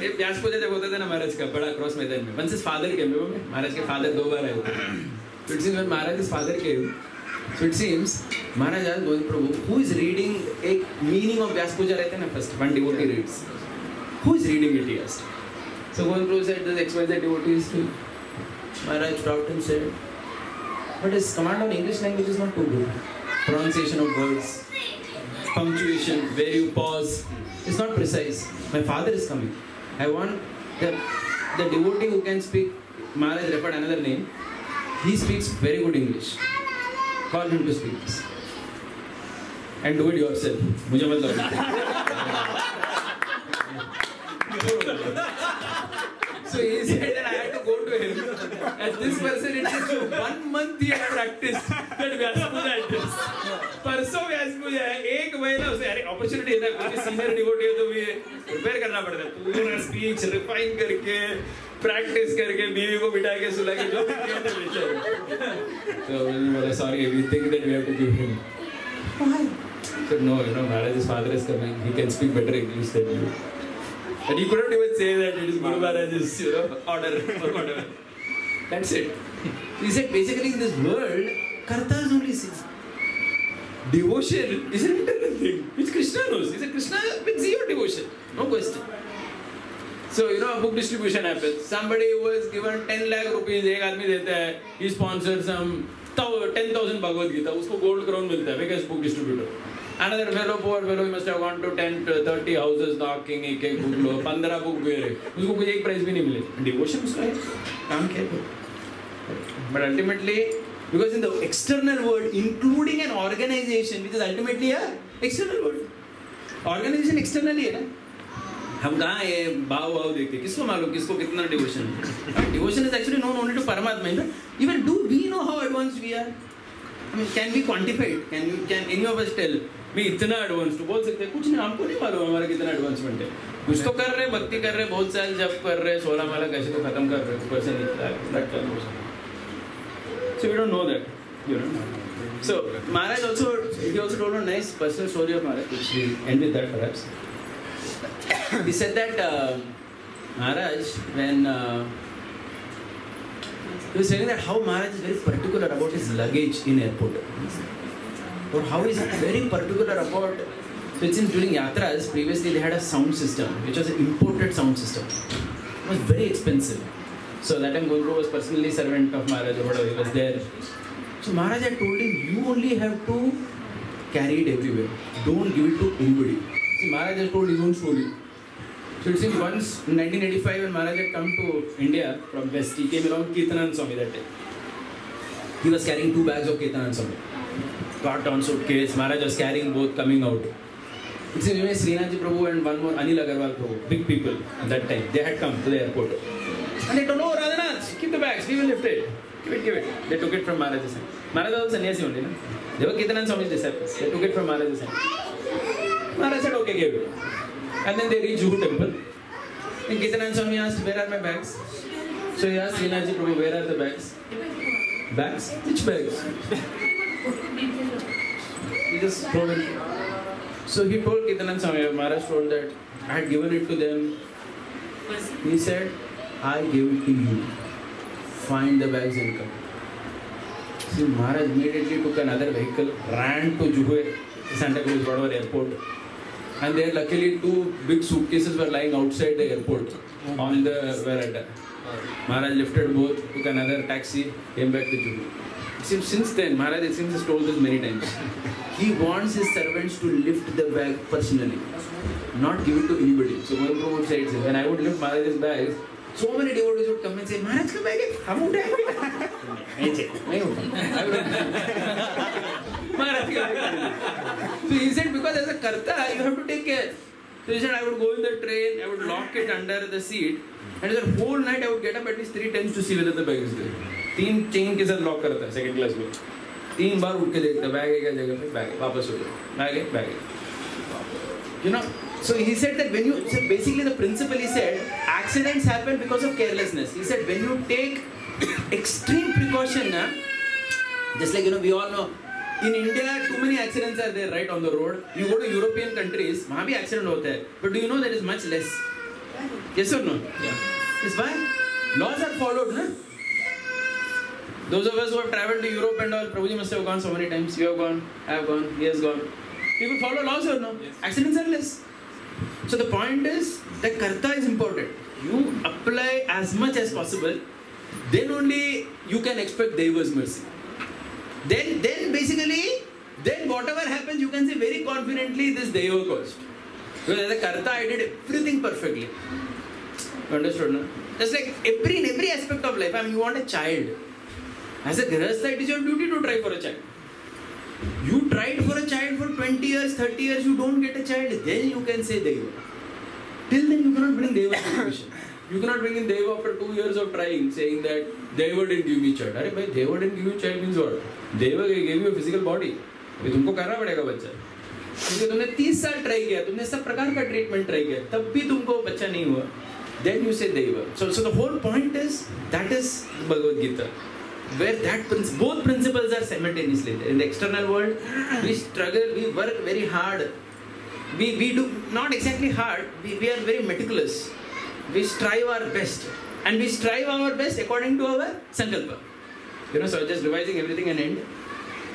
ये व्यास पूजा जब होता था ना महाराज का बड़ा क्रॉस मैदान में once his father came remember महाराज के father दो बार आए थे so it seems when Maharaj's father came so it seems Maharaj asked Govind Prabhu who is reading एक meaning of व्यास पूजा रहता है ना first one devotee reads who is reading it he asked so Govind Prabhu said this XYZ devotee is too Maharaj stopped and said but his command on English language is not too good pronunciation of words punctuation, where you pause, is not precise. My father is coming. I want the, the devotee who can speak, Maharaj referred another name, he speaks very good English. Call him to speak this. And do it yourself. मुझे मत लगाओ. So he said that I had to go to him And this person, it took one month he had practiced that Vyas Puja entrance. परसों व्यास पूजा है एक महीना उसे अरे opportunity है ना कोई सीनियर डिवोटी है तो भी प्रिपेयर करना पड़ता है पूरा स्पीच रिफाइन करके प्रैक्टिस करके बीवी को बिठा के सुला के जो तो मैंने बोला sorry we think that we have to give him said no you know Maharaj's father is coming he can speak better English than you and he couldn't even say that it is Guru Maharaj's you know order or whatever that's it he said basically in this world kartas only sin Devotion is an internal thing, which Krishna knows. He said, Krishna see your devotion, no question. So, you know, a book distribution happens. Somebody was given 10 lakh rupees, एक आदमी देता है, he sponsors some 10,000 Bhagavad Gita, उसको gold crown मिलता है, biggest book distributor. Another fellow, poor fellow, he must have gone to 10 to 30 houses knocking, एक एक book लो, 15 book बेरे, उसको कोई एक prize भी नहीं मिले. Devotion उसका है, काम क्या है? But ultimately, because in the external world, including an organization, which is ultimately a external world, organization externally है ना हम कहाँ ये भाव भाव देखते किसको मालूम किसको कितना devotion devotion is actually known only to Paramatma even do we know how advance we are can be quantified? Can you can any of us tell? मैं इतना एडवांस तो बोल सकते हैं कुछ नहीं हमको नहीं मालूम हमारा कितना एडवांसमेंट है कुछ तो कर रहे भक्ति कर रहे बहुत साल जब कर रहे सोलह माला कैसे तो खत्म कर रहे person So we don't know that, you know. So Maharaj also he also told a nice personal story of Maharaj, which we end with that perhaps. he said that uh, Maharaj when uh, he was saying that how Maharaj is very particular about his luggage in airport. Or how is very particular about so it seems during yatras previously they had a sound system which was an imported sound system. It was very expensive. So that time Guru was personally servant of Maharaj or whatever, he was there. So Maharaj had told him, you only have to carry it everywhere. Don't give it to anybody. See, Maharaj has told his own story. So it seems once in 1985 when Maharaj had come to India from West, he came along Kirtanananda Swami that day. He was carrying two bags of Kirtanananda Swami. Carton suitcase, Maharaj was carrying both coming out. It seems even Srinathji Prabhu and one more Anil Agarwal Prabhu, big people at that time, they had come to the airport. And they told, oh Radhanath, keep the bags, we will lift it. Give it, give it. They took it from Maharaj's hand. Maharaj was sannyasi only, no? They were Kirtanan Swami's disciples. They took it from Maharaj's hand. Maharaj said, okay, gave it. And then they reached Juhu temple. And Kirtanan Swami asked, where are my bags? So he asked Srinathji Prabhu, where are the bags? Bags? Which bags? He just told him. So he told Kirtanan Swami, Maharaj told that I had given it to them. He said, I gave it to you. Find the bags and come. See, Maharaj immediately took another vehicle, ran to Juhu, Santa Cruz, whatever airport. And there, luckily, two big suitcases were lying outside the airport on the veranda. Maharaj lifted both, took another taxi, came back to Juhu. Since then, Maharaj it seems has told this many times. He wants his servants to lift the bag personally, not give it to anybody. So one Prabhu say when I would lift Maharaj's bags, so many devotees would come and say, Maharaj का bag है, चाहिए, नहीं उठाएँगे. Maharaj का bag. So he said, because as a karta, you have to take care. So he said, I would go in the train, I would lock it under the seat, and the whole night I would get up at least three times to see whether the bag is there. तीन chain के साथ lock करता है second class में तीन बार उठ के देखता बैग है क्या जगह पे बैग है वापस हो जाए बैग है बैग है know so he said that when you so basically the principle he said accidents happen because of carelessness he said when you take extreme precaution na, just like you know we all know in india too many accidents are there right on the road you go to european countries वहाँ भी accident होता है but do you know there is much less yes or no yeah is why laws are followed na those of us who have traveled to Europe and all, Prabhuji must have gone so many times. You have gone, I have gone, he has gone. People follow laws or no? Accidents are less. So the point is that karta is important. You apply as much as possible, then only you can expect Deva's mercy. Then, then basically, then whatever happens, you can say very confidently this Deva caused. Because as a karta, I did everything perfectly. Understood, no? Just like every in every aspect of life. I mean, you want a child. As a grahastha, it is your duty to try for a child. You tried for a child for 20 years, 30 years, you don't get a child, then you can say Deva. Till then, you cannot bring Deva to fruition. You cannot bring in Deva after two years of trying, saying that Deva didn't give me child. अरे भाई Deva didn't give you child means what? Deva gave you a physical body. ये तुमको करना पड़ेगा बच्चा क्योंकि तुमने 30 साल ट्राई किया तुमने सब प्रकार का ट्रीटमेंट ट्राई किया तब भी तुमको बच्चा नहीं हुआ then you say Deva. So, so the whole point is that is Bhagavad Gita, where that both principles are simultaneously. In the external world, we struggle, we work very hard. We, we do not exactly hard, we, we are very meticulous. We strive our best. And we strive our best according to our sankalpa. You know, so just revising everything and end.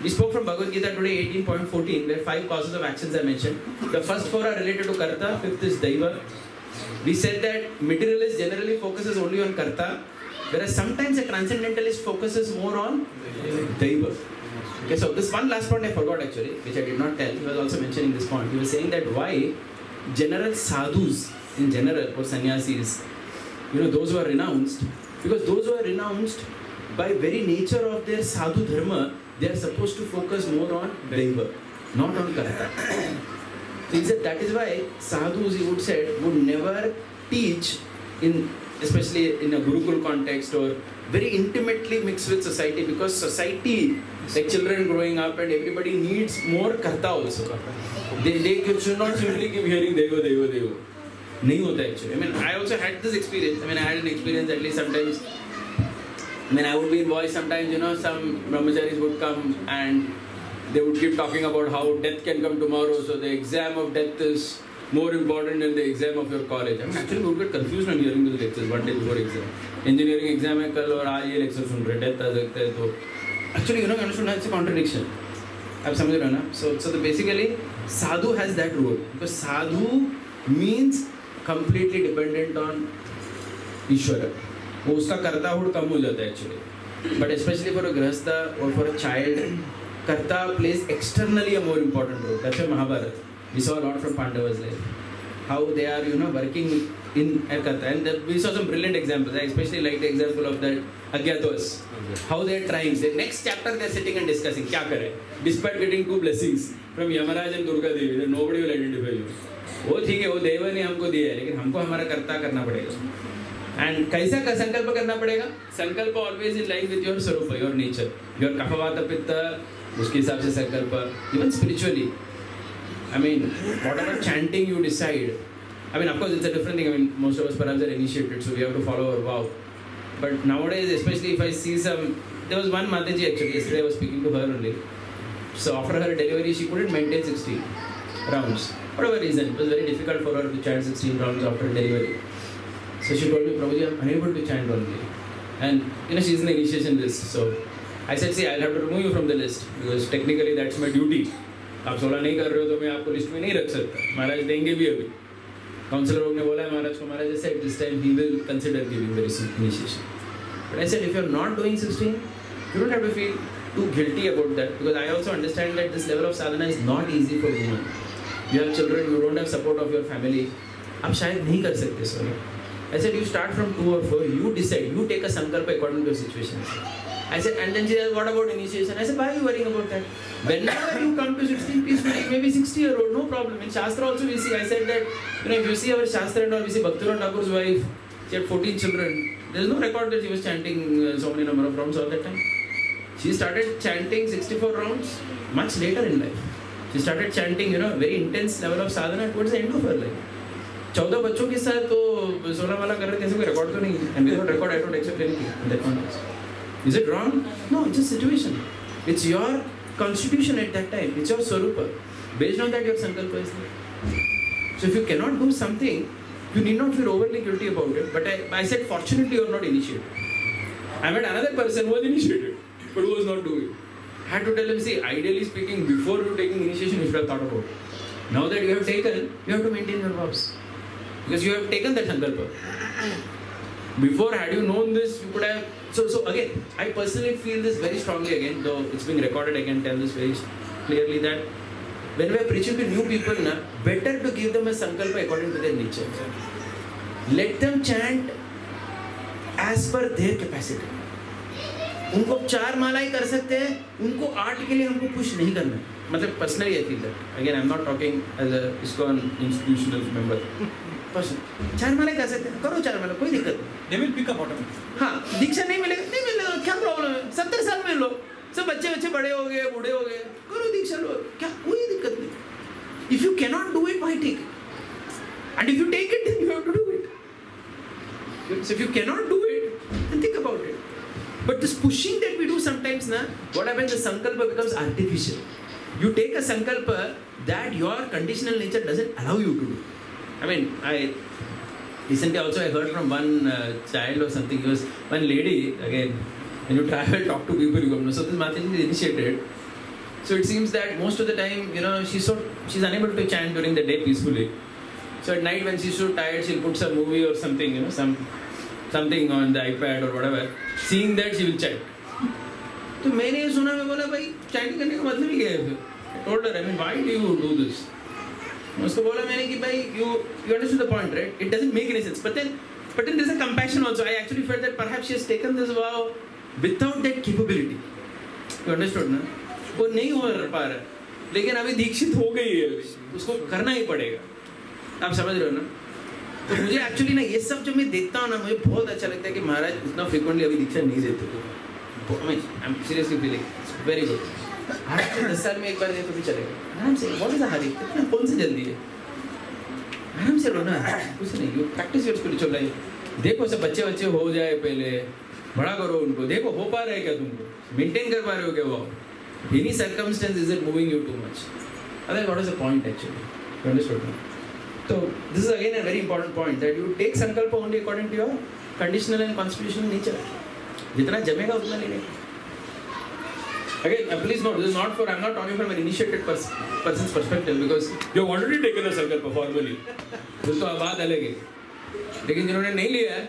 We spoke from Bhagavad Gita today 18.14 where five causes of actions are mentioned. The first four are related to karta, fifth is daiva. We said that materialist generally focuses only on karta, whereas sometimes a transcendentalist focuses more on daiva. Okay, so this one last point I forgot actually, which I did not tell. He was also mentioning this point. He was saying that why general sadhus in general or sannyasis, you know, those who are renounced, because those who are renounced by very nature of their sadhu dharma, they are supposed to focus more on daiva, not on karta. So he said that is why sadhus, he would said, would never teach in, especially in a gurukul context or very intimately mixed with society because society, like children growing up and everybody needs more karta also. They, they should not simply keep hearing deva, deva, deva. नहीं होता actually. I mean, I also had this experience. I mean, I had an experience at least sometimes. I mean, I would be in voice sometimes, you know, some brahmacharis would come and they would keep talking about how death can come tomorrow, so the exam of death is more important than the exam of your college. I mean, actually, we would get confused when hearing those lectures one day before exam. Engineering exam है कल और आज ये lecture सुन रहे death आ सकता है तो actually you know understood it's a contradiction. आप समझ रहे हो ना? So so the basically sadhu has that role because sadhu means completely dependent on ईश्वर वो उसका कर्ताहुड कम हो जाता है actually but specially for a grihastha और for a child karta plays externally a more important role that's Mahabharata we saw a lot from Pandava's life. How they are, you know, working in Erkata. And the, we saw some brilliant examples. I especially like the example of that Agyatos. How they are trying. The next chapter they are sitting and discussing. क्या करें? Despite getting two blessings from Yamaraj and Durga Devi, that nobody will identify you. वो ठीक है वो देव ने हमको दिया है लेकिन हमको हमारा कर्ता करना पड़ेगा एंड कैसा का संकल्प करना पड़ेगा sankalp always in line with your swaroop your nature your kaphvat pitta उसके हिसाब से sankalp even spiritually I mean, whatever chanting you decide, I mean, of course, it's a different thing. I mean, most of us perhaps are initiated, so we have to follow our vow. But nowadays, especially if I see some, there was one Mataji actually, yesterday I was speaking to her only. So after her delivery, she couldn't maintain 16 rounds. Whatever reason, it was very difficult for her to chant 16 rounds after delivery. So she told me, Prabhuji, I'm unable to chant only. And, you know, she's in the initiation list. So I said, see, I'll have to remove you from the list because technically that's my duty. आप सोलह नहीं कर रहे हो तो मैं आपको list में नहीं रख सकता। महाराज देंगे भी अभी। काउंसिलर ने बोला है, महाराज को महाराज ऐसे this time he will consider giving initiation but I if you are not doing 16 you don't have feel to guilty about that because I also understand that this level of sadhana is not easy for woman you have children you don't have support of your family आप शायद नहीं कर सकते sir I said you start from two or 4 you decide you take a sankalp according to situation I said, and then she said, what about initiation? I said, why are you worrying about that? Whenever you come to 16, peacefully, maybe 60 year old, no problem. In Shastra also we see, I said that, you know, if you see our Shastra and all, we see Bhaktivinoda Thakur's wife, she had 14 children. There's no record that she was chanting uh, so many number of rounds all that time. She started chanting 64 rounds much later in life. She started chanting, you know, very intense level of sadhana towards the end of her life. चौदह बच्चों के साथ तो सोलह वाला कर रहे थे ऐसे कोई रिकॉर्ड तो नहीं and without record I don't accept anything that context Is it wrong? No, it's a situation. It's your constitution at that time. It's your swarupa. Based on that, your sankalpa is there. So if you cannot do something, you need not feel overly guilty about it. But I, I said, fortunately, you are not initiated. I met another person who was initiated, but who was not doing. I had to tell him, see, ideally speaking, before you taking initiation, you should have thought about it. Now that you have taken, you have to maintain your vows. Because you have taken that sankalpa. Before, had you known this, you could have so, so again, I personally feel this very strongly again, though it's being recorded, I can tell this very clearly that when we are preaching to new people, na, better to give them a sankalpa according to their nature. Let them chant as per their capacity. उनको चार माला ही कर सकते हैं उनको आठ के लिए हमको पुश नहीं करना मतलब personally I feel that again I am not talking as a इसको इंस्टीट्यूशनल मेंबर पर्सन चार माले कर सकते हैं करो चार माले कोई दिक्कत नहीं will pick up automatically. हाँ दीक्षा नहीं मिलेगा नहीं मिलेगा क्या प्रॉब्लम है सत्तर साल में लो सब बच्चे बच्चे बड़े हो गए बूढ़े हो गए करो दीक्षा लो क्या कोई दिक्कत नहीं if you cannot do it why take and if you take it you have to do it you cannot do it, then think about it. But this pushing that we do sometimes, na, what happens? The sankalpa becomes artificial. You take a sankalpa that your conditional nature doesn't allow you to do. I mean, I recently also I heard from one uh, child or something. He was one lady again. When you travel, talk to people, you come know. So this Mataji is initiated. So it seems that most of the time, you know, she's so she's unable to chant during the day peacefully. So at night when she's so tired, she'll put some movie or something, you know, some something on the iPad or whatever. Seeing that, she will chant. तो मैंने ये सुना मैं बोला भाई chatting करने का मतलब ही क्या है फिर told her I mean why do you do this उसको बोला मैंने कि भाई you you understood the point right it doesn't make any sense but then but then there is a compassion also I actually felt that perhaps she has taken this wow without that capability you understood ना वो नहीं हो पा रहा लेकिन अभी दीक्षित हो गई है। उसको करना ही पड़ेगा। आप समझ रहे हो ना? तो मुझे एक्चुअली ना ये सब जब मैं देखता हूँ ना, मुझे बहुत अच्छा लगता है कि महाराज इतना फ्रिक्वेंटली अभी दीक्षा नहीं देते। I am seriously feeling very good दस साल में एक बार दे तो भी चलेगा। आराम से व्हाट इज़ हरी? कौन सी जल्दी है? आराम से लो ना कुछ नहीं you practise your spiritual life देखो सब बच्चे बच्चे हो जाए पहले। बड़ा करो उनको। देखो, हो पा रहा क्या तुमको? मेंटेन कर पा रहे हो क्या वो? Any circumstance is it moving you too much other what is the point actually you understood So this is again a very important point that you take sankalpa only according to your conditional and constitutional nature. जितना जमेगा उतना लेने Again, uh, please note, this is not for, I'm not talking from an initiated pers- person's perspective because you have already taken a sankalpa formally. फिर तो बात अलग है लेकिन जिन्होंने नहीं लिया है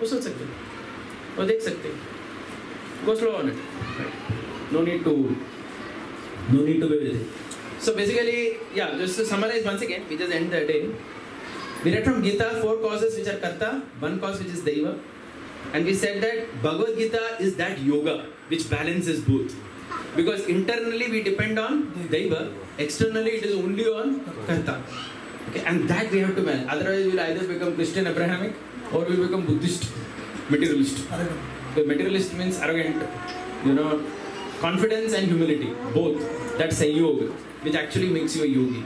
वो सोच सकते हैं वो देख सकते हैं go slow on it right? no need to no need to be with it so basically yeah just to summarize once again we just end the day we read from Gita four causes which are karta one cause which is daiva and we said that Bhagavad Gita is that yoga which balances both because internally we depend on daiva. Externally it is only on karta. Okay and that we have to manage. Otherwise we'll either become Christian Abrahamic or we'll become Buddhist materialist. The materialist means arrogant you know confidence and humility both. That's a yoga which actually makes you a yogi.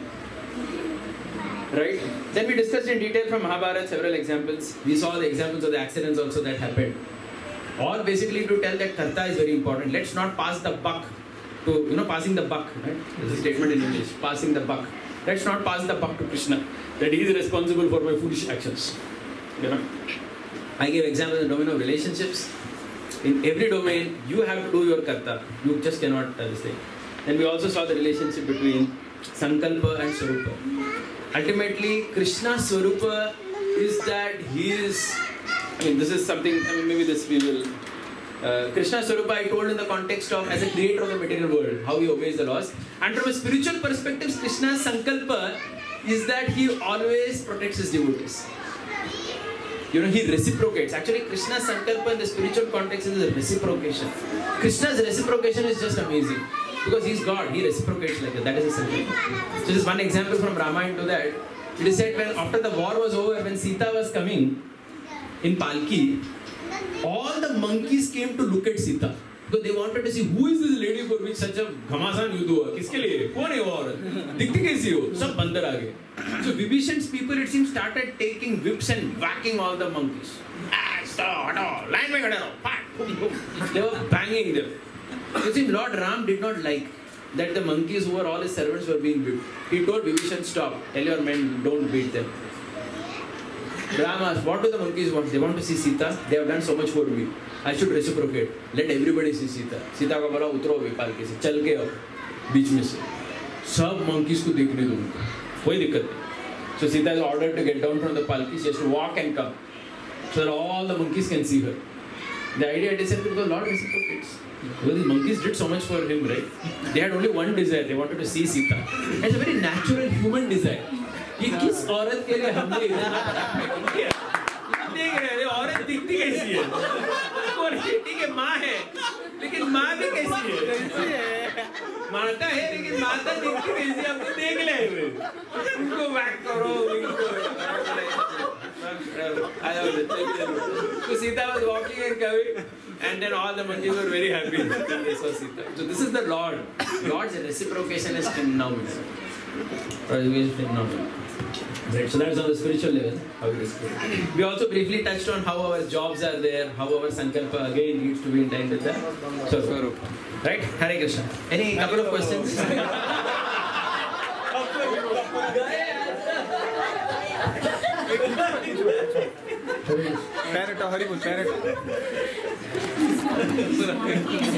Right? Then we discussed in detail from mahabharata several examples. We saw the examples of the accidents also that happened all basically to tell that karta is very important. Let's not pass the buck to you know passing the buck right? There's a statement in english. Passing the buck. Let's not pass the buck to krishna. That he is responsible for my foolish actions. You know? I gave example in the domain of relationships. In every domain you have to do your karta. You just cannot uh, this thing. And we also saw the relationship between sankalpa and swarupa. Ultimately krishna swarupa is that he is i mean this is something i mean maybe this we will uh, krishna swarupa i told in the context of as a creator of the material world how he obeys the laws and from a spiritual perspective krishna's sankalpa is that he always protects his devotees you know, he reciprocates. Actually, Krishna's sankalpa in the spiritual context is reciprocation. Krishna's reciprocation is just amazing. Because he's God, he reciprocates like that. That is a sankalpa. So, just one example from Ramayana to that. It is said when after the war was over, when Sita was coming in Palki, all the monkeys came to look at Sita. Because they wanted to see who is this lady for which such a घमासान युद्ध हुआ किसके लिए कौन है वो औरत दिखती कैसी हो सब बंदर आ so Vibhishan's people it seems started taking whips and whacking all the monkeys ah हटो line में खड़े रहो they were banging them you see Lord Ram did not like that the monkeys who were all his servants were being whipped he told Vibhishan stop tell your men don't beat them Asked, what do the monkeys want? They want to see Sita. They have done so much for me. I should reciprocate. Let everybody see Sita. Sita को बोला उतरो विपाल के से चल के आओ बीच में से सब monkeys को देखने दो उनको कोई दिक्कत नहीं So Sita is ordered to get down from the palki. She has to walk and come so that all the monkeys can see her. The idea is that because Lord reciprocates. Because the monkeys did so much for him, right? They had only one desire. They wanted to see Sita. It's a very natural human desire. ये किस औरत के लिए हमने इतना किया? हैं औरत दिखती कैसी है ठीक है माँ है लेकिन माँ भी कैसी है कैसी है माता है लेकिन माता दिखती कैसी है आपको देख ले उनको वैक करो So Sita was walking and coming, and then all the monkeys were very happy they saw Sita. So this is the Lord. Lord's reciprocation is phenomenal. Reciprocation is phenomenal. Right, so that's on the spiritual level, how it is. We also briefly touched on how our jobs are there, how our sankalpa again needs to be in line with the Swarup. Right? Hare Krishna. Any couple of questions? Parrot Hari बोल parrot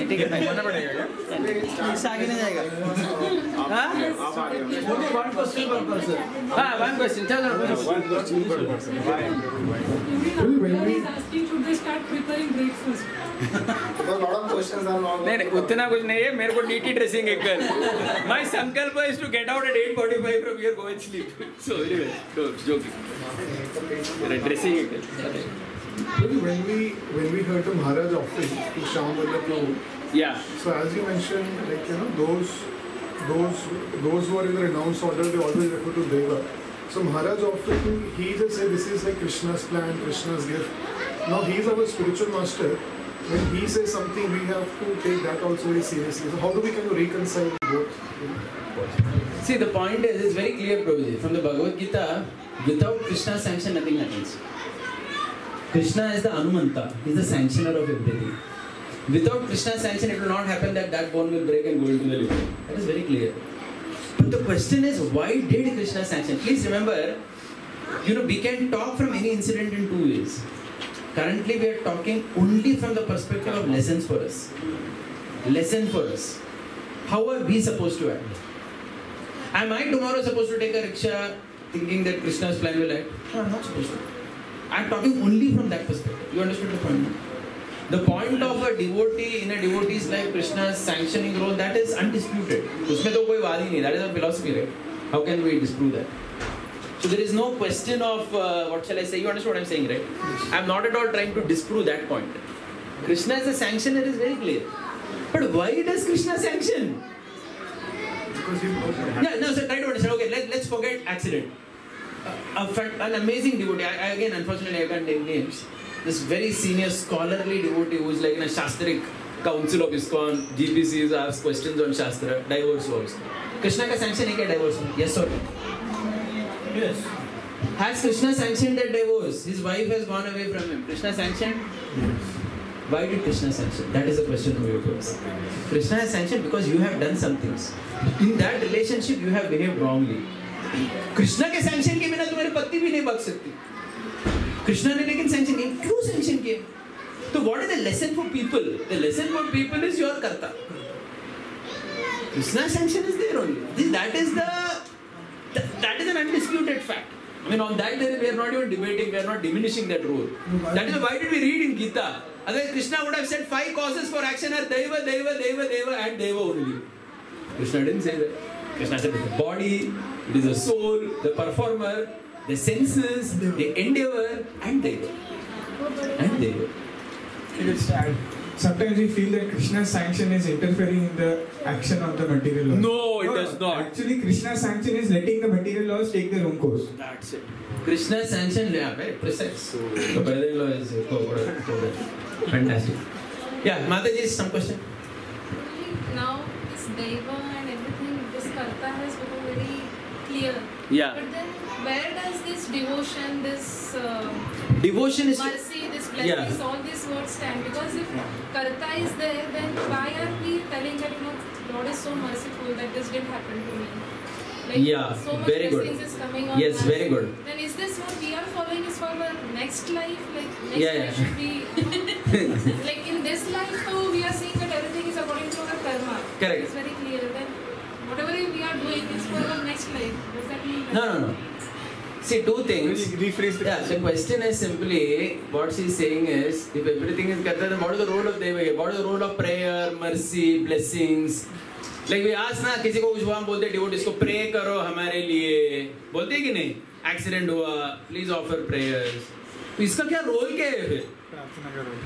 ठीक है पड़ेगा आगे नहीं जाएगा one question उतना कुछ नहीं है मेरे को डीटी ड्रेसिंग एक कर my sankalp is to get out at 8:45 from here go and sleep so anyway joking dressing एक कर Maybe when we when we heard the Maharaj offering to Shyam Vallabh Prabhu, या so as you mentioned, like you know, those those those who are in the renounced order, they always refer to Deva. So Maharaj offering, he just said this is like Krishna's plan, Krishna's gift. Now he is our spiritual master. When he says something, we have to take that also very seriously. So how do we kind of reconcile both? See, the point is, it's very clear, Prabhuji. From the Bhagavad Gita, without Krishna's sanction, nothing happens. Krishna is the Anumanta. He's the sanctioner of everything. Without Krishna's sanction, it will not happen that that bone will break and go into the liver. That is very clear. But the question is, why did Krishna sanction? Please remember, you know, we can talk from any incident in two ways. Currently, we are talking only from the perspective of lessons for us. Lesson for us. How are we supposed to act? Am I tomorrow supposed to take a rickshaw thinking that Krishna's plan will act? No, I'm not supposed to. I'm talking only from that perspective. You understood the point? The point of a devotee in a devotee's life, Krishna's sanctioning role, that is undisputed. उसमें तो कोई वाद ही नहीं. That is our philosophy, right? How can we disprove that? So there is no question of uh, what shall I say? You understand what I'm saying, right? I'm not at all trying to disprove that point. Krishna is a sanctioner is very clear. But why does Krishna sanction? Because he knows that. Yeah, no, so try to understand. Okay, let, let's forget accident. an amazing devotee. I, again, unfortunately, I can't name names. This very senior scholarly devotee who is like in a Shastric council of ISKCON, GBCs asks questions on Shastra, divorce laws. Krishna ka sanction hai divorce? Yes or no? Yes. Has Krishna sanctioned a divorce? His wife has gone away from him. Krishna sanctioned? Yes. Why did Krishna sanction? That is a question for you. verse. Krishna has sanctioned because you have done some things. In that relationship, you have behaved wrongly. Krishna के sanction के बिना तुम्हारी पत्नी भी नहीं बच सकती कृष्णा ने लेकिन सैंक्शन किया क्यों सैंक्शन किया तो what is the lesson for people the lesson for people is your karta Krishna sanction is there only that is the that is an undisputed I mean, on that, there- we are not even debating, we are not diminishing that role. That is why did we read in Gita? Otherwise, Krishna would have said five causes for action are Deva, Deva, Deva, Deva, and Deva only. Krishna didn't say that. Krishna said the body, it is the soul, the performer, the senses, the endeavor, and Deva. And Deva. It is sad. Sometimes we feel that Krishna's sanction is interfering in the action of the material laws. No, it does not. Actually, Krishna's sanction is letting the material laws take their own course. That's it. Krishna's sanction, yeah, very precise. The brother-in-law is fantastic. Yeah, Mataji, some question? Now this Deva and everything, this Karta has become very clear. Yeah. But then where does this devotion, this uh, Devotion is mercy, this blessings, Yeah. all these words stand? Because if Karta is there, then why are we telling that, you know, Lord is so merciful that this didn't happen to me? Like, Yeah, so much very good. is coming on Yes, very good. Then is this what we are following is for the next life? Like next Yeah, life yeah. should be like in this life though we are seeing that everything is according to our karma. Correct. It's very clear. Then whatever we are doing is for our next life. Does that mean that? No, no, no. See, two things. Rephrase the Yeah, the question is simply what she's saying is if everything is Karta, then what is the role of Deva? What is the role of prayer, mercy, blessings? Like we ask ना किसी को कुछ हम बोलते devote इसको pray करो हमारे लिए बोलते हैं कि नहीं एक्सीडेंट हुआ प्लीज़ ऑफ़र प्रेयर्स तो इसका क्या रोल क्या है फिर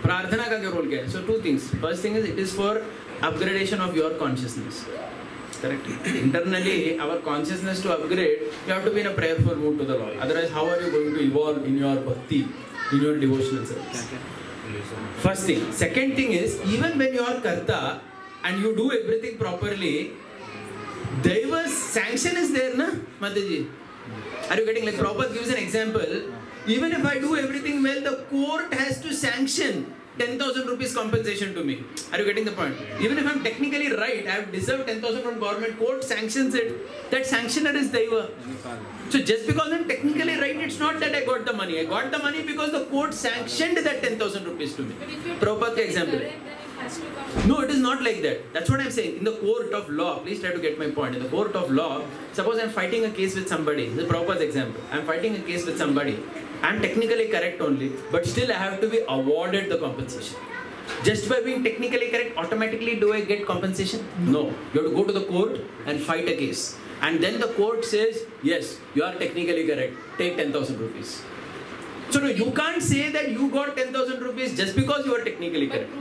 प्रार्थना का क्या रोल क्या है so two things first thing is it is for upgradation of your consciousness Correct. Internally, our consciousness to upgrade, you have to be in a prayerful mood to the Lord. Otherwise, how are you going to evolve in your bhakti, in your devotional service? First thing. Second thing is, even when you are karta and you do everything properly, Deva's sanction is there, na, Mataji? Are you getting like Prabhupada gives an example. Even if I do everything well, the court has to sanction 10,000 rupees compensation to me. Are you getting the point? Even if I'm technically right, I have deserved 10,000 from government, court sanctions it. That sanctioner is Deva. So just because I'm technically right, it's not that I got the money. I got the money because the court sanctioned that 10,000 rupees to me. Prabhupada example. correct, then it has to come. No, it is not like that. That's what I'm saying. In the court of law, please try to get my point. In the court of law, suppose I'm fighting a case with somebody. This is Prabhupada's example. I'm fighting a case with somebody. I'm technically correct only, but still I have to be awarded the compensation. Just by being technically correct, automatically do I get compensation? No. You have to go to the court and fight a case. And then the court says, yes, you are technically correct. Take 10,000 rupees. So no, you can't say that you got 10,000 rupees just because you are technically correct.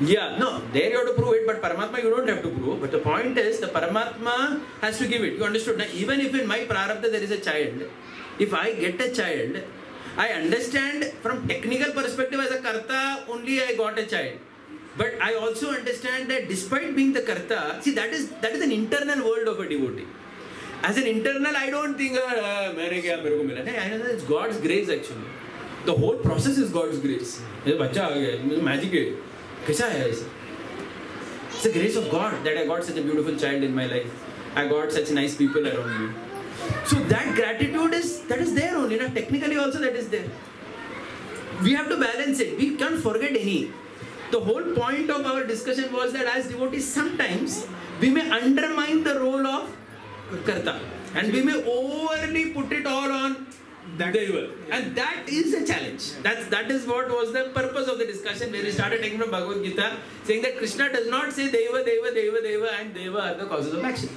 Yeah, no, there you have to prove it, but Paramatma you don't have to prove. But the point is, the Paramatma has to give it. You understood? Now, even if in my Prarabdha there is a child, if I get a child, I understand from technical perspective as a Karta, only I got a child. But I also understand that despite being the Karta, see that is that is an internal world of a devotee. As an internal, I don't think, uh, मैंने क्या मेरे को मिला नहीं, I know that it's God's grace actually. The whole process is God's grace. ये बच्चा आ गया, magic है. कैसा है ऐसा? It's the grace of God that I got such a beautiful child in my life. I got such nice people around me. So that gratitude is that is there only. Now technically also that is there. We have to balance it. We can't forget any. The whole point of our discussion was that as devotees, sometimes we may undermine the role of karta, and we may overly put it all on that Deva. And that is a challenge. That's that is what was the purpose of the discussion where we started taking from Bhagavad Gita, saying that Krishna does not say Deva, Deva, Deva, Deva, and Deva are the causes of action.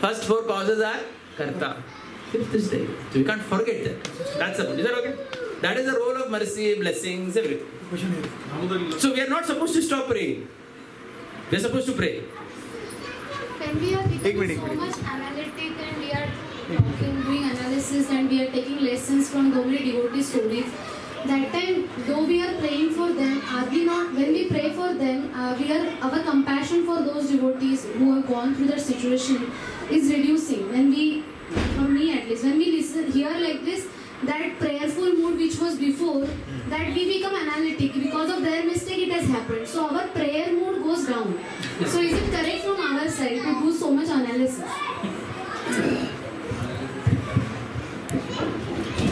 First four causes are karta. Fifth is Deva. So we can't forget that. That's the point. Is that okay? That is the role of mercy, blessings, everything. So we are not supposed to stop praying. We are supposed to pray. When we are becoming so much analytic and we are talking, doing analysis and we are taking lessons from so many devotee stories, that time though we are praying for them, are we not? When we pray for them, uh, we are our compassion for those devotees who have gone through that situation is reducing. When we, for me at least, when we listen hear like this, that prayerful mood which was before, that we become analytic because of their mistake it has happened. So our prayer mood goes down. So is it correct from our side to do so much analysis?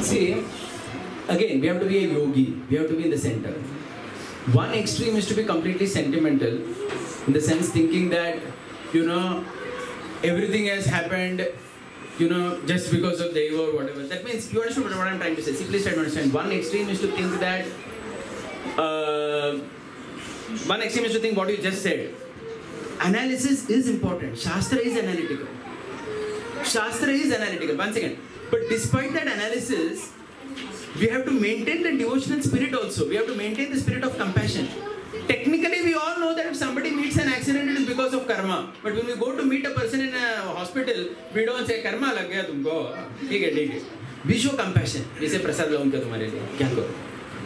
See, again, we have to be a yogi. We have to be in the center. One extreme is to be completely sentimental, in the sense thinking that, you know, everything has happened, you know, just because of Deva or whatever. That means you understand what I'm trying to say. See, please try to understand. One extreme is to think that, uh, one extreme is to think what you just said. Analysis is important. Shastra is analytical. Shastra is analytical. One second. But despite that analysis, we have to maintain the devotional spirit also. We have to maintain the spirit of compassion. Technically, we all know that if somebody meets an accident, it is because of karma. But when we go to meet a person in a hospital, we don't say karma lag gaya tumko. ठीक है ठीक है. We show compassion. We say प्रसाद लाऊं क्या तुम्हारे लिए? क्या करो?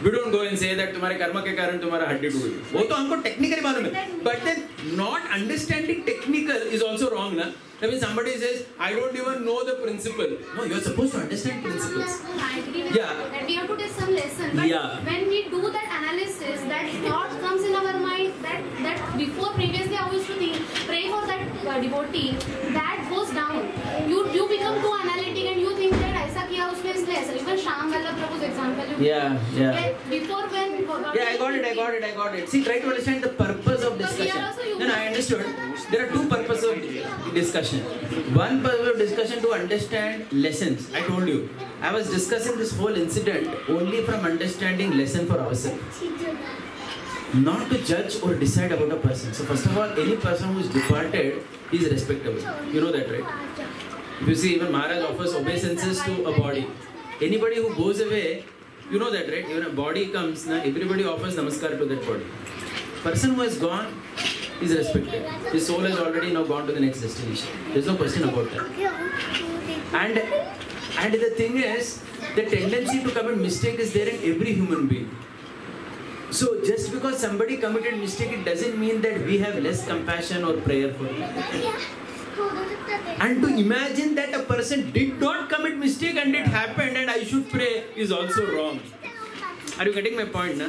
We don't go and say that तुम्हारे कर्म के कारण तुम्हारा हड्डी टूट गई. वो तो हमको technically मालूम है. But then not understanding technical is also wrong ना. That means somebody says, I don't even know the principle. No, you're supposed to understand principles. I agree with Yeah. you that we have to take some lesson. But Yeah. when we do that analysis, that thought comes in our mind that that before previously I used to think pray for that uh, devotee, that goes down. You you become too analytic and you think that किया उसने इसलिए ऐसा. Even Sham Vallabh Prabhu's example. You Yeah, yeah. That Before when. Yeah, I got it, I got it, I got it. See, try to understand the purpose of So we are discussion. also No, no, I understood. There are two purposes of discussion. One purpose of discussion to understand lessons. I told you. I was discussing this whole incident only from understanding lesson for ourselves. Not to judge or decide about a person. So first of all, any person who is departed is respectable. You know that, right? If you see, even Maharaj offers obeisances to a body. Anybody who goes away, you know that, right? Even a body comes, na, everybody offers namaskar to that body. Person who has gone, is respected. His soul has already now gone to the next destination. There's no question about that. And and the thing is, the tendency to commit mistake is there in every human being. So just because somebody committed mistake, it doesn't mean that we have less compassion or prayer for them. And to imagine that a person did not commit mistake and it happened and I should pray is also wrong. Are you getting my point, na?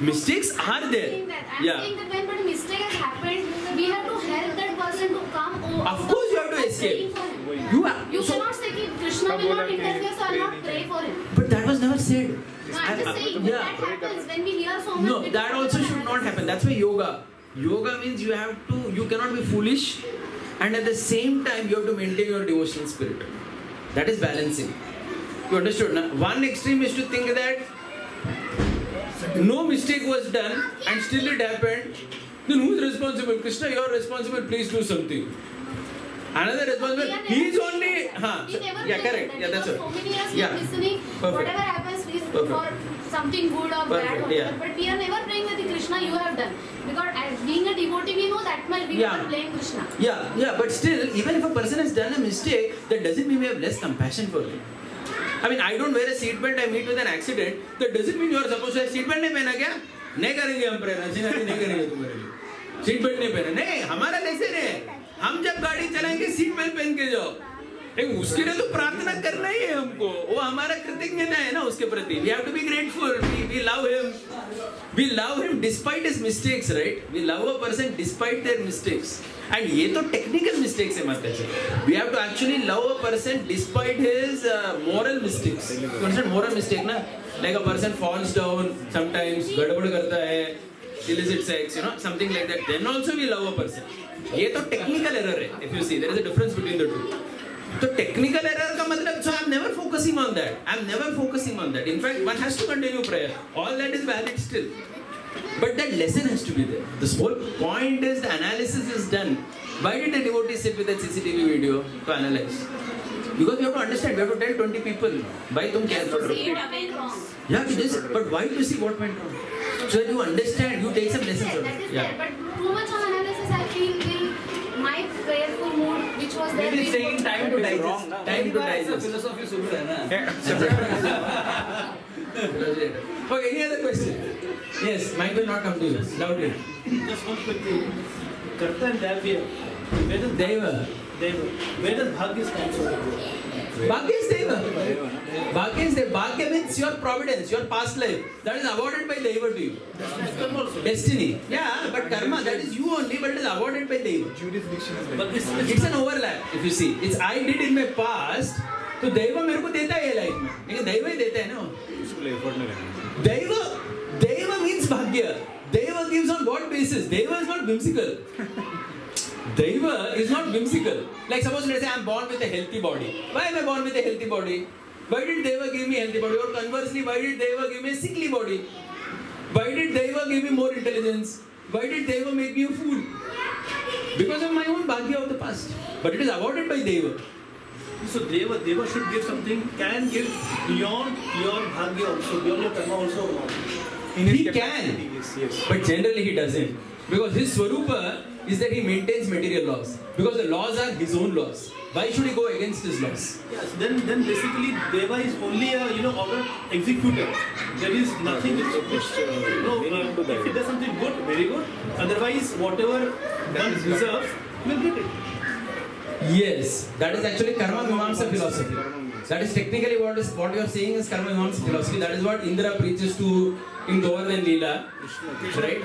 Mistakes are there. saying that. I'm Yeah. saying that when but a mistake has happened, we have to help that person to come over. Of course you have to by escape. for him. You are. You so- cannot say कि Krishna will not interfere, so I'll not pray for him. but that was never said. No, I'm just I- I- saying when yeah. that happens, when we hear so much. No, that also should not happen. That's why yoga. Yoga means you have to, you cannot be foolish, and at the same time you have to maintain your devotional spirit. That is balancing. You understood? Now, one extreme is to think that no mistake was done and still it happened. Then who is responsible? Krishna, you are responsible. Please do something. Another responsible. Is only. Huh, yeah, correct. Yeah, that's right. So many years we Yeah. Perfect. Whatever happens, please Perfect. Something good or bad, Perfect, whatever. yeah. But we are never praying that Krishna you have done. Because as being a devotee, we know that much. We Yeah. cannot blame Krishna. Yeah, yeah, but still, even if a person has done a mistake, that doesn't mean we have less compassion for him. I mean, I don't wear a seatbelt, I meet with an accident, that doesn't mean you are supposed to have seatbelt नहीं पहना क्या? नहीं करेंगे हम प्रेरणा सिंह नहीं करेंगे तुम्हारे लिए सीट बेल्ट नहीं पहना नहीं हमारा लेसन है हम जब गाड़ी चलाएँगे सीट बेल्ट पहन के जाओ लेकिन उसके लिए तो प्रार्थना करना ही है हमको। वो हमारा कृतज्ञता है ना उसके प्रति। We have to be grateful we we love him we love him despite his mistakes right we love a person despite their mistakes and ये तो टेक्निकल मिस्टेक्स है माता जी। We have to actually love a person despite his moral mistakes you understand moral mistake ना? Like a person falls down sometimes गड़बड़ करता है, illicit sex, you know, something like that. Then also we love a person. ये तो technical error है, if you see. There is a difference between the two. तो technical error का मतलब so I'm never focusing on that I'm never focusing on that in fact one has to continue prayer all that is valid still but that lesson has to be there the whole point is the analysis is done why did the devotee sit with that CCTV video to analyze because we have to understand we have to tell 20 people why तुम क्या So see it again yeah you but why you see what went wrong so that you understand you take some lessons That, is yeah there. But too much of analysis, I feel, my prayerful mood, which was there. Maybe saying time to digest. Wrong. Time to digest. Philosophy suru hai na. Yeah. okay. Any other question? Yes. mine will not come to us. Loudly. Just one quick thing. Karta and Where does Deva? Deva. Where does Bhagya stand for? Bhagya is Deva. Bhagya is Deva. Bhagya means your providence, your past life. That is awarded by Deva to you. Destiny. Yeah, but karma, that is you only, but it is awarded by Deva. Jurisdiction It's an overlap, if you see. It's I did in my past, तो दैव मेरे को देता है life में लेकिन दैव ही देता है ना दैव दैव मीन्स भाग्य दैव gives on what basis दैव is not whimsical Deva is not whimsical. Like suppose let's say I'm born with a healthy body. Why am I born with a healthy body? Why did Deva give me a healthy body? Or conversely, why did Deva give me a sickly body? Why did Deva give me more intelligence? Why did Deva make me a fool? Because of my own bhagya of the past. But it is awarded by Deva. So Deva, Deva should give something, can give beyond your Bhagya also, beyond your karma also. or not? he can, but generally he doesn't. Because his Swarupa is that he maintains material laws. Because the laws are his own laws. Why should he go against his laws? Yes, then then basically Deva is only a you know order executor. There is nothing which, which you know, uh, if he does something good, very good. Otherwise, whatever one deserves, will get it. Yes, that is actually Karma Mimamsa philosophy. That is technically what is what you are saying is Karma Mimamsa philosophy. That is what Indra preaches to in Govardhan Leela. Right?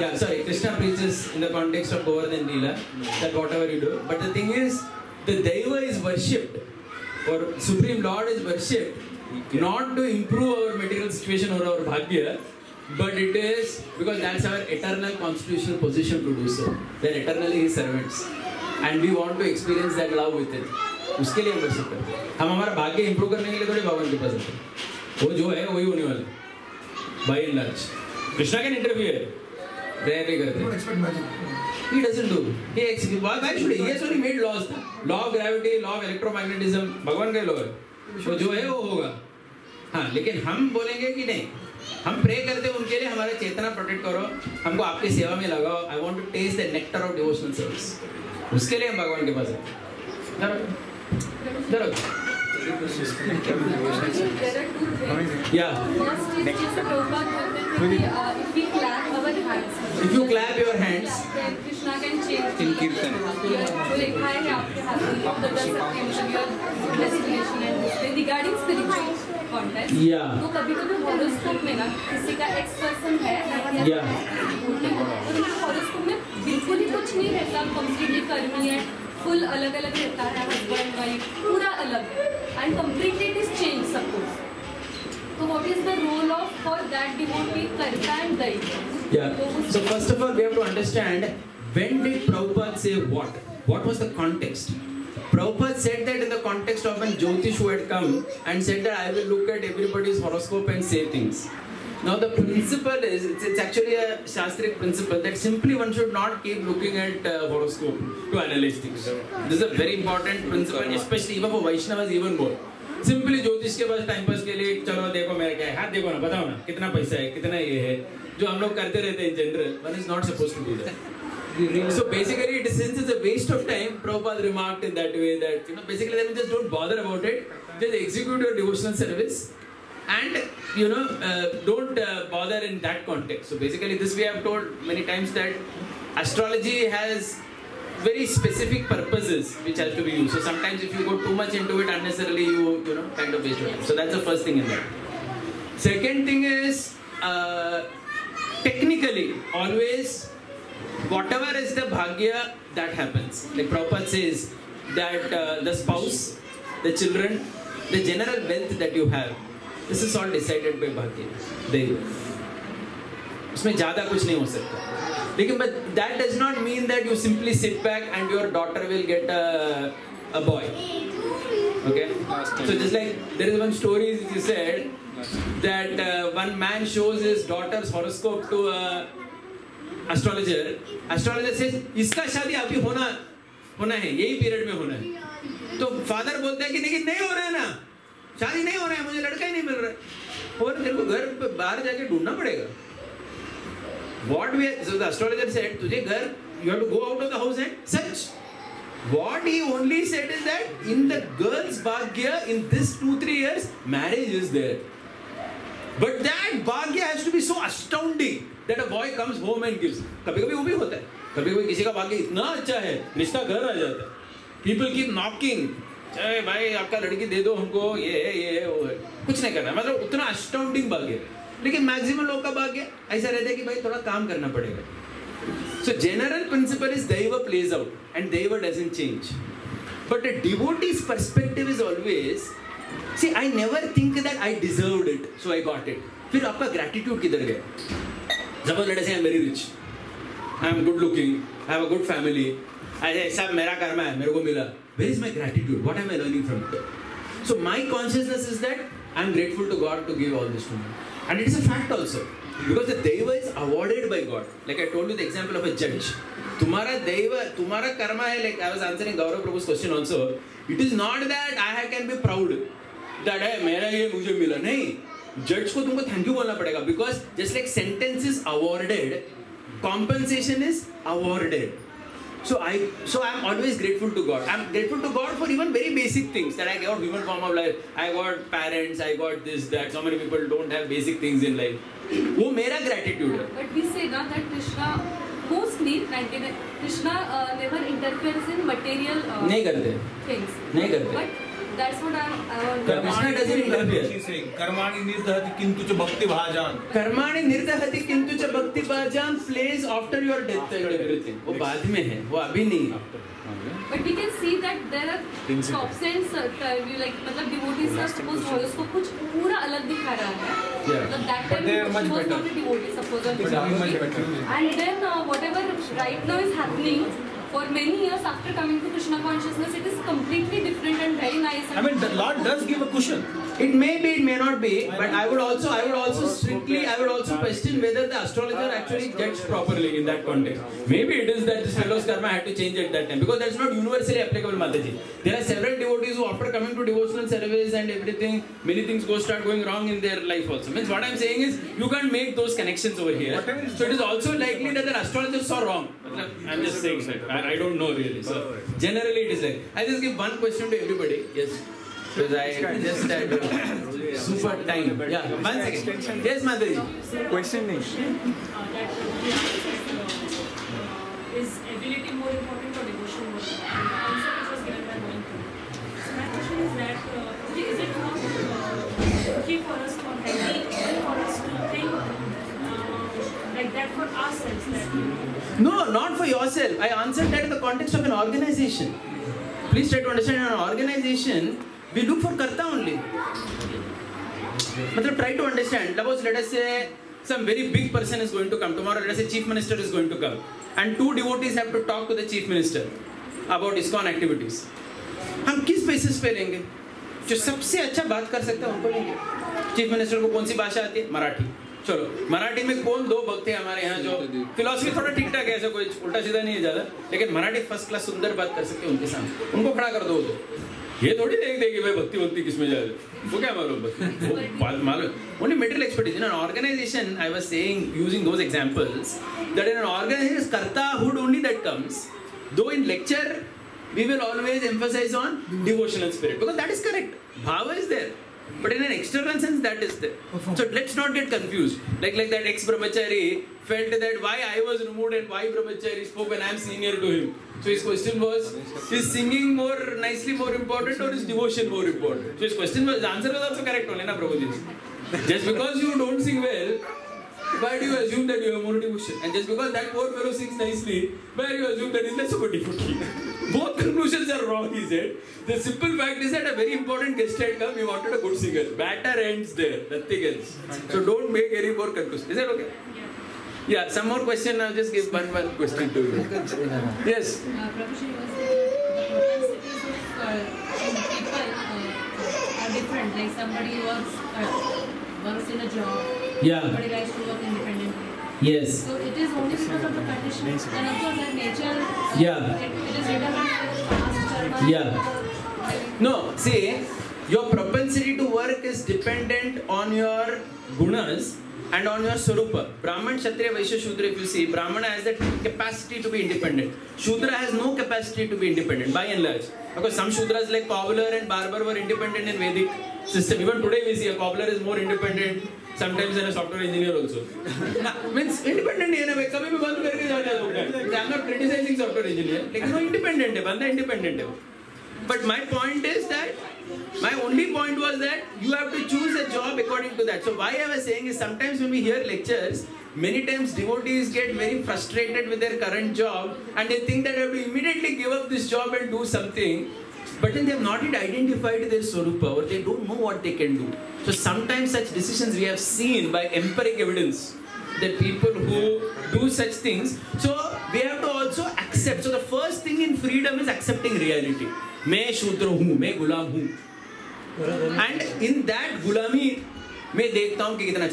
Yeah, sorry, Krishna preaches in the context of Govardhan Leela that whatever you do. But the thing is, the Deva is worshipped, or Supreme Lord is worshipped, not to improve our material situation or our bhagya, but it is because that's our eternal constitutional position to do so. They're eternally His servants. And we want to experience that love with Him. उसके लिए हम worship करते हैं हम हमारा भाग्य improve करने के लिए थोड़ी भगवान के पास हैं वो जो है वही होने वाला by and large Krishna can interview है करते. He doesn't do. He why, why should he? He has only made laws. Law of gravity, law of electromagnetism, भगवान का लॉ है. तो जो है वो होगा. हाँ, लेकिन हम बोलेंगे कि नहीं. हम प्रे करते हैं उनके लिए हमारा चेतना प्रोटेक्ट करो हमको आपकी सेवा में लगाओ I want to taste the nectar of devotional service उसके लिए हम भगवान के पास आते हैं Darug. yeah. If we clap our hands. If you clap your hands. Then Krishna can change. In kirtan. Regarding spiritual context. Yeah. तो कभी कभी हॉरोस्कोप में ना किसी का एक्स पर्सन है. Yeah. उनमें हॉरोस्कोप में बिल्कुल ही कुछ नहीं रहता कंप्लीटली कर्मी है. फुल अलग अलग रहता है हस्बैंड वाइफ पूरा अलग है and completely it is changed suppose तो what is the role of for that devotee karta and daita Yeah. So first of all, we have to understand when did Prabhupada say what? What was the context? Prabhupada said that in the context of when Jyotish who had come and said that I will look at everybody's horoscope and say things. Now the principle is, it's, it's actually a Shastric principle that simply one should not keep looking at uh, horoscope to analyze things. This is a very important principle, especially even for Vaishnavas even more. Simply ज्योतिष के पास time pass के लिए चलो देखो मेरा क्या है हाथ देखो ना बताओ ना कितना पैसा है कितना ये है जो हम लोग करते रहते हैं in general one is not suppose to do that it is, since it's a waste of time, Prabhupada remarked in that way that you know basically then just don't bother about it. Just execute your devotional service, and you know uh, don't uh, bother in that context. So basically, this we have told many times that astrology has very specific purposes which has to be used. So sometimes if you go too much into it unnecessarily, you you know kind of waste. So that's the first thing in that. Second thing is uh, technically always whatever is the bhagya that happens. Like Prabhupada says that uh, the spouse, the children, the general wealth that you have, this is all decided by bhagya dev उसमें ज़्यादा कुछ नहीं हो सकता। लेकिन but that does not mean that you simply sit back and your daughter will get a boy okay so just like there is one story you said that one man shows is daughter's horoscope to astrologer astrologer से इसका शादी अभी होना होना है, यही period में होना है. तो फादर बोलते हैं कि नहीं नहीं हो रहा है ना। शादी नहीं हो रहा है, मुझे लड़का ही नहीं मिल रहा है। और को घर पे बाहर जाके ढूंढना पड़ेगा। What we the astrologer said तुझे घर you have to go out of the house and search what he only said is that in the girl's bhagya in this two three years marriage is there but that bhagya has to be so astounding that a boy comes home and gives कभी कभी वो भी होता है। कभी कभी किसी का भाग्य इतना अच्छा है, रिश्ता घर आ जाता है। पीपल कीप नॉकिंग अरे भाई, आपका लड़की दे दो हमको। ये है ये है वो है। कुछ नहीं करना मतलब उतना अस्टाउंडिंग भाग्य लेकिन मैक्सिमम लोग का भाग्य ऐसा रहता है कि भाई थोड़ा काम करना पड़ेगा। So general principle is they've pledge out and they've doesn't change but a devotee's perspective is always see I never think that I deserve it so I got it फिर आपका ग्रेटिट्यूड किधर गया? ज़बरदस्त I am very rich I am good looking I have a good family ऐसा मेरा कर्म है, मेरे को मिला। Where is my gratitude? What am I learning from it? So my consciousness is that I'm grateful to God to give all this to me. And it is a fact also. Because the Deva is awarded by God. Like I told you the example of a judge. तुम्हारा दैव तुम्हारा कर्मा है like I was answering Gaurav Prabhu's question also. It is not that I can be proud that है मेरा ये मुझे मिला नहीं जज को तुमको थैंक यू बोलना पड़ेगा because just like sentence is awarded compensation is awarded So I, so I'm always grateful to God. I'm grateful to God for even very basic things that I got human form of life. I got parents, I got this, that. So many people don't have basic things in life. वो मेरा gratitude है. But we say now that Krishna mostly 99 Krishna uh, never interferes in material uh, नहीं करते. things. नहीं करते. But that's what I, I doesn't interfere. She's saying, कर्माणि निर्दहति किन्तु च भक्ति भाजान कर्माणि निर्दहति किंतु च भक्ति बाजान plays after your death and everything. वो बाद में है, वो अभी नहीं है. But we can see that there are top sense uh, you like मतलब devotees का suppose horoscope कुछ पूरा अलग दिखा रहा है. Yeah. But that time they are much better. not a devotee suppose are much better. And then uh, whatever right now is happening, for many years after coming to Krishna consciousness, it is completely different and very nice. And I mean, the Lord does give a cushion. It may be, it may not be, but I would also, I would also strictly, I would also question whether the astrologer actually judged properly in that context. Maybe it is that this fellow's karma had to change at that time because that's not universally applicable, Mataji. There are several devotees who, after coming to devotional service and everything, many things go start going wrong in their life also. Means what I'm saying is, you can't make those connections over here. So it is also likely that the astrologer saw wrong. I'm just saying that. I, I don't know really. So generally it is like. I just give one question to everybody. Yes. Because I just had uh, super time. Yeah, one second. Yes, Madhuri. Question नहीं is No, not for yourself. I answered that in the context of an organization. Please try to understand an organization, we look for karta only. Matlab, try to understand. Suppose let us say some very big person is going to come tomorrow. Let us say chief minister is going to come, and two devotees have to talk to the chief minister about ISKCON activities. हम किस basis पे लेंगे जो सबसे अच्छा बात कर सकते हैं उनको लेंगे चीफ मिनिस्टर को कौन सी भाषा आती है मराठी चलो मराठी में कौन दो भक्त हैं हमारे यहाँ जो फिलोसफी थोड़ा ठीक। ठाक है ऐसा कोई उल्टा सीधा नहीं है ज़्यादा। लेकिन मराठी फ़र्स्ट क्लास सुंदर बात कर सकते हैं उनके सामने। उनको खड़ा कर दो उधर। ये थोड़ी देख देगी भाई भक्ति भक्ति किसमें जा रहे वो क्या मालूम मालूम। Only material expertise in an organisation I was saying using those examples that in an organisation कर्ताहुड only that comes though in lecture we will always emphasize on devotional spirit because that is correct. Bhava is there. But in an external sense, that is there. So let's not get confused. Like like that ex-brahmachari felt that why I was removed and why brahmachari spoke when I am senior to him. So his question was, is singing more nicely more important or is devotion more important? So his question was, the answer was also correct only, na Prabhuji? Just because you don't sing well, why do you assume that you have more devotion? And just because that poor fellow sings nicely, why do you assume that he's less of a devotee? Both conclusions are wrong, he said. The simple fact is that a very important guest had come, we wanted a good singer. Matter ends there, nothing else. So don't make any more conclusions. Is that okay? Yeah, some more question, I'll just give one, one question to you. Yes. uh, Prabhuji was the propensities of uh, people uh, are different. Like somebody works uh, works in a job, Yeah. somebody likes to work independently. Yes. So it is only because of the conditions and of course that nature. Uh, Yeah. It, it is determined by past. Yeah. No, see, your propensity to work is dependent on your gunas and on your sarupa. Brahman, Kshatriya, Vaishya, Shudra, if you see, Brahmana has that capacity to be independent. Shudra has no capacity to be independent, by and large. Because some Shudras like cobbler and barber were independent in Vedic system. Even today we see a cobbler is more independent sometimes than a software engineer also. Means independent है ना भाई कभी भी बंद करके जा जा सकता है. I'm not criticizing software engineer. लेकिन वो independent है, बंदा independent है. But my point is that my only point was that you have to choose a job according to that. So why I was saying is sometimes when we hear lectures, many times devotees get very frustrated with their current job and they think that they have to immediately give up this job and do something. But then they have not yet identified their Swarupa or they don't know what they can do. So sometimes such decisions we have seen by empiric evidence that people who do such things. So we have to also accept. So the first thing in freedom is accepting reality. मैं शूद्र हूँ, मैं गुलाम हूँ। And in that गुलामी मैं देखता हूँ कि कितना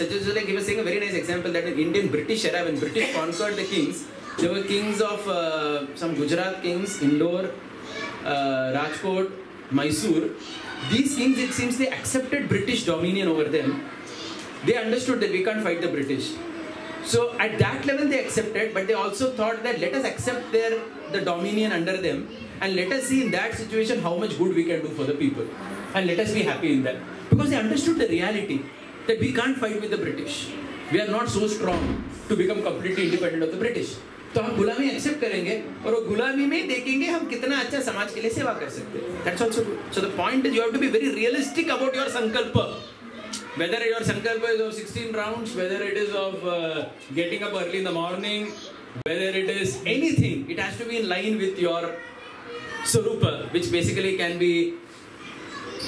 very nice example that Indian British British concert the kings जो kings of some Gujarat kings Indore Rajkot Mysore these kings it seems they accepted British dominion over them they understood that we can fight the British so at that level they accepted but they also thought that let us accept their the dominion under them and let us see in that situation how much good we can do for the people. And let us be happy in that. Because they understood the reality that we can't fight with the British. We are not so strong to become completely independent of the British. तो हम गुलामी accept करेंगे और वो गुलामी में देखेंगे हम कितना अच्छा समाज के लिए सेवा कर सकते हैं that's also so the point is you have to be very realistic about your संकल्प whether your sankalpa is of 16 rounds, whether it is of uh, getting up early in the morning, whether it is anything, it has to be in line with your Swarupa, which basically can be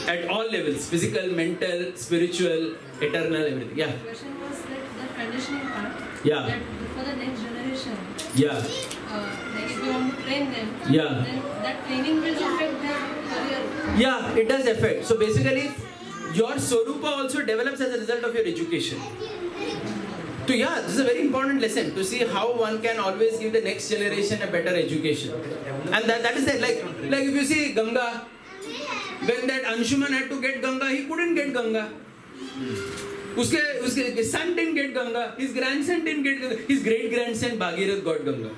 at all levels physical, mental, spiritual, eternal, everything. Yeah, The question was that the conditioning part. Yeah. That for the next generation. yeah, uh, like if you want to train them, Yeah. then that training will affect their career. Yeah, it does affect. So basically, your Swarupa also develops as a result of your education So yeah, this is a very important lesson to see how one can always give the next generation a better education. And that, that is it. Like, like if you see Ganga, when that Anshuman had to get Ganga, he couldn't get Ganga. उसके उसके his son didn't get Ganga, his grandson didn't get Ganga, his great grandson Bhagirath got Ganga.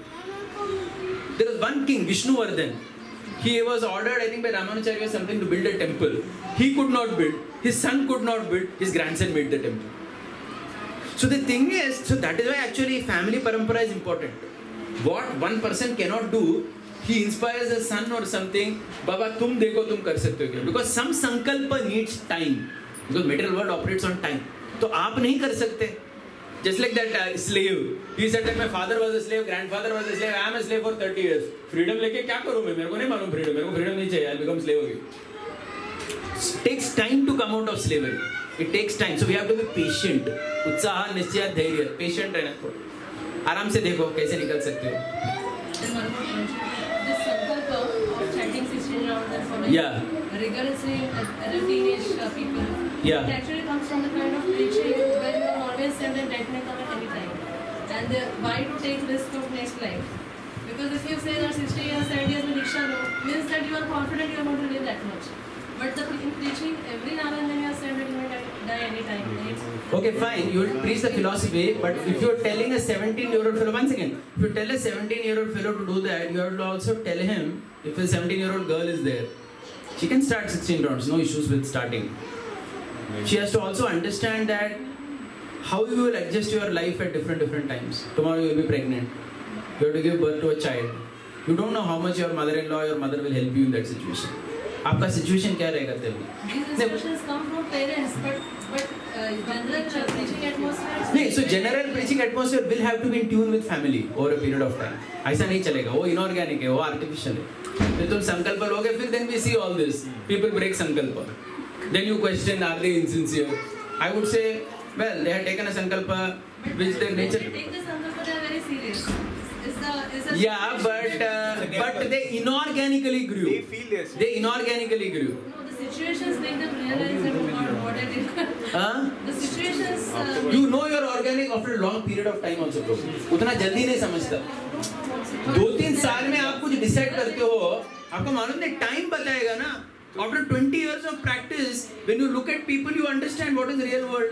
There was one king, Vishnuvardhan. He was ordered, I think, by Ramanacharya or something to build a temple. He could not build. His son could not build. His grandson made the temple. So the thing is, so that is why actually family parampara is important. What one person cannot do, he inspires a son or something. Baba, tum dekho, tum kar sakte ho kya? Because some sankalpa needs time. Because material world operates on time. तो आप नहीं कर सकते just like that uh, slave he said that my father was a slave grandfather was a slave i am a slave for 30 years freedom लेके क्या करूँ मैं मेरे को नहीं मालूम freedom मेरे को freedom नहीं चाहिए i'll become slave again takes time to come out of slavery it takes time so we have to be patient उत्साह निश्चय धैर्य patient रहना थोड़ा आराम से देखो कैसे निकल सकते हो Then one more mention. This sankalpa of chanting 16 rounds and following Yeah. rigorously uh, people. Yeah. It actually comes from the kind of preaching where you are always said that death may come at any time. And the, why to take risk of next life? Because if you say that 60 years, 70 years में दीक्षा लो, means that you are confident you are going to live that much. But the, preaching, every now and then you are said that you die. Right? Okay, fine. You preach the philosophy, but if you're telling a 17 year old fellow, once again, if you tell a 17 year old fellow to do that, you have to also tell him if a 17 year old girl is there, she can start 16 rounds, no issues with starting. She has to also understand that how you will adjust your life at different different times. Tomorrow you will be pregnant. You have to give birth to a child. You don't know how much your mother-in-law, your mother will help you in that situation. आपका situation क्या रहेगा तभी नहीं general preaching atmosphere will have to be in tune with family over a period of time ऐसा नहीं चलेगा वो inorganic है वो आर्टिफिशियल है। फिर तुम संकल्प लोगे फिर then we see all this people break sankalpa then you question are they insincere I would say well they have taken a sankalpa which their nature yeah but uh, but they inorganically grew they feel this they inorganically grew No, the situations make them realize that oh what I did. huh? the situations. Uh, you know you're organic after a long period of time also bro उतना जल्दी नहीं समझता दो तीन साल में आप कुछ डिसाइड करते हो आपको मालूम नहीं टाइम बताएगा ना after 20 years of practice when you look at people you understand what is real world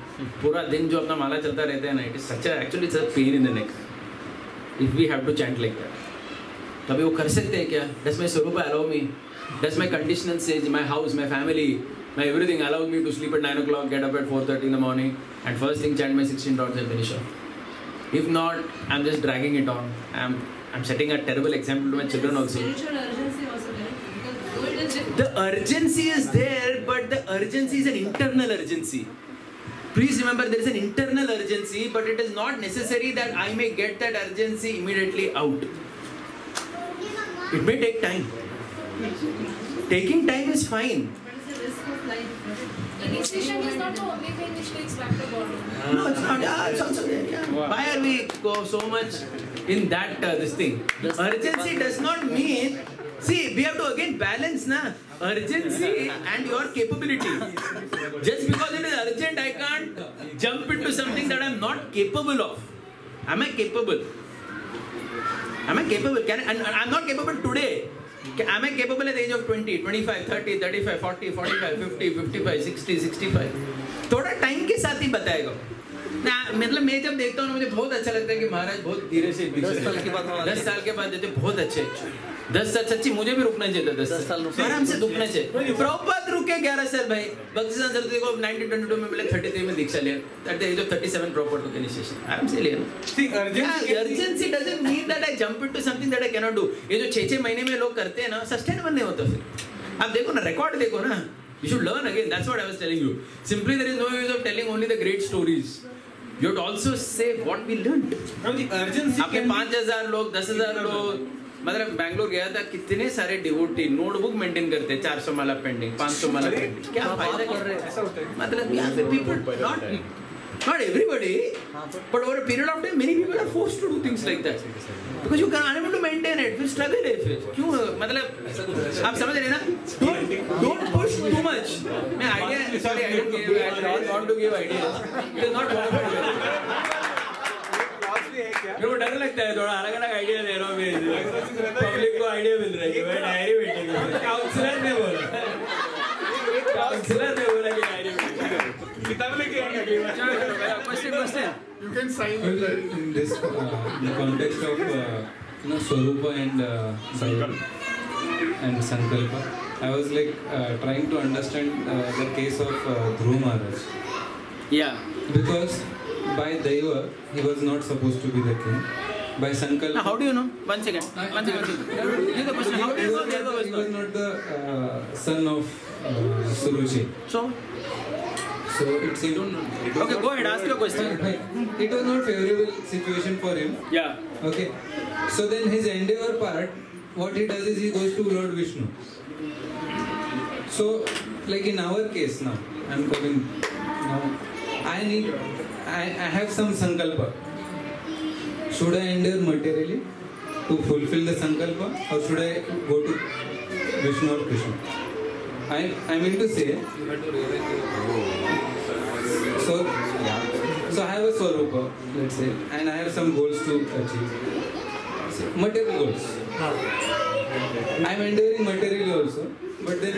पूरा दिन जो अपना माला चलता रहता है ना it is such actually it's a pain in the neck if we have to chant like that तभी वो कर सकते हैं क्या does my swarup allow me does my conditional says my house my family my everything allows me to sleep at 9 o'clock, get up at 4.30 in the morning, and first thing chant my 16 rounds and finish off. If not, I'm just dragging it on. I'm, I'm setting a terrible example to my children also. The urgency is there, but the urgency is an internal urgency. Please remember there is an internal urgency, but it is not necessary that I may get that urgency immediately out. It may take time. Taking time is fine. But it's a risk of life. Initiation is not the only thing which takes back the body. No, it's not. Yeah, it's also there. Yeah. Why are we go so much in that uh, this thing? Urgency does not mean. See, we have to again balance na urgency and your capability. Just because it is urgent, I can't jump into something that I'm not capable of. Am I capable? Am I capable? Can I, and I'm not capable today. Am I capable at the age of 20, 25, 30, 35, 40, 45, 50, 55, 60, 65? थोड़ा time के साथ ही बताएगा ना मतलब मैं जब देखता हूँ मुझे बहुत अच्छा लगता है कि महाराज बहुत धीरे से दस साल के बाद दस साल के बाद देते बहुत अच्छे। दस साल सच्ची मुझे भी रुकना चाहिए था दस साल। आराम से रुकना चाहिए। प्रभुपाद रुक रुके 11 साल भाई। भक्ति सरस्वती को 1922 में मिले 33 में दीक्षा लिया। At the age of 37 proper to initiation आराम से लिया। Urgency doesn't mean that I jump into something that I can not do ये जो 6 6 महीने में लोग करते हैं ना सस्टेनेबल नहीं होता फिर। आप देखो ना रिकॉर्ड देखो ना। You should learn again. That's what i was telling you. Simply there is no use of telling only the great stories. You have to also say what we learned Now the urgency आपके पाँच हज़ार लोग दस हज़ार लोग मतलब बैंगलोर गया था कितने सारे डिवोटी नोटबुक मेंटेन करते चार सौ माला पेंडिंग पाँच सौ माला पेंडिंग क्या फ़ायदा कर रहे हैं मतलब यहाँ पे people not not everybody but over a period of time many people are forced to do things like that because you can फिर स्ट्रगल है फिर क्यों? मतलब आप समझ रहे ना? डोंट पुश टू मच मैं idea sorry I don't give I don't want to give idea it is not worth it मेरे को डर लगता है थोड़ा अलग अलग आइडिया दे रहा हूँ मैं। पब्लिक को आइडिया मिल रहा है मैं डायरी बैठी काउंसलर ने बोला। काउंसलर ने बोला कि डायरी किताब लेके आएँगे question question you can sign in this context of the context of you know Swarupa and uh, Daiva and Sankalpa, I was like uh, trying to understand uh, the case of uh, Dhruva Maharaj. Yeah. Because by Daiva he was not supposed to be the king. By Sankalpa. Now, how do you know? One second. One second. One second. Give the question. How do you know he was not the uh, son of uh, Suruchi. So? So it seemed. It was Okay, go ahead, ask your question. It was not favorable situation for him. Yeah. Okay. So then his endeavor part, what he does is he goes to Lord Vishnu. So, like in our case now, I'm coming now. I need, I, I have some sankalpa. Should I endeavor materially to fulfill the sankalpa, or should I go to Vishnu or Krishna? I, I mean to say, so, yeah. so I have a Swarupa, let's say, and I have some goals to achieve. So, material goals. I'm enduring materially also, but then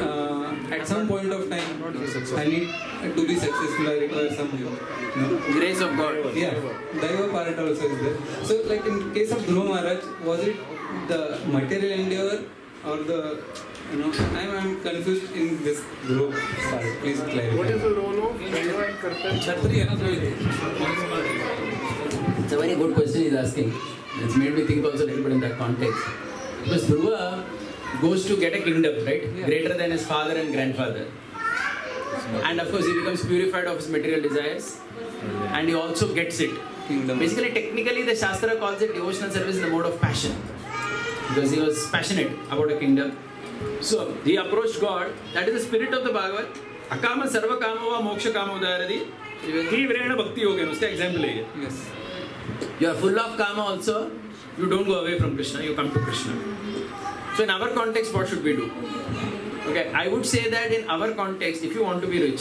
uh, at some point of time, I need to be successful. I require some you know, grace of God. Yeah, Daiva part also is there. So, like in case of Dhruva Maharaj, was it the material endeavor or the you know? I'm, I'm confused in this Dhruva part. Please clarify. What is the role of Daiva and Kartavya? It's a very good question he's asking. It's made me think also a little bit in that context. Because Dhruva goes to get a kingdom, right? Greater than his father and grandfather. And of course, he becomes purified of his material desires. And he also gets it. Basically, technically, the Shastra calls it devotional service in the mode of passion. Because he was passionate about a kingdom. So he approached God. That is the spirit of the Bhagavad. अकाम सर्व काम व मोक्ष काम उदाहरदी तीव्रेण भक्ति हो गए उसका example है yes you are full of kama also you don't go away from Krishna you come to Krishna so in our context what should we do okay I would say that in our context if you want to be rich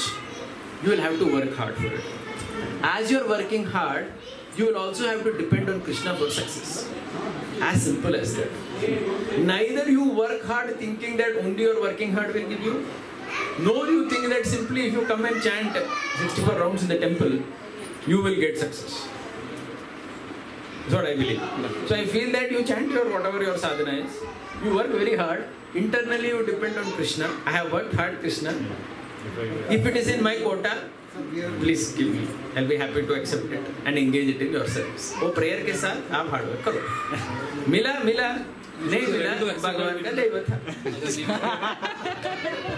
you will have to work hard for it as you are working hard you will also have to depend on Krishna for success. As simple as that. Neither you work hard thinking that only your working hard will give you, nor you think that simply if you come and chant 64 rounds in the temple, you will get success. That's what I believe. So I feel that you chant your whatever your sadhana is, you work very hard. Internally you depend on Krishna. I have worked hard, Krishna. If it is in my quota, please give me I be happy to accept it and engage it in your service वो prayer के साथ आप hard work करो मिला मिला नहीं मिला तो भगवान का देव था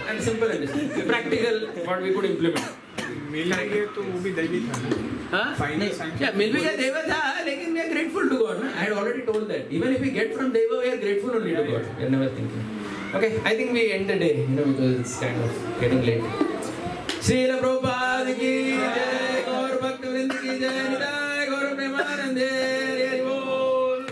and simple and practical what we could implement मिलेंगे तो वो भी दैवी था फाइनल मिल भी गया देव था लेकिन we are grateful to God I had already told that even if we get from dev we are grateful only to God we are never thinking Okay, I think we end the day, you know, because it's kind of getting late. Srila Prabhupada की जय गौर भक्त वृंद की जय निदाय गौर प्रेमानंदे बोल।